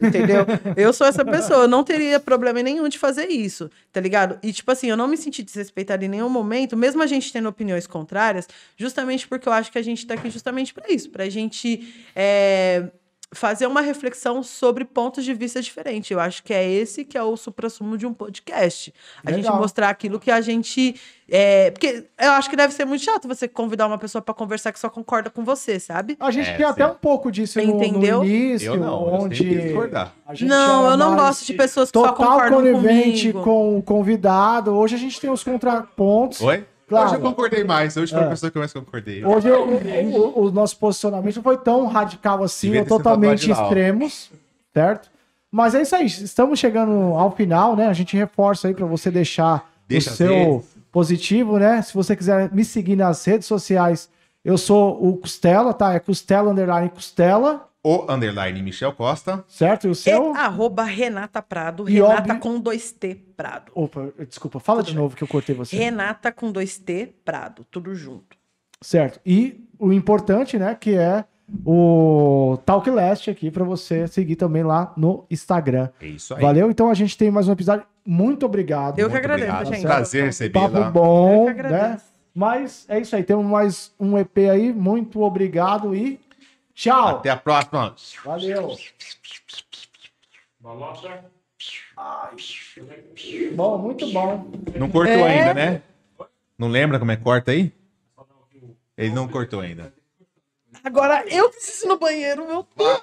Entendeu? [laughs] eu sou essa pessoa, eu não teria problema nenhum de fazer isso, tá ligado? E, tipo assim, eu não me senti desrespeitada em nenhum momento, mesmo a gente tendo opiniões contrárias, justamente porque eu acho que a gente tá aqui justamente pra isso, pra gente. é, Fazer uma reflexão sobre pontos de vista diferentes. Eu acho que é esse que é o suprassumo de um podcast. A gente mostrar aquilo que a gente. é, Porque eu acho que deve ser muito chato você convidar uma pessoa pra conversar que só concorda com você, sabe? A gente É, tem até sim. um pouco disso no, no Entendeu? início, Eu não, eu onde gente Não, eu não gosto de pessoas que só total concordam conivente comigo. com o convidado. Hoje a gente tem os contrapontos. Oi? Claro. Hoje eu concordei mais, hoje foi É. a pessoa que eu mais concordei. Hoje eu- o, o nosso posicionamento não foi tão radical assim, ou totalmente extremos, certo? Mas é isso aí, estamos chegando ao final, né? A gente reforça aí para você deixar Deixa o seu redes. positivo, né? Se você quiser me seguir nas redes sociais, eu sou o Costela, tá? É Costela Underline Costela, O underline Michel Costa. certo? E o seu? arroba Renata Prado, E Renata óbvio- com dois T Prado. Opa, desculpa, fala de novo que eu cortei você. Renata com dois T Prado, tudo junto. Certo. E o importante, né, que é o Talk Last aqui para você seguir também lá no Instagram. É isso aí. Valeu? Então a gente tem mais um episódio. Muito obrigado. Eu que agradeço, obrigado. gente. Prazer receber Papo lá. bom, Eu que né? agradeço. Mas é isso aí. Temos mais um EP aí. Muito obrigado e Tchau. Até a próxima. Valeu. Balota. Bom, muito bom. Não cortou é... ainda, né? Não lembra como é que corta aí? Ele não cortou ainda. Agora eu preciso ir no banheiro, meu Deus.